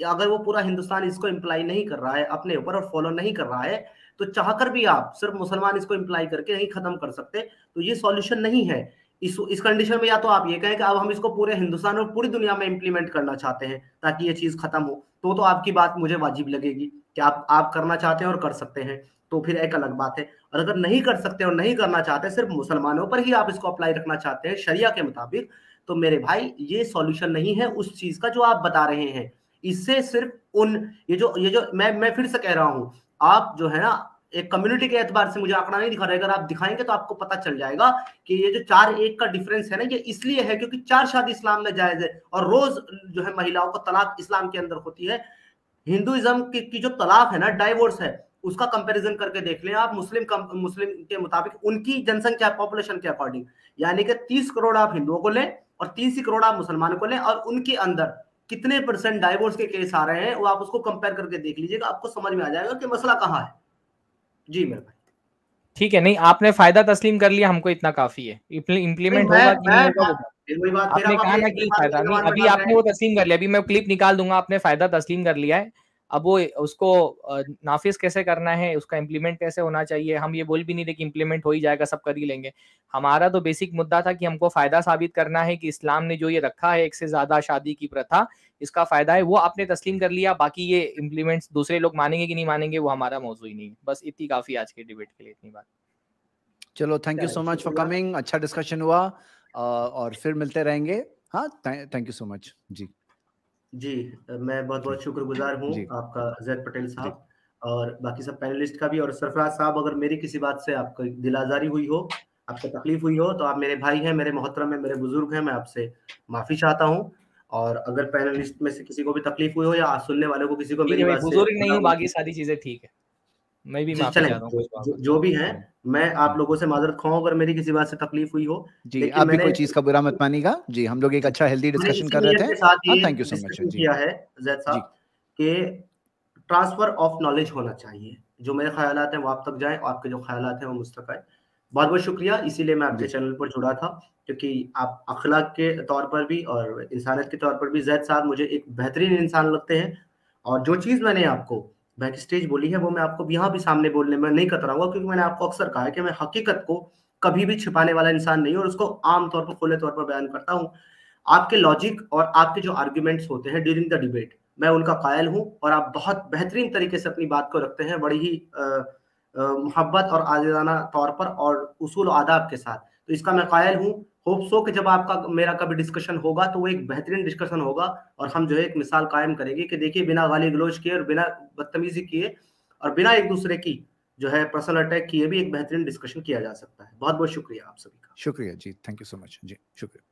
अगर वो पूरा हिंदुस्तान इसको इम्प्लाई नहीं कर रहा है, अपने ऊपर और फॉलो नहीं कर रहा है तो चाहकर भी आप सिर्फ़ मुसलमान इसको इम्प्लाई करके नहीं खत्म कर सकते तो ये सॉल्यूशन नहीं है। इस इस कंडीशन में या तो आप ये कहें कि अब हम इसको पूरे हिंदुस्तान और पूरी दुनिया में इंप्लीमेंट करना चाहते हैं, ताकि ये चीज़ खत्म हो तो तो आपकी बात मुझे वाजिब लगेगी कि आप आप करना चाहते हैं और कर सकते हैं तो फिर एक अलग बात है। और अगर नहीं कर सकते और नहीं करना चाहते, सिर्फ़ मुसलमानों पर ही आप इसको अप्लाई रखना चाहते हैं, शरिया के मुताबिक तो मेरे भाई ये सॉल्यूशन नहीं है उस चीज़ का जो आप बता रहे हैं। इससे सिर्फ़ उन ये जो ये जो मैं मैं फिर से कह रहा हूँ आप जो है ना एक कम्युनिटी के एतबार से मुझे आंकड़ा नहीं दिखा रहा। अगर आप दिखाएँगे तो आपको पता चल जाएगा कि ये जो चार एक का डिफरेंस है ना ये इसलिए है क्योंकि चार शादी इस्लाम में जायज़ है और रोज जो है महिलाओं को तलाक इस्लाम के अंदर होती है। हिंदुइज्म की, की जो तलाक है ना डाइवोर्स है उसका कंपैरिजन करके देख लें आप मुस्लिम कम, मुस्लिम के मुताबिक उनकी जनसंख्या पॉपुलेशन के अकॉर्डिंग यानी कि तीस करोड़ आप हिंदुओं को लें और तीस ही करोड़ आप मुसलमानों को लें और उनके अंदर कितने परसेंट डाइवोर्स के केस आ रहे हैं वो आप उसको कंपेयर करके देख लीजिएगा आपको समझ में आ जाएगा कि मसला कहाँ है। जी मेरे भाई। ठीक है नहीं आपने फ़ायदा तस्लीम कर लिया हमको इतना काफ़ी है। इम्प्लीमेंट होगा कि नहीं होगा आपने कहा ना कि फ़ायदा नहीं अभी आपने वो तस्लीम कर लिया अभी मैं क्लिप निकाल दूँगा आपने फ़ायदा तस्लीम कर लिया है। अब वो उसको नाफिज कैसे करना है, उसका इम्प्लीमेंट कैसे होना चाहिए, हम ये बोल भी नहीं रहे कि इम्प्लीमेंट हो ही जाएगा, सब कर ही लेंगे। हमारा तो बेसिक मुद्दा था कि हमको फ़ायदा साबित करना है कि इस्लाम ने जो ये रखा है, एक से ज़्यादा शादी की प्रथा, इसका फ़ायदा है, वो आपने तस्लीम कर लिया, बाकी ये इम्प्लीमेंट दूसरे लोग मानेंगे कि नहीं मानेंगे, वो हमारा मौजू ही नहीं बस इतनी काफ़ी आज के डिबेट के लिए इतनी बात। चलो thank you so much for coming अच्छा डिस्कशन हुआ और फिर मिलते रहेंगे। हाँ थैंक यू सो मच जी। जी मैं बहुत बहुत शुक्रगुजार हूँ आपका जैद पटेल साहब और बाकी सब पैनलिस्ट का भी और सरफराज साहब अगर मेरी किसी बात से आपको दिलाजारी हुई हो आपको तकलीफ़ हुई हो तो आप मेरे भाई हैं मेरे मोहतरम है मेरे बुज़ुर्ग हैं मैं आपसे माफ़ी चाहता हूँ और अगर पैनलिस्ट में से किसी को भी तकलीफ़ हुई हो या सुनने वाले को किसी को मेरी बात बुज़ुर्ग नहीं हूँ बाकी सारी चीज़ें ठीक है। मैं भी माफ़ी चाहता हूँ जो, जो भी है मैं आप लोगों से माजरत खाऊं अगर मेरी किसी बात से तकलीफ़ हुई हो जी आप भी कोई चीज़ का बुरा मत मानिएगा। जी हम लोग एक अच्छा हेल्दी डिस्कशन कर रहे थे। थैंक यू सो मच किया है जैद साहब कि ट्रांसफ़र ऑफ़ नॉलेज होना चाहिए। जो मेरे ख्याल हैं वो आप तक जाए आपके जो ख्याल हैं वो मुझ तक आए बहुत बहुत शुक्रिया इसीलिए मैं आपके चैनल पर जुड़ा था क्योंकि आप अखलाक के तौर पर भी और इंसानियत के तौर पर भी जैद साहब मुझे एक बेहतरीन इंसान लगते हैं और जो चीज़ मैंने आपको बैक स्टेज बोली है, वो मैं आपको यहाँ भी सामने बोलने में नहीं कतराऊँगा, क्योंकि मैंने आपको अक्सर कहा है कि मैं हकीकत को कभी भी छिपाने वाला इंसान नहीं और उसको आमतौर पर खुले तौर पर बयान करता हूँ। आपके लॉजिक और आपके जो आर्ग्यूमेंट्स होते हैं ड्यूरिंग द डिबेट मैं उनका कायल हूँ और आप बहुत बेहतरीन तरीके से अपनी बात को रखते हैं, बड़ी ही मोहब्बत और आजादाना तौर पर और उसूल आदाब के साथ। तो इसका मैं कायल हूँ होप सो कि जब आपका मेरा कभी डिस्कशन होगा तो वो एक बेहतरीन डिस्कशन होगा और हम जो है एक मिसाल कायम करेंगे कि देखिए, बिना गाली गलोज किए और बिना बदतमीजी किए और बिना एक दूसरे की जो है पर्सनल अटैक किए भी एक बेहतरीन डिस्कशन किया जा सकता है। बहुत बहुत शुक्रिया आप सभी का। शुक्रिया जी थैंक यू सो मच जी, शुक्रिया।